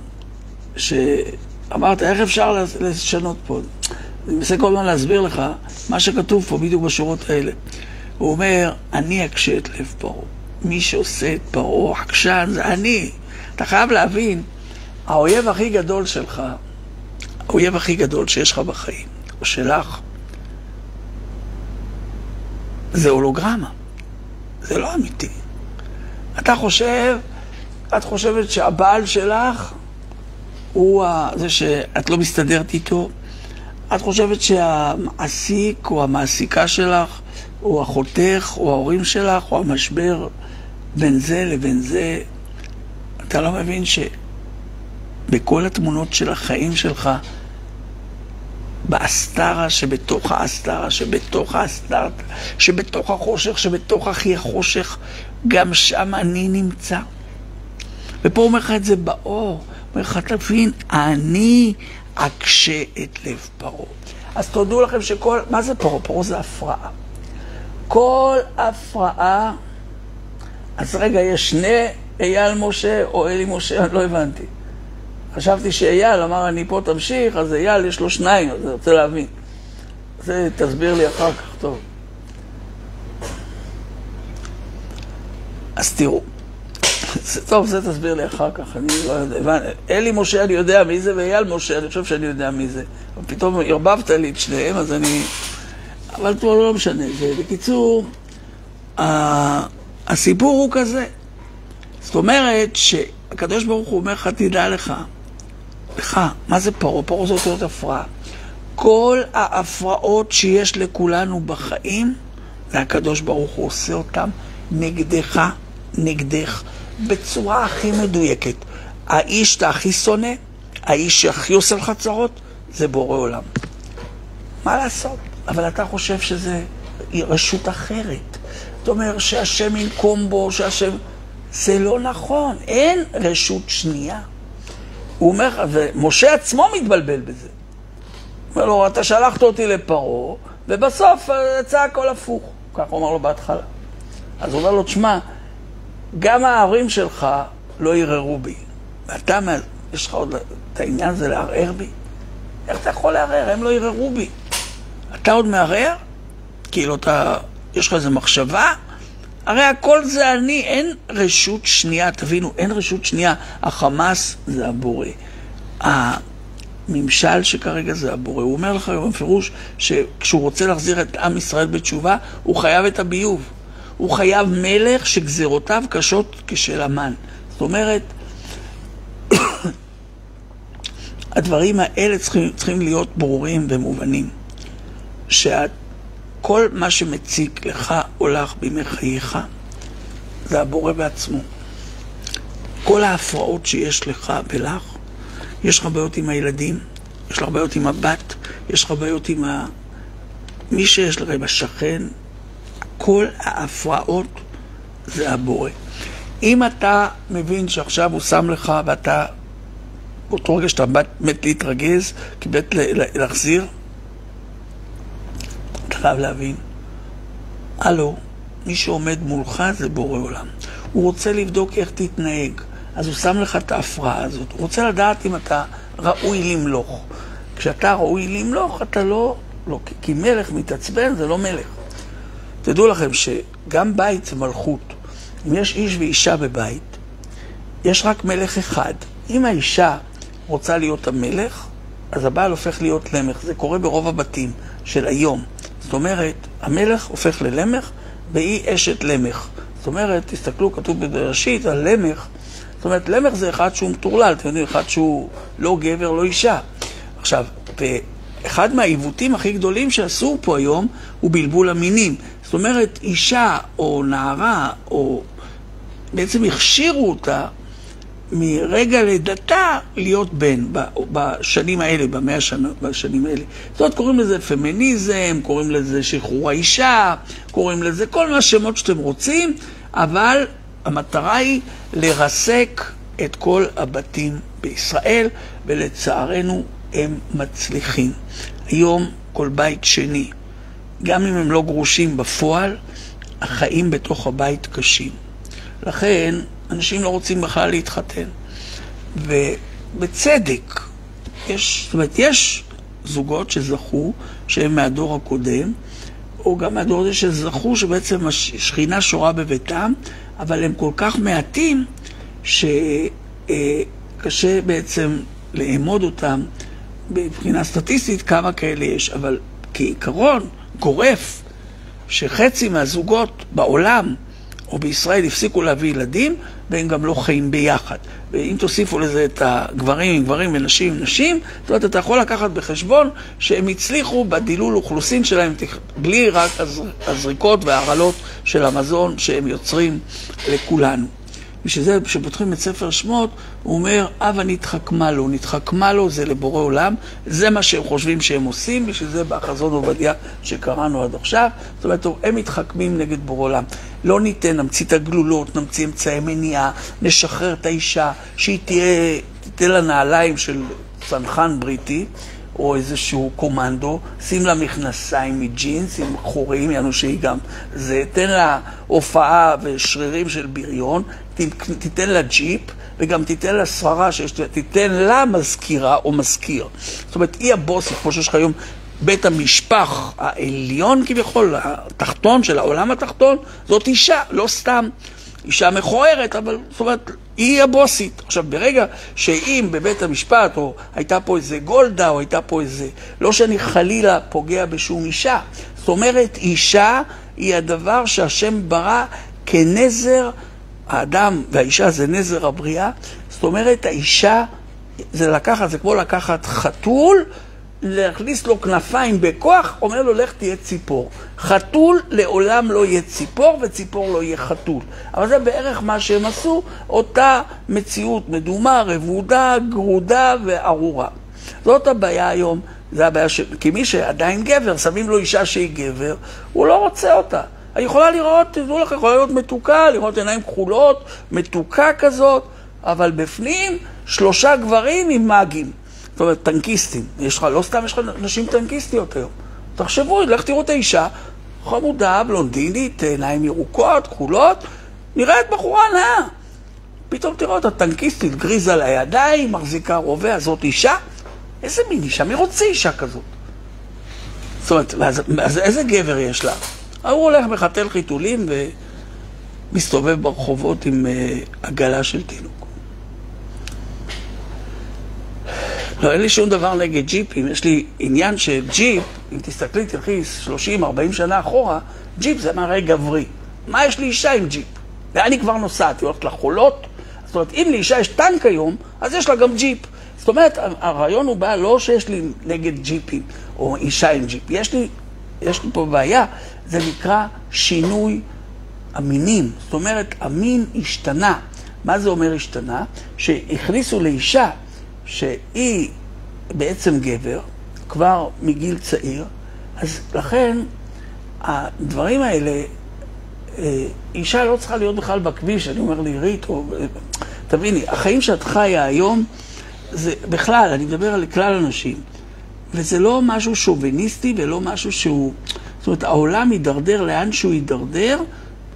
שאמרת, איך אפשר לשנות פה? אני מנסה כל הזמן להסביר לך מה שכתוב פה בדיוק בשורות האלה. הוא אומר, אני אקשה את לב פרעה. מי שעושה את פרעה עקשן זה אני. אתה חייב להבין, האויב הכי גדול שלך, האויב הכי גדול שיש לך בחיים, או שלך, זה הולוגרמה. זה לא אמיתי. אתה חושב, את חושבת שהבעל שלך הוא זה שאת לא מסתדרת איתו? את חושבת שהמעסיק או המעסיקה שלך, או אחותך, או ההורים שלך, או המשבר בין זה לבין זה, אתה לא מבין שבכל התמונות של החיים שלך, באסתרה שבתוך האסתרה שבתוך האסתרה שבתוך החושך שבתוך הכי החושך, גם שם אני נמצא. ופה אומר לך את זה באור, אומר תבין, אני אקשה את לב פרעה. אז תודו לכם שכל, מה זה פרעה? פרעה זה הפרעה. כל הפרעה, אז רגע, יש שני אייל משה או אלי משה, אני לא הבנתי. חשבתי שאייל אמר, אני פה תמשיך, אז אייל יש לו שניים, אז אני רוצה להבין. זה תסביר לי אחר כך, טוב. אז תראו, טוב, זה תסביר לי אחר כך, אני לא יודע. אלי משה אני יודע מי זה, ואייל משה אני חושב שאני יודע מי זה. פתאום ערבבת לי את שניהם, אז אני... אבל פה לא משנה. בקיצור, הסיפור הוא כזה. זאת אומרת שהקדוש ברוך הוא אומר לך, תדע לך, לך, מה זה פרעה? פרעה זאת להיות הפרעה. כל ההפרעות שיש לכולנו בחיים, זה הקדוש ברוך הוא עושה אותם נגדך, נגדך, בצורה הכי מדויקת. האיש שאתה הכי שונא, האיש שהכי עושה לך צרות, זה בורא עולם. מה לעשות? אבל אתה חושב שזה רשות אחרת. זאת אומרת שהשם ינקום בו, שהשם... זה לא נכון, אין רשות שנייה. הוא אומר לך, ומשה עצמו מתבלבל בזה. הוא אומר לו, אתה שלחת אותי לפרעה, ובסוף יצא הכל הפוך. כך הוא אמר לו בהתחלה. אז הוא אומר לו, תשמע, גם ההורים שלך לא ערערו בי. ואתה, יש לך עוד את העניין הזה לערער בי? איך אתה יכול לערער? הם לא ערערו בי. אתה עוד מערער? כאילו אתה, יש לך איזו מחשבה? הרי הכל זה אני, אין רשות שנייה, תבינו, אין רשות שנייה. החמאס זה הבורא. הממשל שכרגע זה הבורא. הוא אומר לך בפירוש שכשהוא רוצה להחזיר את עם ישראל בתשובה, הוא חייב את הביוב. הוא חייב מלך שגזירותיו קשות כשל המן. זאת אומרת, הדברים האלה צריכים, צריכים להיות ברורים ומובנים. שכל מה שמציק לך או לך בימי חייך, זה הבורא בעצמו. כל ההפרעות שיש לך ולך, יש לך בעיות עם הילדים, יש לך בעיות עם הבת, יש לך בעיות עם ה... מי שיש לך, עם השכן, כל ההפרעות זה הבורא. אם אתה מבין שעכשיו הוא שם לך ואתה, באותו רגע שאתה מת להתרגז, כי מת להחזיר, אתה חייב להבין, הלו, מי שעומד מולך זה בורא עולם. הוא רוצה לבדוק איך תתנהג, אז הוא שם לך את ההפרעה הזאת. הוא רוצה לדעת אם אתה ראוי למלוך. כשאתה ראוי למלוך, אתה לא... לא כי מלך מתעצבן זה לא מלך. תדעו לכם שגם בית זה מלכות. אם יש איש ואישה בבית, יש רק מלך אחד. אם האישה רוצה להיות המלך, אז הבעל הופך להיות למך. זה קורה ברוב הבתים של היום. זאת אומרת, המלך הופך ללמך והיא אשת למך. זאת אומרת, תסתכלו, כתוב בראשית על למך. זאת אומרת, למך זה אחד שהוא מטורלל, אתם יודעים, אחד שהוא לא גבר, לא אישה. עכשיו, אחד מהעיוותים הכי גדולים שעשו פה היום הוא בלבול המינים. זאת אומרת, אישה או נערה, או בעצם הכשירו אותה מרגע לידתה להיות בן בשנים האלה, במאה השנה, בשנים האלה. זאת אומרת, קוראים לזה פמיניזם, קוראים לזה שחרור האישה, קוראים לזה כל מה שמות שאתם רוצים, אבל המטרה היא לרסק את כל הבתים בישראל, ולצערנו הם מצליחים. היום כל בית שני, גם אם הם לא גרושים בפועל, החיים בתוך הבית קשים. לכן, אנשים לא רוצים בכלל להתחתן. ובצדק, יש, זאת אומרת, יש זוגות שזכו, שהם מהדור הקודם, או גם מהדור הזה שזכו שבעצם השכינה שורה בביתם, אבל הם כל כך מעטים, שקשה בעצם לאמוד אותם מבחינה סטטיסטית כמה כאלה יש, אבל כעיקרון גורף שחצי מהזוגות בעולם או בישראל הפסיקו להביא ילדים והם גם לא חיים ביחד. ואם תוסיפו לזה את הגברים עם גברים ונשים עם נשים, זאת אומרת, אתה יכול לקחת בחשבון שהם הצליחו בדילול אוכלוסין שלהם, בלי רק הזריקות וההרעלות של המזון שהם יוצרים לכולנו. בשביל זה, כשפותחים את ספר שמות, הוא אומר, הבה נתחכמה לו. נתחכמה לו זה לבורא עולם, זה מה שהם חושבים שהם עושים, בשביל זה בחזון עובדיה שקראנו עד עכשיו. זאת אומרת, הם מתחכמים נגד בורא עולם. לא ניתן, נמציא את הגלולות, נמציא אמצעי מניעה, נשחרר את האישה, שהיא תהיה, תיתן לה נעליים של צנחן בריטי. או איזשהו קומנדו, שים לה מכנסיים מג'ינס עם חורים, יענו שהיא גם, זה, תן לה הופעה ושרירים של בריון, תיתן לה ג'יפ וגם תיתן לה שררה, תיתן לה מזכירה או מזכיר. זאת אומרת, היא הבוסית, כמו שיש לך היום בית המשפח העליון כביכול, התחתון של העולם התחתון, זאת אישה, לא סתם. אישה מכוערת, אבל זאת אומרת, היא הבוסית. עכשיו, ברגע שאם בבית המשפט, או הייתה פה איזה גולדה, או הייתה פה איזה... לא שאני חלילה פוגע בשום אישה. זאת אומרת, אישה היא הדבר שהשם ברא כנזר, האדם והאישה זה נזר הבריאה. זאת אומרת, האישה, זה לקחת, זה כמו לקחת חתול, להכניס לו כנפיים בכוח, אומר לו, לך תהיה ציפור. חתול לעולם לא יהיה ציפור, וציפור לא יהיה חתול. אבל זה בערך מה שהם עשו, אותה מציאות מדומה, רבודה, גרודה וארורה. זאת הבעיה היום, זה הבעיה ש... כי מי שעדיין גבר, שמים לו אישה שהיא גבר, הוא לא רוצה אותה. היא יכולה לראות, תדעו לך, יכולה להיות מתוקה, לראות עיניים כחולות, מתוקה כזאת, אבל בפנים שלושה גברים עם מאגים. זאת אומרת, טנקיסטים. יש לך, לא סתם יש לך נשים טנקיסטיות היום. תחשבו, לך תראו את האישה, חמודה, בלונדינית, עיניים ירוקות, כחולות, נראית בחורה נאה. פתאום תראו אותה טנקיסטית, גריז על הידיים, מחזיקה רובה, זאת אישה? איזה מין אישה? מי רוצה אישה כזאת? זאת אומרת, אז, אז איזה גבר יש לה? הוא הולך מחתל חיתולים ומסתובב ברחובות עם uh, עגלה של תינוק. לא, אין לי שום דבר נגד ג'יפים, יש לי עניין שג'יפ, אם תסתכלי, תלכי 30-40 שנה אחורה, ג'יפ זה מראה גברי. מה יש לי אישה עם ג'יפ? ואני כבר נוסעת, היא הולכת לחולות. זאת אומרת, אם לאישה יש טנק היום, אז יש לה גם ג'יפ. זאת אומרת, הרעיון הוא בא לא שיש לי נגד ג'יפים, או אישה עם ג'יפ. יש לי, יש לי פה בעיה, זה נקרא שינוי המינים. זאת אומרת, המין השתנה. מה זה אומר השתנה? שהכניסו לאישה שהיא בעצם גבר, כבר מגיל צעיר, אז לכן הדברים האלה, אה, אישה לא צריכה להיות בכלל בכביש, אני אומר לעירית, או... תביני, החיים שאת חיה היום, זה בכלל, אני מדבר על כלל הנשים, וזה לא משהו שוביניסטי ולא משהו שהוא... זאת אומרת, העולם הידרדר לאן שהוא הידרדר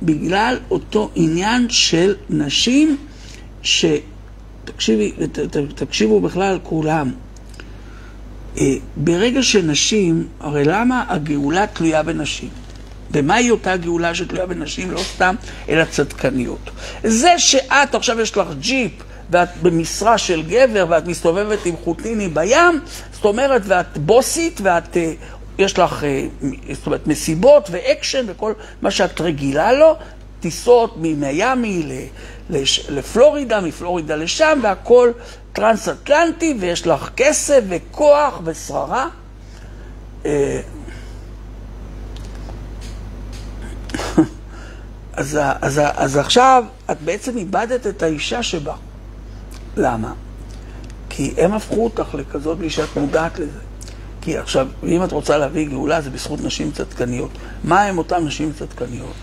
בגלל אותו עניין של נשים ש... תקשיבי, תקשיבו בכלל כולם. אה, ברגע שנשים, הרי למה הגאולה תלויה בנשים? ומהי אותה גאולה שתלויה בנשים? לא סתם, אלא צדקניות. זה שאת עכשיו יש לך ג'יפ ואת במשרה של גבר ואת מסתובבת עם חוטיני בים, זאת אומרת, ואת בוסית ואת, אה, יש לך, אה, זאת אומרת, מסיבות ואקשן וכל מה שאת רגילה לו, טיסות ממיאמי לפלורידה, מפלורידה לשם, והכל טרנס-אטלנטי, ויש לך כסף וכוח ושררה. אה, אז, אז, אז עכשיו את בעצם איבדת את האישה שבה. למה? כי הם הפכו אותך לכזאת בלי שאת מודעת לזה. כי עכשיו, אם את רוצה להביא גאולה, זה בזכות נשים צדקניות. מה הם אותן נשים צדקניות?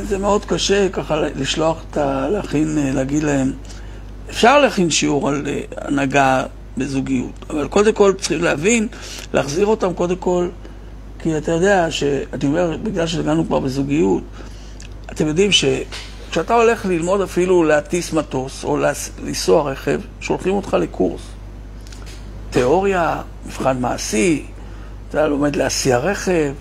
זה מאוד קשה ככה לשלוח את ה... להכין, להגיד להם, אפשר להכין שיעור על אה, הנהגה בזוגיות, אבל קודם כל צריכים להבין, להחזיר אותם קודם כל, כי אתה יודע, אני אומר, בגלל שהגענו כבר בזוגיות, אתם יודעים שכשאתה הולך ללמוד אפילו להטיס מטוס או לנסוע רכב, שולחים אותך לקורס. תיאוריה, מבחן מעשי, אתה לומד להסיע רכב,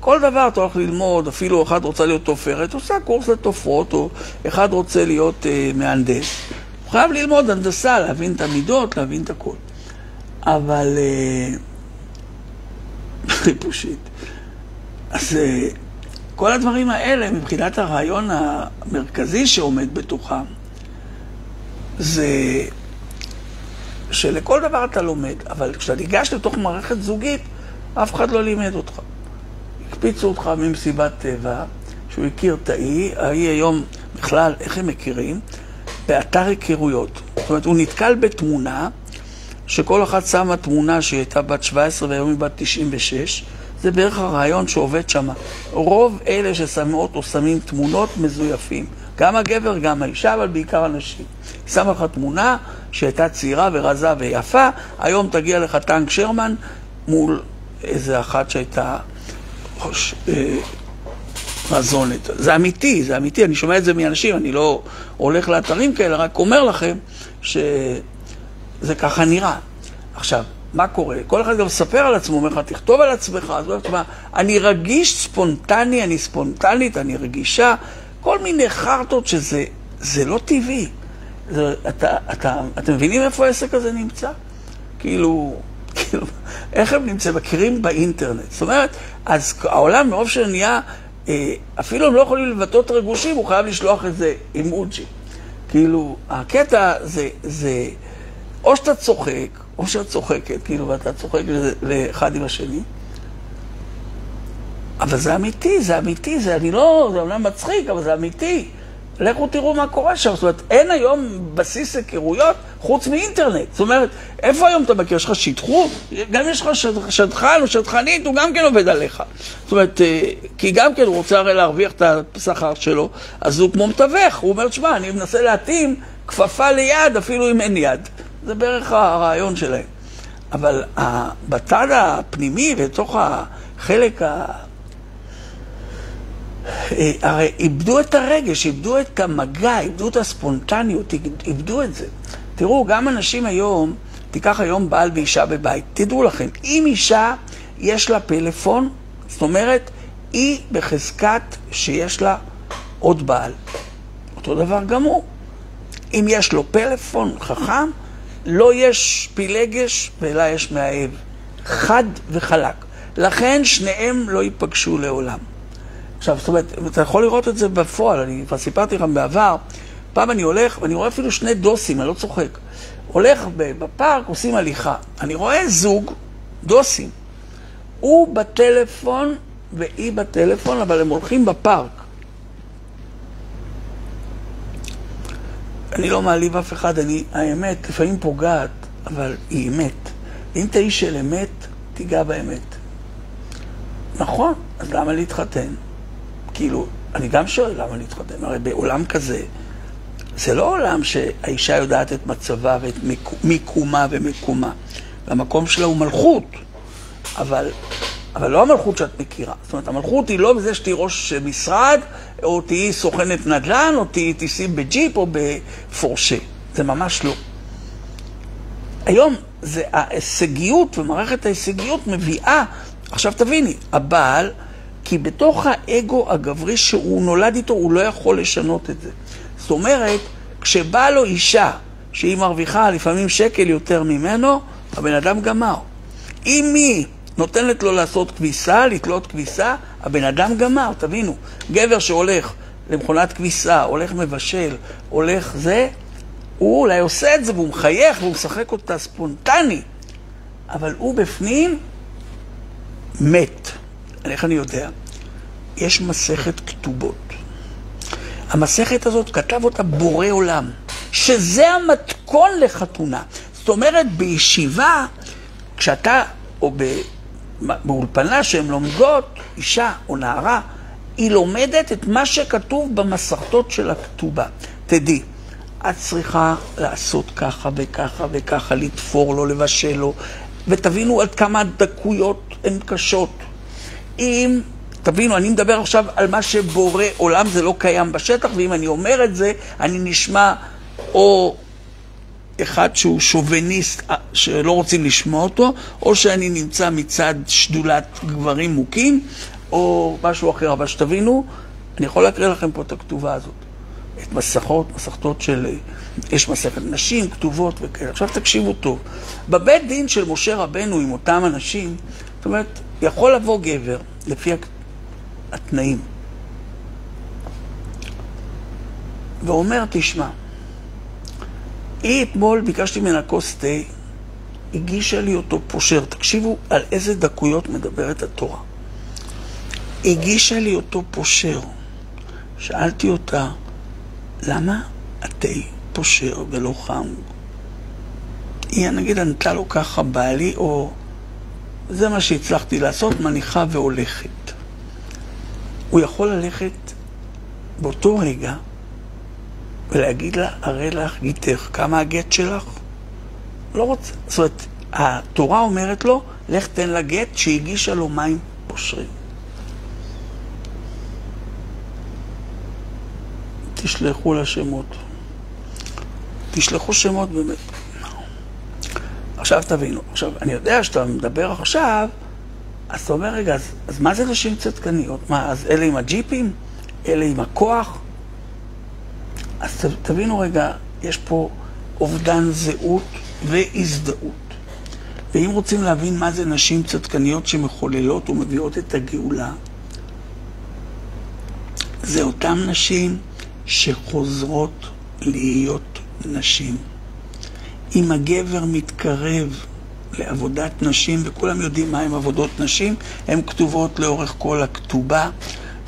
כל דבר אתה הולך ללמוד, אפילו אחד רוצה להיות תופרת, עושה קורס לתופרות, או אחד רוצה להיות אה, מהנדס. הוא חייב ללמוד הנדסה, להבין את המידות, להבין את הכל. אבל... אה, חיפושית. אז אה, כל הדברים האלה, מבחינת הרעיון המרכזי שעומד בתוכם, זה שלכל דבר אתה לומד, אבל כשאתה ניגש לתוך מערכת זוגית, אף אחד לא לימד אותך. הקפיצו אותך ממסיבת טבע, שהוא הכיר את האי, האי היום בכלל, איך הם מכירים? באתר היכרויות. זאת אומרת, הוא נתקל בתמונה, שכל אחת שמה תמונה שהיא הייתה בת 17 והיום היא בת 96, זה בערך הרעיון שעובד שם. רוב אלה ששמות או שמים תמונות מזויפים. גם הגבר, גם האישה, אבל בעיקר הנשים. היא שמה לך תמונה שהייתה צעירה ורזה ויפה, היום תגיע לך טנק שרמן מול איזה אחת שהייתה אה, רזונת. זה אמיתי, זה אמיתי, אני שומע את זה מאנשים, אני לא הולך לאתרים כאלה, רק אומר לכם שזה ככה נראה. עכשיו, מה קורה? כל אחד גם מספר על עצמו, אומר לך, תכתוב על עצמך, אז הוא אומר, אני רגיש ספונטני, אני ספונטנית, אני רגישה, כל מיני חרטות שזה זה לא טבעי. זה, אתה, אתה, אתם מבינים איפה העסק הזה נמצא? כאילו, כאילו, איך הם נמצאים? מכירים באינטרנט. זאת אומרת, אז העולם מרוב שנהיה, אה, אפילו הם לא יכולים לבטא את הרגושים, הוא חייב לשלוח את זה עם אוג'י. כאילו, הקטע זה, זה, או שאתה צוחק, או שאת צוחקת, כאילו, ואתה צוחק לאחד עם השני. אבל זה אמיתי, זה אמיתי, זה אני לא, זה אומנם מצחיק, אבל זה אמיתי. לכו תראו מה קורה שם. זאת אומרת, אין היום בסיס היכרויות חוץ מאינטרנט. זאת אומרת, איפה היום אתה מכיר? יש לך שטחות? גם יש לך שדכן או שדכנית, הוא גם כן עובד עליך. זאת אומרת, אה, כי גם כן הוא רוצה הרי להרוויח את השכר שלו, אז הוא כמו מתווך. הוא אומר, שמע, אני מנסה להתאים כפפה ליד, אפילו אם אין יד. זה בערך הרעיון שלהם. אבל בצד הפנימי, לתוך החלק ה... אה, הרי איבדו את הרגש, איבדו את המגע, איבדו את הספונטניות, איבדו את זה. תראו, גם אנשים היום, תיקח היום בעל ואישה בבית, תדעו לכם, אם אישה יש לה פלאפון, זאת אומרת, היא בחזקת שיש לה עוד בעל. אותו דבר גם הוא. אם יש לו פלאפון חכם, לא יש פילגש, ואלא יש מאהב. חד וחלק. לכן שניהם לא ייפגשו לעולם. עכשיו, זאת אומרת, אתה יכול לראות את זה בפועל, אני כבר סיפרתי לכם בעבר, פעם אני הולך, ואני רואה אפילו שני דוסים, אני לא צוחק. הולך בפארק, עושים הליכה. אני רואה זוג, דוסים. הוא בטלפון והיא בטלפון, אבל הם הולכים בפארק. אני לא מעליב אף אחד, אני, האמת לפעמים פוגעת, אבל היא אמת. אם אתה איש של אמת, תיגע באמת. נכון, אז למה להתחתן? כאילו, אני גם שואל למה להתחתן. הרי בעולם כזה, זה לא עולם שהאישה יודעת את מצבה ואת מיקומה ומקומה. והמקום שלה הוא מלכות, אבל, אבל לא המלכות שאת מכירה. זאת אומרת, המלכות היא לא בזה שתהיי ראש משרד, או תהיי סוכנת נדל"ן, או תהיי תיסעי בג'יפ או בפורשה. זה ממש לא. היום זה ההישגיות ומערכת ההישגיות מביאה, עכשיו תביני, הבעל כי בתוך האגו הגברי שהוא נולד איתו, הוא לא יכול לשנות את זה. זאת אומרת, כשבאה לו אישה שהיא מרוויחה לפעמים שקל יותר ממנו, הבן אדם גמר. אם היא נותנת לו לעשות כביסה, לתלות כביסה, הבן אדם גמר, תבינו. גבר שהולך למכונת כביסה, הולך מבשל, הולך זה, הוא אולי עושה את זה והוא מחייך והוא משחק אותה ספונטני, אבל הוא בפנים מת. איך אני יודע? יש מסכת כתובות. המסכת הזאת, כתב אותה בורא עולם, שזה המתכון לחתונה. זאת אומרת, בישיבה, כשאתה, או באולפנה שהן לומדות, אישה או נערה, היא לומדת את מה שכתוב במסכתות של הכתובה. תדעי, את צריכה לעשות ככה וככה וככה, לתפור לו, לבשל לו, ותבינו עד כמה הדקויות הן קשות. אם תבינו, אני מדבר עכשיו על מה שבורא עולם, זה לא קיים בשטח, ואם אני אומר את זה, אני נשמע או אחד שהוא שוביניסט אה, שלא רוצים לשמוע אותו, או שאני נמצא מצד שדולת גברים מוכים, או משהו אחר. אבל שתבינו, אני יכול להקריא לכם פה את הכתובה הזאת. את מסכות, מסכתות של... יש מסכת נשים כתובות וכאלה. עכשיו תקשיבו טוב. בבית דין של משה רבנו עם אותם אנשים, זאת אומרת, יכול לבוא גבר, לפי התנאים. ואומר, תשמע, היא אתמול ביקשתי ממנה כוס תה, הגישה לי אותו פושר. תקשיבו על איזה דקויות מדברת התורה. הגישה לי אותו פושר. שאלתי אותה, למה התה פושר ולא חם? היא נגיד ענתה לו ככה, בעלי, או זה מה שהצלחתי לעשות, מניחה והולכת. הוא יכול ללכת באותו רגע ולהגיד לה, הרי לך גיתך, כמה הגט שלך? לא רוצה. זאת אומרת, התורה אומרת לו, לך תן לה גט שהגישה לו מים פושרים. תשלחו לה שמות. תשלחו שמות באמת. עכשיו תבינו, עכשיו, אני יודע שאתה מדבר עכשיו, אז אתה אומר, רגע, אז, אז מה זה נשים צדקניות? מה, אז אלה עם הג'יפים? אלה עם הכוח? אז ת, תבינו רגע, יש פה אובדן זהות והזדהות. ואם רוצים להבין מה זה נשים צדקניות שמחוללות ומביאות את הגאולה, זה אותן נשים שחוזרות להיות נשים. אם הגבר מתקרב לעבודת נשים, וכולם יודעים מהם עבודות נשים, הן כתובות לאורך כל הכתובה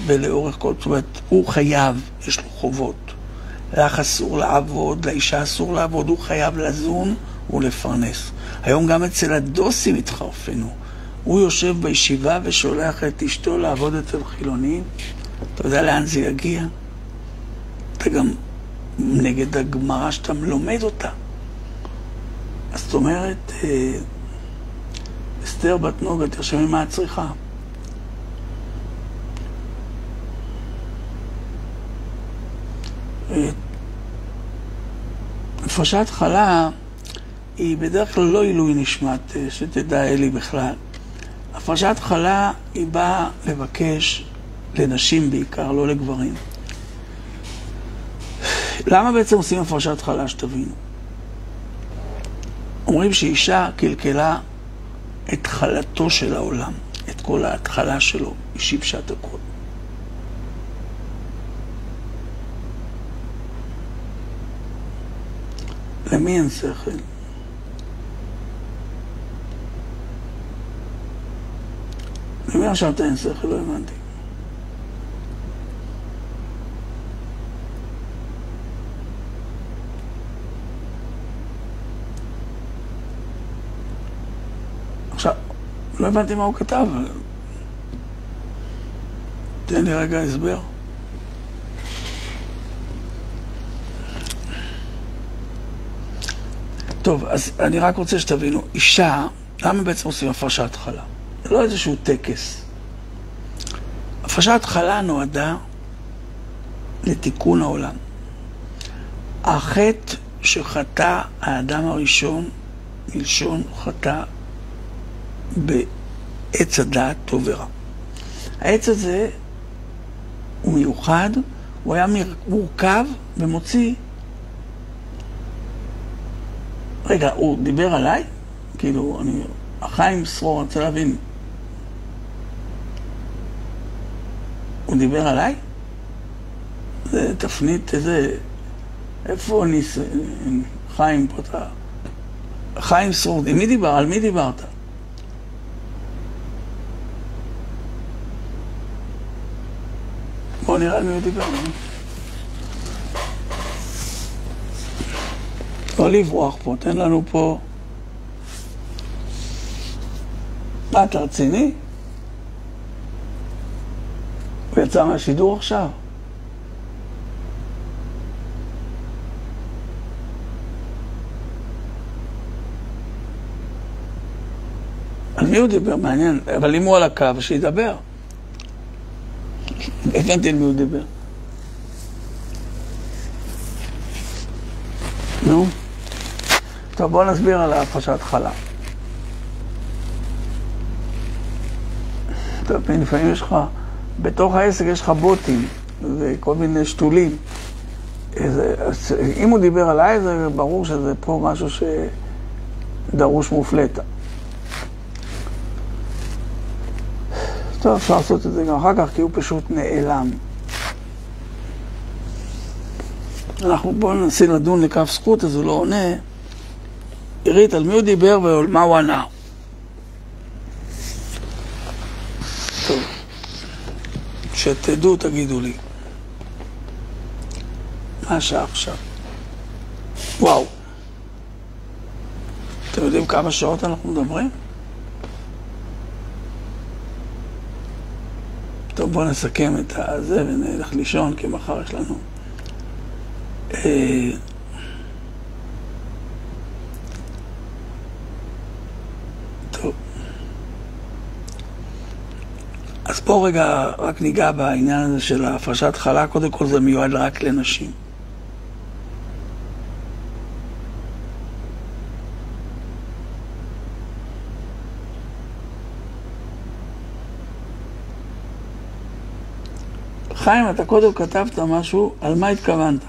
ולאורך כל... זאת אומרת, הוא חייב, יש לו חובות. לך אסור לעבוד, לאישה אסור לעבוד, הוא חייב לזון ולפרנס. היום גם אצל הדוסים התחרפנו. הוא יושב בישיבה ושולח את אשתו לעבוד אצל חילונים. אתה יודע לאן זה יגיע? אתה גם נגד הגמרא שאתה לומד אותה. זאת אומרת, אה, אסתר בת נוגה, תרשמי מה את צריכה. אה, הפרשת חלה היא בדרך כלל לא עילוי נשמת, אה, שתדע אלי בכלל. הפרשת חלה היא באה לבקש לנשים בעיקר, לא לגברים. למה בעצם עושים הפרשת חלה, שתבינו? אומרים שאישה קלקלה את חלתו של העולם, את כל ההתחלה שלו, היא שיבשה את הכל. למי אין שכל? למי אתה אין שכל? לא הבנתי. לא הבנתי מה הוא כתב. תן לי רגע הסבר. טוב, אז אני רק רוצה שתבינו, אישה, למה בעצם עושים הפרשת חלה? זה לא איזשהו טקס. הפרשת חלה נועדה לתיקון העולם. החטא שחטא האדם הראשון, מלשון חטא בעץ הדעת טוב ורע. העץ הזה הוא מיוחד, הוא היה מורכב ומוציא... רגע, הוא דיבר עליי? כאילו, אני... החיים שרור, אני רוצה להבין. הוא דיבר עליי? זה תפנית, איזה... איפה ניס... חיים פה אתה... חיים שרור, מי דיבר? על מי דיברת? נראה על מי הוא דיבר. לא לברוח פה, תן לנו פה... מה, אתה רציני? הוא יצא מהשידור עכשיו? על מי הוא דיבר? מעניין. אבל אם הוא על הקו, שידבר. הבנתי על מי הוא דיבר. נו. טוב, בואו נסביר על הפרשת חלה. טוב, לפעמים יש לך, בתוך העסק יש לך בוטים וכל מיני שתולים. אם הוא דיבר עליי, זה ברור שזה פה משהו שדרוש מופלטה. טוב, אפשר לעשות את זה גם אחר כך, כי הוא פשוט נעלם. אנחנו בואו ננסה לדון לכף זכות, אז הוא לא עונה. עירית, על מי הוא דיבר ועל מה הוא ענה? טוב, שתדעו, תגידו לי. מה השעה עכשיו? וואו. אתם יודעים כמה שעות אנחנו מדברים? טוב, בואו נסכם את הזה ונלך לישון, כי מחר יש לנו... אה, טוב. אז בואו רגע רק ניגע בעניין הזה של הפרשת חלה. קודם כל זה מיועד רק לנשים. חיים, אתה קודם כתבת משהו, על מה התכוונת?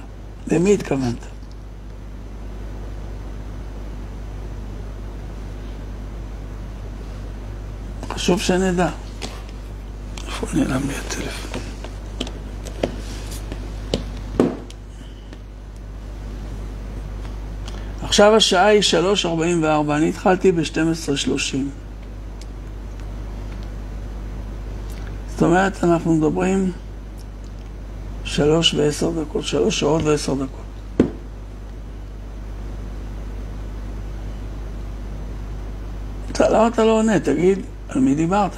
למי התכוונת? חשוב שנדע. איפה נעלם לי הטלפון? עכשיו השעה היא 3.44, אני התחלתי ב-12.30. זאת אומרת, אנחנו מדברים שלוש ועשר דקות, שלוש שעות ועשר דקות. אתה, למה אתה לא עונה? תגיד, על מי דיברת?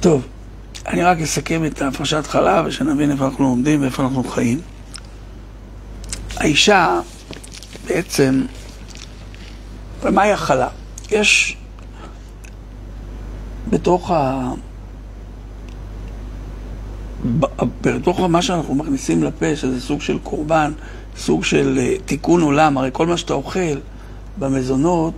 טוב, אני רק אסכם את הפרשת חלב, ושנבין איפה אנחנו עומדים ואיפה אנחנו חיים. האישה בעצם, ומהי החלה? יש בתוך ה... בתוך מה שאנחנו מכניסים לפה, שזה סוג של קורבן, סוג של אה, תיקון עולם, הרי כל מה שאתה אוכל במזונות,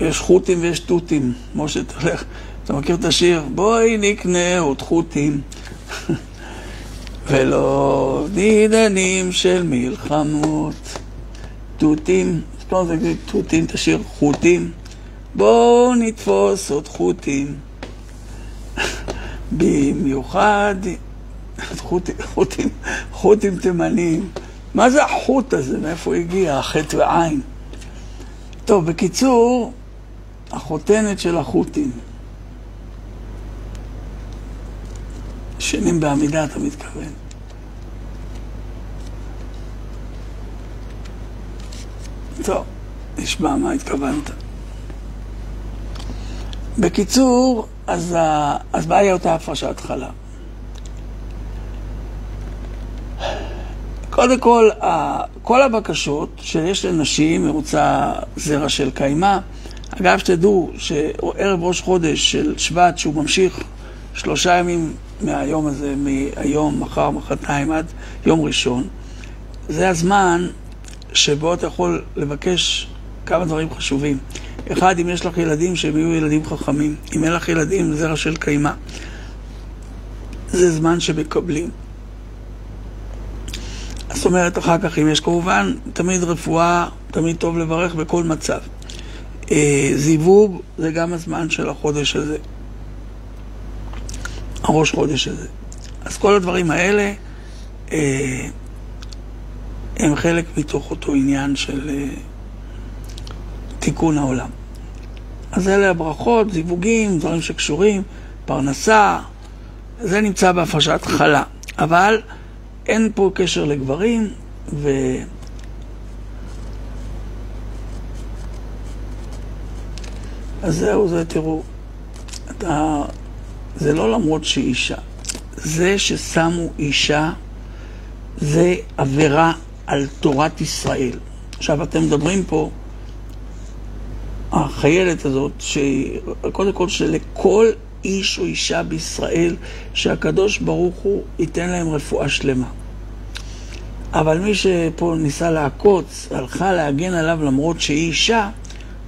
יש חוטים ויש תותים. משה, תלך, אתה מכיר את השיר? בואי נקנה עוד חוטים, ולא נידנים של מלחמות. תותים, לא, זה תותים, תשאיר חוטים. בואו נתפוס עוד חוטים. במיוחד חוטים, חוטים, תימניים. מה זה החוט הזה? מאיפה הוא הגיע? החטא ועין. טוב, בקיצור, החותנת של החוטים. ישנים בעמידה, אתה מתכוון. טוב, נשמע מה התכוונת. בקיצור, אז, אז מה היה אותה הפרשת חלב? קודם כל, כל הבקשות שיש לנשים, היא רוצה זרע של קיימא. אגב, שתדעו שערב ראש חודש של שבט, שהוא ממשיך שלושה ימים מהיום הזה, מהיום, מחר, מחרתיים, עד יום ראשון, זה הזמן שבו אתה יכול לבקש כמה דברים חשובים. אחד, אם יש לך ילדים, שהם יהיו ילדים חכמים. אם אין לך ילדים, זרע של קיימא. זה זמן שמקבלים. זאת אומרת, אחר כך, אם יש כמובן, תמיד רפואה, תמיד טוב לברך בכל מצב. אה, זיווג זה גם הזמן של החודש הזה, הראש חודש הזה. אז כל הדברים האלה, אה, הם חלק מתוך אותו עניין של uh, תיקון העולם. אז אלה הברכות, זיווגים, דברים שקשורים, פרנסה, זה נמצא בהפרשת חלה. אבל אין פה קשר לגברים, ו... אז זהו, זה תראו, אתה... זה לא למרות שהיא אישה. זה ששמו אישה זה עבירה על תורת ישראל. עכשיו, אתם מדברים פה, החיילת הזאת, שקודם כל שלכל איש או אישה בישראל, שהקדוש ברוך הוא ייתן להם רפואה שלמה. אבל מי שפה ניסה לעקוץ, הלכה להגן עליו למרות שהיא אישה,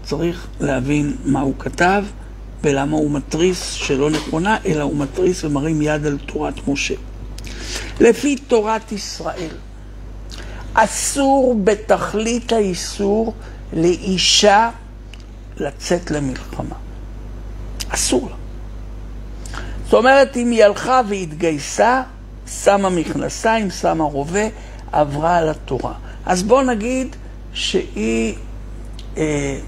צריך להבין מה הוא כתב ולמה הוא מתריס שלא נכונה, אלא הוא מתריס ומרים יד על תורת משה. לפי תורת ישראל, אסור בתכלית האיסור לאישה לצאת למלחמה. אסור לה. זאת אומרת, אם היא הלכה והתגייסה, שמה מכנסיים, שמה רובה, עברה על התורה. אז בוא נגיד שהיא... אה,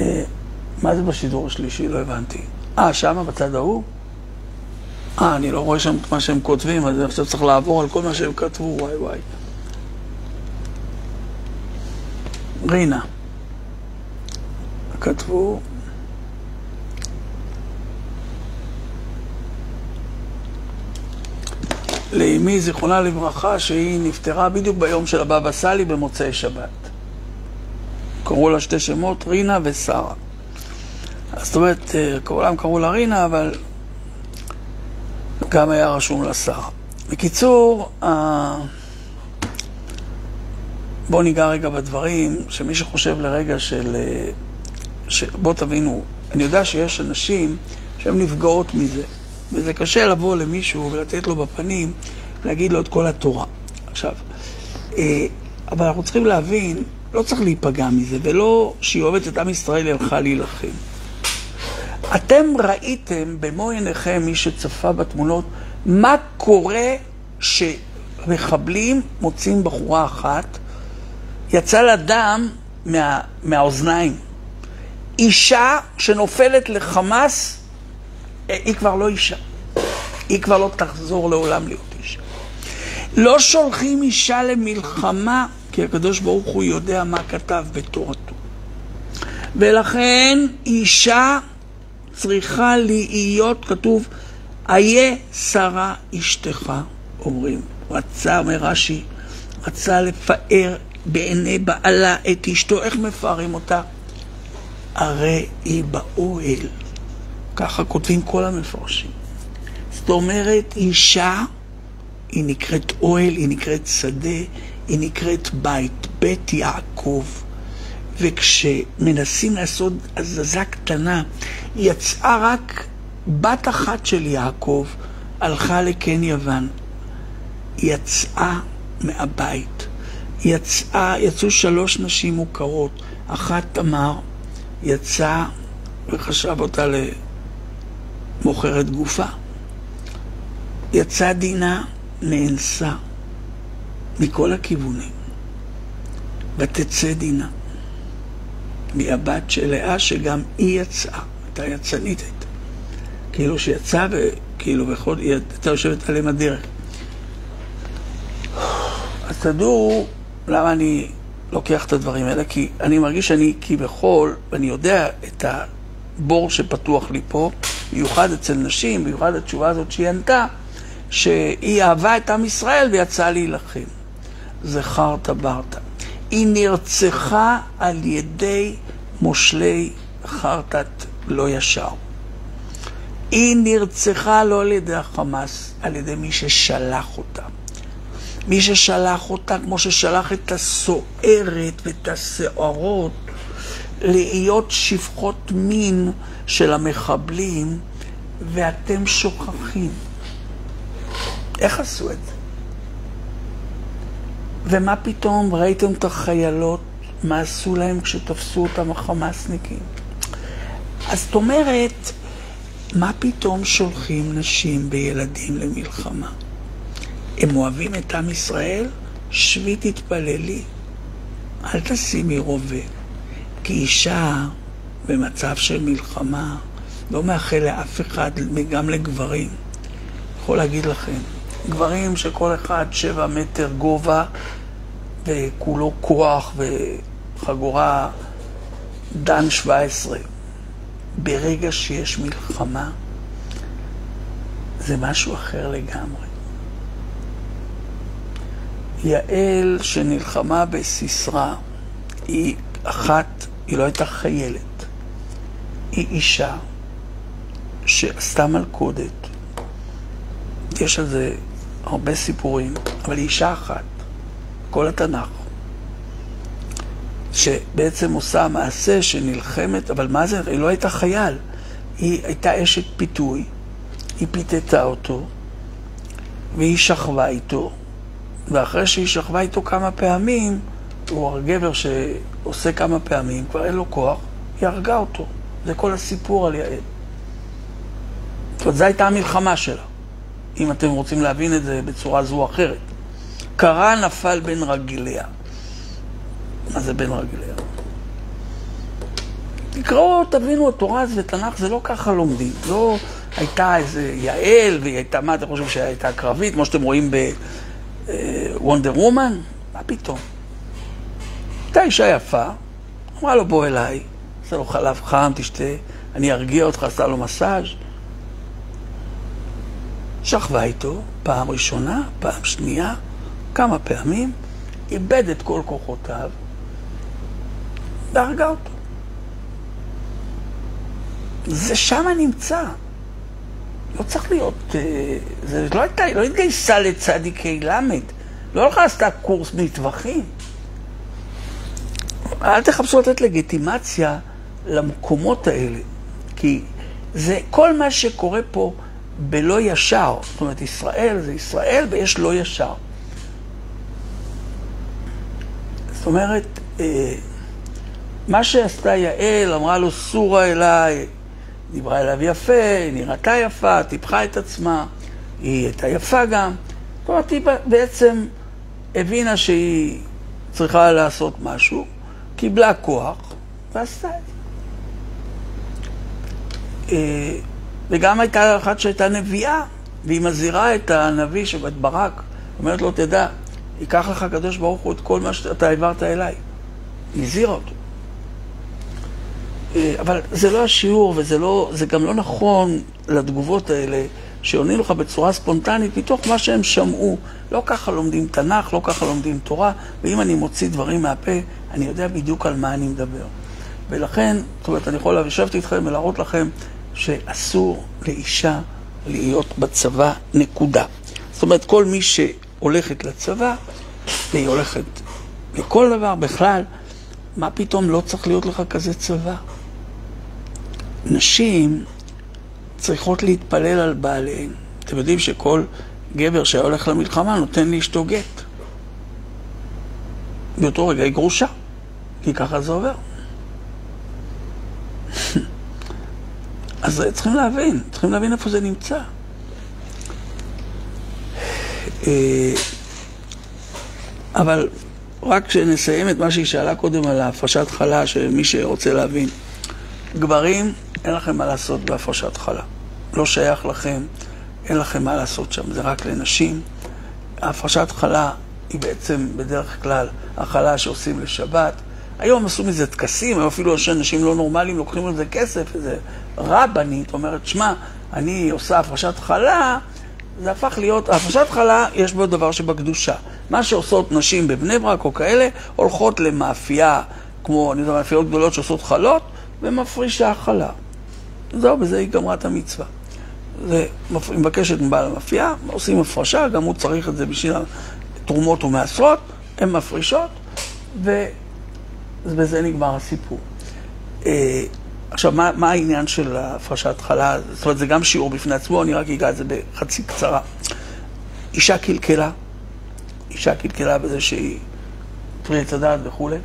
אה, מה זה בשידור השלישי? לא הבנתי. אה, שמה בצד ההוא? אה, אני לא רואה שם את מה שהם כותבים, אז עכשיו צריך לעבור על כל מה שהם כתבו, וואי וואי. רינה. כתבו... לאמי, זיכרונה לברכה, שהיא נפטרה בדיוק ביום של הבבא סאלי במוצאי שבת. קראו לה שתי שמות, רינה ושרה. זאת אומרת, אה, כולם קראו לה רינה, אבל גם היה רשום לה שרה. בקיצור, בואו ניגע רגע בדברים, שמי שחושב לרגע של... אה, ש... בואו תבינו, אני יודע שיש אנשים שהן נפגעות מזה, וזה קשה לבוא למישהו ולתת לו בפנים, להגיד לו את כל התורה. עכשיו, אה, אבל אנחנו צריכים להבין, לא צריך להיפגע מזה, ולא שהיא אוהבת את עם ישראל, היא הלכה להילחם. אתם ראיתם במו עיניכם, מי שצפה בתמונות, מה קורה שמחבלים מוצאים בחורה אחת, יצא לה דם מה, מהאוזניים. אישה שנופלת לחמאס, אה, היא כבר לא אישה. היא כבר לא תחזור לעולם להיות אישה. לא שולחים אישה למלחמה, כי הקדוש ברוך הוא יודע מה כתב בתורתו. ולכן אישה צריכה להיות, כתוב, איה שרה אשתך, אומרים. רצה, אומר רש"י, רצה לפאר בעיני בעלה את אשתו, איך מפארים אותה? הרי היא באוהל. ככה כותבים כל המפרשים. זאת אומרת, אישה, היא נקראת אוהל, היא נקראת שדה, היא נקראת בית, בית יעקב. וכשמנסים לעשות הזזה קטנה, יצאה רק בת אחת של יעקב, הלכה לקן יוון. יצאה מהבית. יצאה, יצאו שלוש נשים מוכרות. אחת תמר, יצא וחשב אותה למוכרת גופה. יצאה דינה, נאנסה מכל הכיוונים. ותצא דינה. מהבת של לאה, שגם היא יצאה, הייתה יצנית הייתה. כאילו שיצאה וכאילו בכל, היא הייתה יושבת עליהם הדרך. אז תדעו למה אני לוקח את הדברים האלה, כי אני מרגיש שאני כביכול, ואני יודע את הבור שפתוח לי פה, במיוחד אצל נשים, במיוחד התשובה הזאת שהיא ענתה, שהיא אהבה את עם ישראל ויצאה להילחם. זכרת ברתא. היא נרצחה על ידי מושלי חרטת לא ישר. היא נרצחה לא על ידי החמאס, על ידי מי ששלח אותה. מי ששלח אותה, כמו ששלח את הסוערת ואת הסוערות, להיות שפחות מין של המחבלים, ואתם שוכחים. איך עשו את זה? ומה פתאום ראיתם את החיילות, מה עשו להם כשתפסו אותם החמאסניקים? אז זאת אומרת, מה פתאום שולחים נשים וילדים למלחמה? הם אוהבים את עם ישראל? שבי תתפללי. אל תשימי רובה. כי אישה במצב של מלחמה לא מאחל לאף אחד, גם לגברים. יכול להגיד לכם, גברים שכל אחד שבע מטר גובה וכולו כוח וחגורה דן 17. ברגע שיש מלחמה, זה משהו אחר לגמרי. יעל שנלחמה בסיסרא, היא אחת, היא לא הייתה חיילת. היא אישה שעשתה מלכודת. יש על זה הרבה סיפורים, אבל היא אישה אחת, כל התנ"ך, שבעצם עושה מעשה שנלחמת, אבל מה זה? היא לא הייתה חייל, היא הייתה אשת פיתוי, היא פיתתה אותו, והיא שכבה איתו, ואחרי שהיא שכבה איתו כמה פעמים, הוא הגבר שעושה כמה פעמים, כבר אין לו כוח, היא הרגה אותו. זה כל הסיפור על יעל. זאת אומרת, זו הייתה המלחמה שלה, אם אתם רוצים להבין את זה בצורה זו או אחרת. קרא נפל בין רגליה. מה זה בין רגליה? תקראו, תבינו, התורה ותנ"ך זה לא ככה לומדים. לא הייתה איזה יעל, והיא הייתה, מה אתם חושבים שהיא הייתה קרבית, כמו שאתם רואים בוונדר וומן? מה פתאום? הייתה אישה יפה, אמרה לו בוא אליי, עשה לו חלב חם, תשתה, אני ארגיע אותך, עשה לו מסאז'. שכבה איתו, פעם ראשונה, פעם שנייה, כמה פעמים, איבד את כל כוחותיו והרגה אותו. זה שם נמצא. לא צריך להיות, אה, זה לא הייתה, לא התגייסה לצדיקי למד. לא הלכה עשתה קורס מטווחים. אל תחפשו לתת לגיטימציה למקומות האלה, כי זה כל מה שקורה פה בלא ישר. זאת אומרת, ישראל זה ישראל ויש לא ישר. זאת אומרת, אה, מה שעשתה יעל, אמרה לו, סורה אליי, דיברה אליו יפה, נראתה יפה, טיפחה את עצמה, היא הייתה יפה גם. זאת אומרת, היא בעצם הבינה שהיא צריכה לעשות משהו, קיבלה כוח ועשתה את זה. אה, וגם הייתה אחת שהייתה נביאה, והיא מזהירה את הנביא שבת ברק, אומרת לו, תדע, ייקח לך הקדוש ברוך הוא את כל מה שאתה העברת אליי. היא הזהירה אותו. אה, אבל זה לא השיעור, וזה לא, זה גם לא נכון לתגובות האלה, שעונים לך בצורה ספונטנית מתוך מה שהם שמעו. לא ככה לומדים תנ"ך, לא ככה לומדים תורה, ואם אני מוציא דברים מהפה, אני יודע בדיוק על מה אני מדבר. ולכן, זאת אומרת, אני יכול לשבת איתכם ולהראות לכם שאסור לאישה להיות בצבא, נקודה. זאת אומרת, כל מי שהולכת לצבא, והיא הולכת לכל דבר בכלל, מה פתאום לא צריך להיות לך כזה צבא? נשים צריכות להתפלל על בעליהן. אתם יודעים שכל גבר שהיה הולך למלחמה נותן לאשתו גט. באותו רגע היא גרושה, כי ככה זה עובר. אז צריכים להבין, צריכים להבין איפה זה נמצא. אה, אבל רק כשנסיים את מה שהיא שאלה קודם על ההפרשת חלה, שמי שרוצה להבין. גברים, אין לכם מה לעשות בהפרשת חלה. לא שייך לכם, אין לכם מה לעשות שם, זה רק לנשים. ההפרשת חלה היא בעצם בדרך כלל החלה שעושים לשבת. היום עשו מזה טקסים, היום אפילו אנשים לא נורמליים לוקחים על זה כסף, איזה רבנית אומרת, שמע, אני עושה הפרשת חלה, זה הפך להיות, הפרשת חלה יש בו דבר שבקדושה. מה שעושות נשים בבני ברק או כאלה, הולכות למאפייה, כמו, אני יודע, מאפיות גדולות שעושות חלות, ומפרישה חלה. זהו, בזה היא גמרה את המצווה. זה מבקשת מבעל המאפייה, עושים הפרשה, גם הוא צריך את זה בשביל תרומות ומעשרות, הן מפרישות, ובזה נגמר הסיפור. עכשיו, מה, מה העניין של הפרשת חלה? זאת אומרת, זה גם שיעור בפני עצמו, אני רק אגע את זה בחצי קצרה. אישה קלקלה, אישה קלקלה בזה שהיא פרי עץ הדעת וכולי.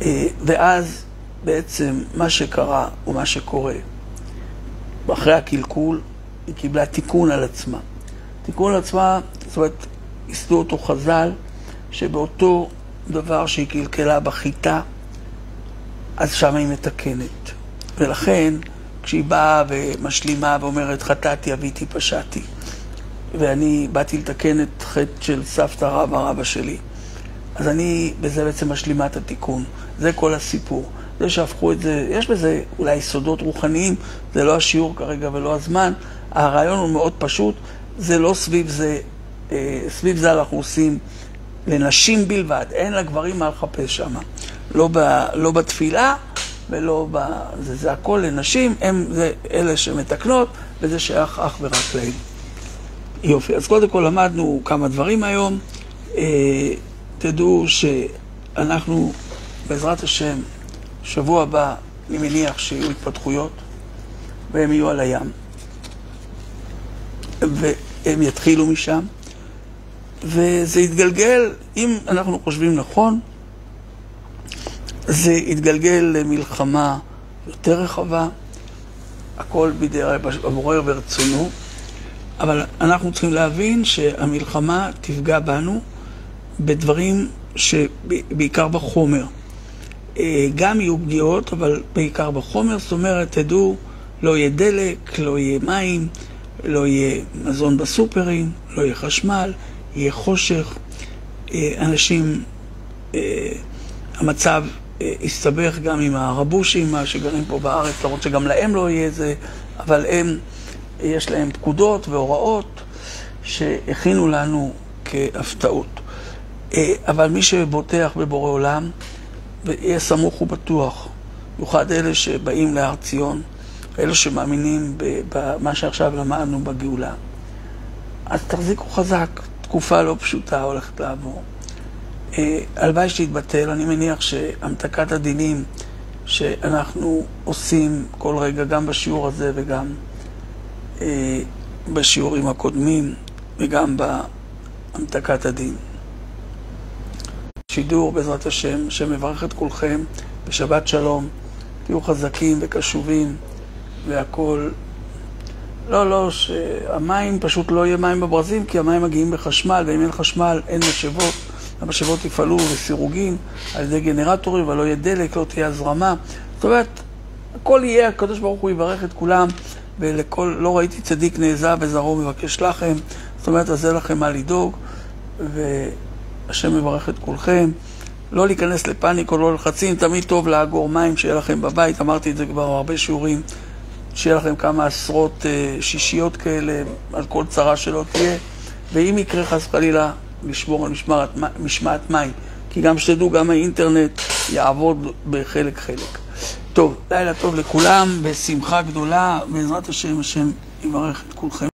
אה, ואז בעצם מה שקרה ומה שקורה, אחרי הקלקול, היא קיבלה תיקון על עצמה. תיקון על עצמה, זאת אומרת, ייסדו אותו חז"ל, שבאותו דבר שהיא קלקלה בחיטה, אז שם היא מתקנת. ולכן, כשהיא באה ומשלימה ואומרת חטאתי, אביתי, פשעתי, ואני באתי לתקן את חטא של סבתא רבא רבא שלי, אז אני בזה בעצם משלימה את התיקון. זה כל הסיפור. זה שהפכו את זה, יש בזה אולי יסודות רוחניים, זה לא השיעור כרגע ולא הזמן. הרעיון הוא מאוד פשוט, זה לא סביב זה, אה, סביב זה אנחנו עושים לנשים בלבד, אין לגברים מה לחפש שם. לא, ב, לא בתפילה ולא ב... זה, זה הכל לנשים, הם זה אלה שמתקנות, וזה שייך אך ורק להם. יופי, אז קודם כל למדנו כמה דברים היום. אה, תדעו שאנחנו, בעזרת השם, שבוע הבא, אני מניח שיהיו התפתחויות, והם יהיו על הים. והם יתחילו משם. וזה יתגלגל, אם אנחנו חושבים נכון, זה יתגלגל למלחמה יותר רחבה, הכל בידי הבורר ורצונו, אבל אנחנו צריכים להבין שהמלחמה תפגע בנו בדברים שבעיקר בחומר. אה, גם יהיו פגיעות, אבל בעיקר בחומר, זאת אומרת, תדעו, לא יהיה דלק, לא יהיה מים, לא יהיה מזון בסופרים, לא יהיה חשמל, יהיה חושך, אה, אנשים, אה, המצב הסתבך גם עם הרבושים, שגרים פה בארץ, למרות שגם להם לא יהיה זה, אבל הם, יש להם פקודות והוראות שהכינו לנו כהפתעות. אבל מי שבוטח בבורא עולם, ויהיה סמוך ובטוח, במיוחד אלה שבאים להר ציון, אלה שמאמינים במה שעכשיו למדנו בגאולה. אז תחזיקו חזק, תקופה לא פשוטה הולכת לעבור. אה, הלוואי שתתבטל, אני מניח שהמתקת הדינים שאנחנו עושים כל רגע, גם בשיעור הזה וגם אה, בשיעורים הקודמים וגם בהמתקת הדין. שידור בעזרת השם, שמברך את כולכם בשבת שלום, תהיו חזקים וקשובים והכול. לא, לא, שהמים פשוט לא יהיה מים בברזים, כי המים מגיעים בחשמל, ואם אין חשמל אין משאבות, המשאבות יפעלו בסירוגין על ידי גנרטורים, ולא יהיה דלק, לא תהיה הזרמה. זאת אומרת, הכל יהיה, הקדוש ברוך הוא יברך את כולם, ולכל, לא ראיתי צדיק נעזב וזרעו מבקש לכם, זאת אומרת, אז זה לכם מה לדאוג, ו... השם מברך את כולכם. לא להיכנס לפאניק או לא ללחצים, תמיד טוב לאגור מים שיהיה לכם בבית, אמרתי את זה כבר הרבה שיעורים, שיהיה לכם כמה עשרות אה, שישיות כאלה על כל צרה שלא תהיה, ואם יקרה חס וחלילה, לשמור על משמעת, משמעת מים, כי גם שתדעו, גם האינטרנט יעבוד בחלק חלק. טוב, לילה טוב לכולם, בשמחה גדולה, בעזרת השם, השם יברך את כולכם.